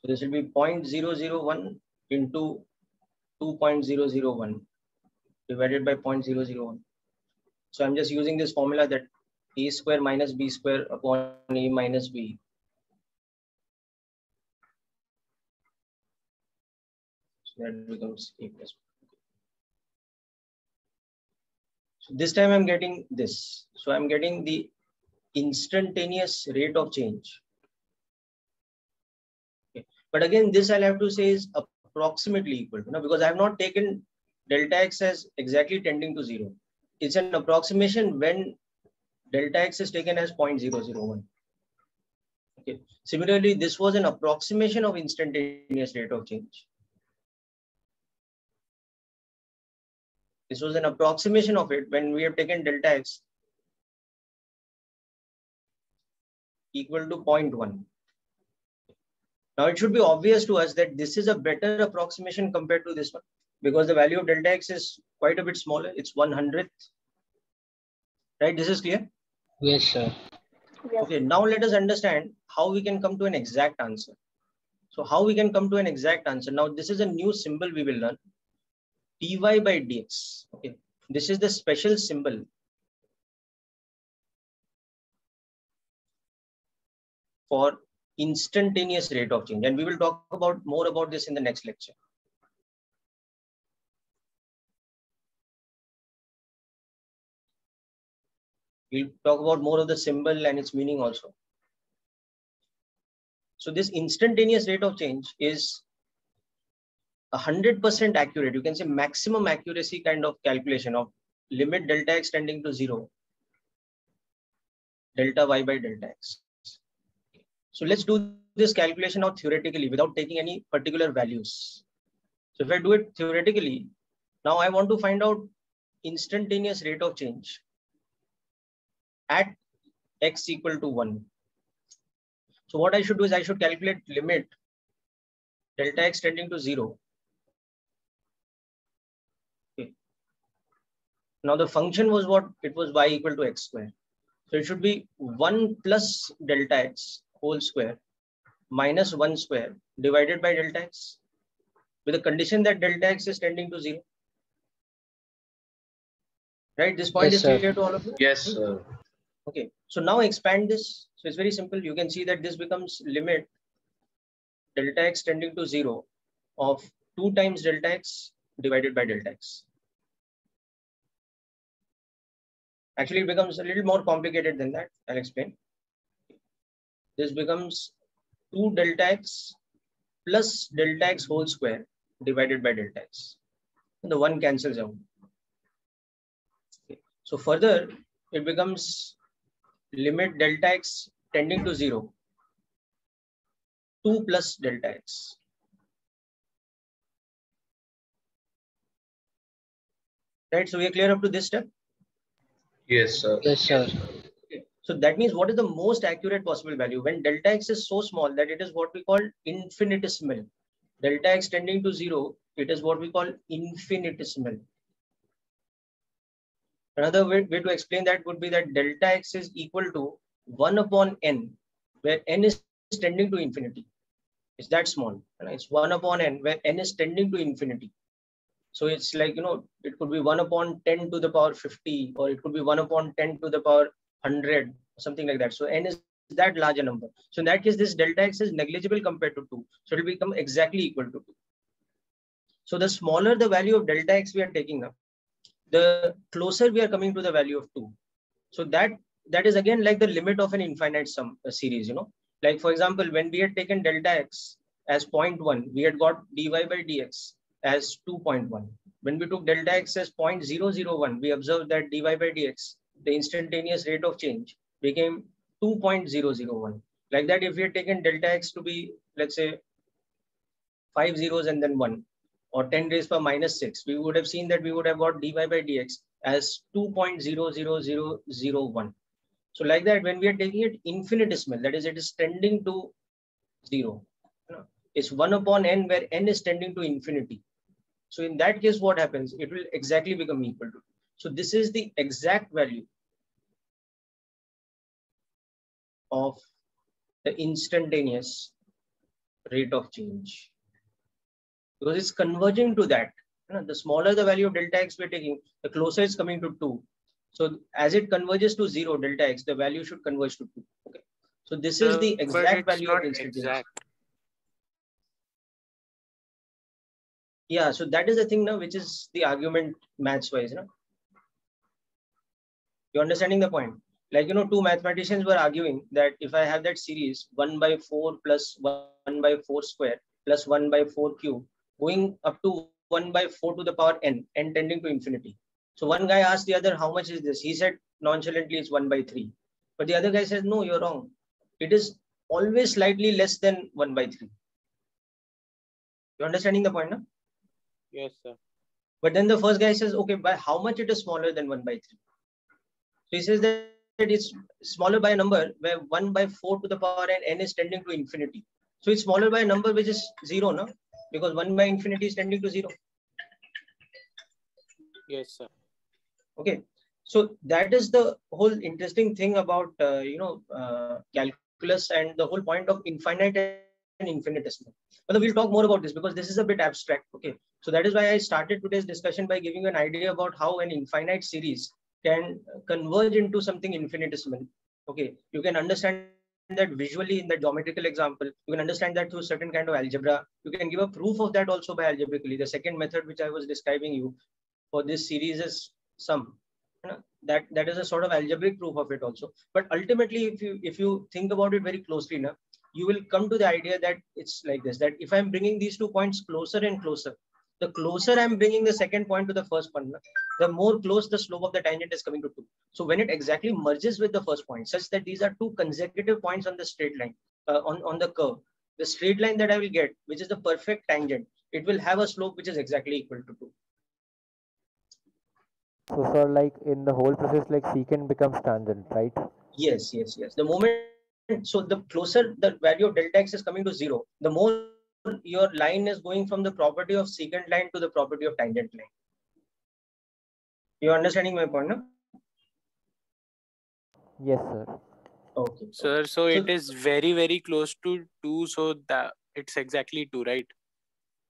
So this will be 0.001 into 2.001 divided by 0.001. So I'm just using this formula that a square minus b square upon a minus b So that becomes a plus. So this time I'm getting this. So I'm getting the instantaneous rate of change. But again, this I'll have to say is approximately equal to, no, because I have not taken delta x as exactly tending to zero. It's an approximation when delta x is taken as 0.001. Okay. Similarly, this was an approximation of instantaneous rate of change. This was an approximation of it when we have taken delta x equal to 0.1. Now it should be obvious to us that this is a better approximation compared to this one because the value of delta x is quite a bit smaller. It's 100th. Right? This is clear? Yes, sir. Okay, now let us understand how we can come to an exact answer. So how we can come to an exact answer. Now this is a new symbol we will learn dy by dx. Okay, this is the special symbol for instantaneous rate of change. And we will talk about more about this in the next lecture. We'll talk about more of the symbol and its meaning also. So this instantaneous rate of change is 100% accurate, you can say maximum accuracy kind of calculation of limit delta x tending to zero, delta y by delta x. So let's do this calculation now theoretically without taking any particular values. So if I do it theoretically, now I want to find out instantaneous rate of change at x equal to 1. So what I should do is I should calculate limit delta x tending to 0 Okay. Now the function was what? It was y equal to x square. So it should be 1 plus delta x whole square minus 1 square divided by delta x with the condition that delta x is tending to 0. Right? This point yes, is clear to all of you? Yes, sir. Okay. So now expand this. So it's very simple. You can see that this becomes limit delta x tending to 0 of 2 times delta x divided by delta x. Actually, it becomes a little more complicated than that. I'll explain. This becomes 2 delta x plus delta x whole square divided by delta x. And the 1 cancels out. Okay. So further, it becomes limit delta x tending to 0, 2 plus delta x. Right, so we are clear up to this step. Yes, sir. Yes, sir. So that means what is the most accurate possible value? When delta x is so small that it is what we call infinitesimal. Delta x tending to zero, it is what we call infinitesimal. Another way, way to explain that would be that delta x is equal to 1 upon n, where n is tending to infinity. It's that small. Right? It's 1 upon n, where n is tending to infinity. So it's like, you know, it could be 1 upon 10 to the power 50, or it could be 1 upon 10 to the power 100, something like that. So n is that large a number. So in that case, this delta x is negligible compared to 2. So it will become exactly equal to 2. So the smaller the value of delta x we are taking up, the closer we are coming to the value of 2. So that that is again like the limit of an infinite sum series, you know. Like for example, when we had taken delta x as 0.1, we had got dy by dx as 2.1. When we took delta x as 0.001, we observed that dy by dx, the instantaneous rate of change became 2.001. Like that, if we had taken delta x to be, let's say, five zeros and then one, or 10 raised power minus six, we would have seen that we would have got dy by dx as 2.00001. So like that, when we are taking it infinitesimal, that is, it is tending to zero. It's one upon n where n is tending to infinity. So in that case, what happens? It will exactly become equal to. So this is the exact value of the instantaneous rate of change. Because it's converging to that. You know, the smaller the value of delta x we're taking, the closer it's coming to 2. So as it converges to 0 delta x, the value should converge to 2. Okay. So this is the exact value of instantaneous. Exact. Yeah, so that is the thing now, which is the argument maths wise. You know? You're understanding the point? like you know two mathematicians were arguing that if i have that series 1 by 4 plus 1 by 4 square plus 1 by 4 cube going up to 1 by 4 to the power n n tending to infinity. So one guy asked the other how much is this? He said nonchalantly it's 1 by 3 but the other guy says no you're wrong. It is always slightly less than 1 by 3 you understanding the point no? yes sir. But then the first guy says okay by how much it is smaller than 1 by 3 so he says that it's smaller by a number where 1 by 4 to the power n, n is tending to infinity. So it's smaller by a number which is 0, no? Because 1 by infinity is tending to 0. Yes, sir. Okay. So that is the whole interesting thing about, uh, you know, uh, calculus and the whole point of infinite and infinitesimal. But we'll talk more about this because this is a bit abstract. Okay. So that is why I started today's discussion by giving an idea about how an infinite series can converge into something infinitesimal. Okay, you can understand that visually in the geometrical example. You can understand that through certain kind of algebra. You can give a proof of that also by algebraically. The second method which I was describing you for this series is sum. That that is a sort of algebraic proof of it also. But ultimately, if you if you think about it very closely now, you will come to the idea that it's like this: that if I'm bringing these two points closer and closer, the closer I'm bringing the second point to the first one, the more close the slope of the tangent is coming to 2. So when it exactly merges with the first point, such that these are two consecutive points on the straight line, uh, on, on the curve, the straight line that I will get, which is the perfect tangent, it will have a slope which is exactly equal to 2. So, sir, like in the whole process, like secant becomes tangent, right? Yes, yes, yes. The moment, so the closer the value of delta x is coming to 0, the more your line is going from the property of secant line to the property of tangent line. You understanding my point, no? Yes, sir. Okay. Sir, so, so it is very, very close to 2, so that it's exactly 2, right?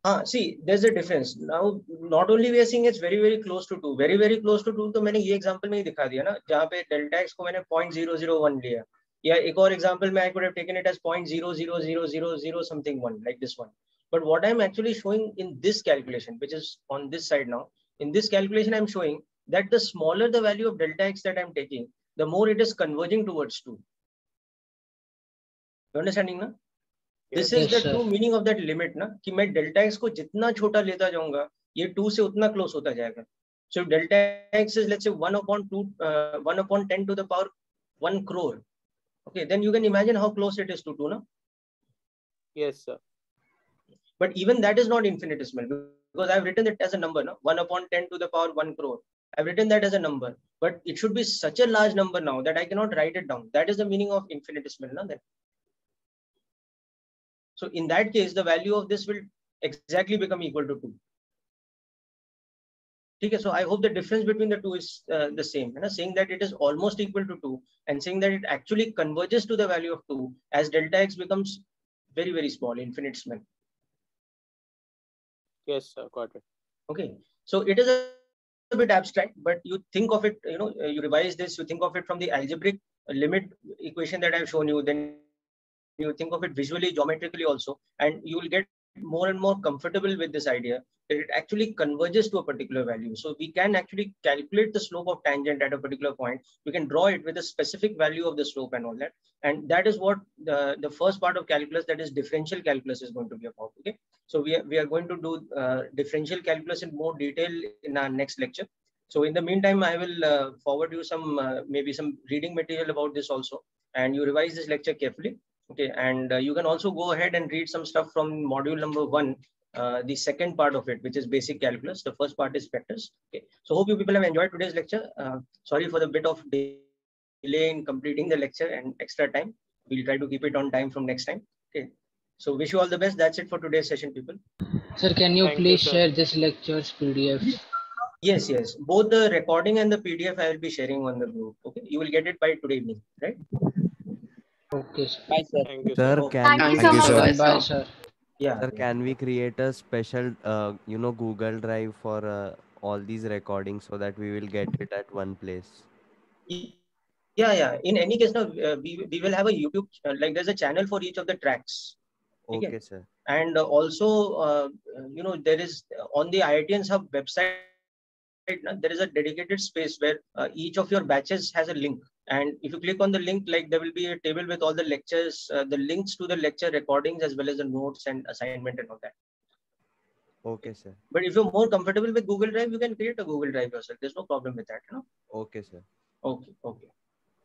Ah, see, there's a difference. Now, not only we are seeing it's very, very close to 2. Very, very close to 2 तो मैंने ये example में ही दिखा दिया ना जहाँ पे delta x को मैंने 0.001 लिया Yeah एक और example में I could have taken it as 0.00000 something one like this one but what I'm actually showing in this calculation which is on this side now in this calculation I'm showing that the smaller the value of delta x that I'm taking the more it is converging towards 2 you understanding na this is the true meaning of that limit na कि मैं delta x को जितना छोटा लेता जाऊँगा ये 2 से उतना close होता जाएगा so delta x is let's say 1 upon 2 uh, 1 upon 10 to the power 1 crore Okay, then you can imagine how close it is to 2, no? Yes, sir. But even that is not infinitesimal because I've written it as a number, no? 1 upon 10 to the power 1 crore. I've written that as a number, but it should be such a large number now that I cannot write it down. That is the meaning of infinitesimal, no? Then. So in that case, the value of this will exactly become equal to 2. Okay, so I hope the difference between the two is uh, the same. You know, saying that it is almost equal to 2 and saying that it actually converges to the value of 2 as delta x becomes very, very small, infinitesimal. Yes, sir, got it. Okay, so it is a, a bit abstract, but you think of it, you know, uh, you revise this, you think of it from the algebraic limit equation that I've shown you, then you think of it visually, geometrically also, and you will get more and more comfortable with this idea that it actually converges to a particular value. So we can actually calculate the slope of tangent at a particular point. We can draw it with a specific value of the slope and all that. And that is what the, the first part of calculus, that is differential calculus is going to be about. Okay. So we are, we are going to do uh, differential calculus in more detail in our next lecture. So in the meantime, I will uh, forward you some, uh, maybe some reading material about this also. And you revise this lecture carefully Okay, and uh, you can also go ahead and read some stuff from module number one, uh, the second part of it, which is basic calculus. The first part is vectors. Okay, so hope you people have enjoyed today's lecture. Uh, sorry for the bit of delay in completing the lecture and extra time. We'll try to keep it on time from next time. Okay, so wish you all the best. That's it for today's session, people. Sir, can you Thank please sir. share this lecture's PDF? Yes, yes. Both the recording and the PDF I will be sharing on the group. Okay, you will get it by today evening, right? Okay, sir. Bye, sir. Thank you, Sir, sir. can Thank we you so Thank you, much. sir. Bye, sir. Yeah. Sir, can we create a special, uh, you know, Google Drive for uh, all these recordings so that we will get it at one place? Yeah, yeah. In any case, now uh, we we will have a YouTube uh, like there's a channel for each of the tracks. Okay. Okay, sir. and uh, also uh, you know there is on the IITians Hub website now, there is a dedicated space where uh, each of your batches has a link and if you click on the link like there will be a table with all the lectures uh, the links to the lecture recordings as well as the notes and assignment and all that Okay, sir. but if you're more comfortable with google drive you can create a google drive yourself there's no problem with that you know Okay, sir. okay okay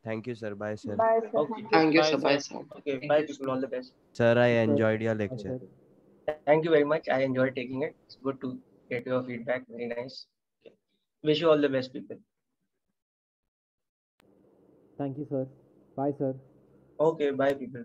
Thank you, sir. Bye, sir. Bye, sir. okay Thank you, Bye, sir. Bye, sir. sir. okay Thank bye you, people all the best Sir, I enjoyed your lecture. thank you very much i enjoyed taking it it's good to get your feedback very nice okay. wish you all the best people Thank you, sir. Bye, sir. okay bye people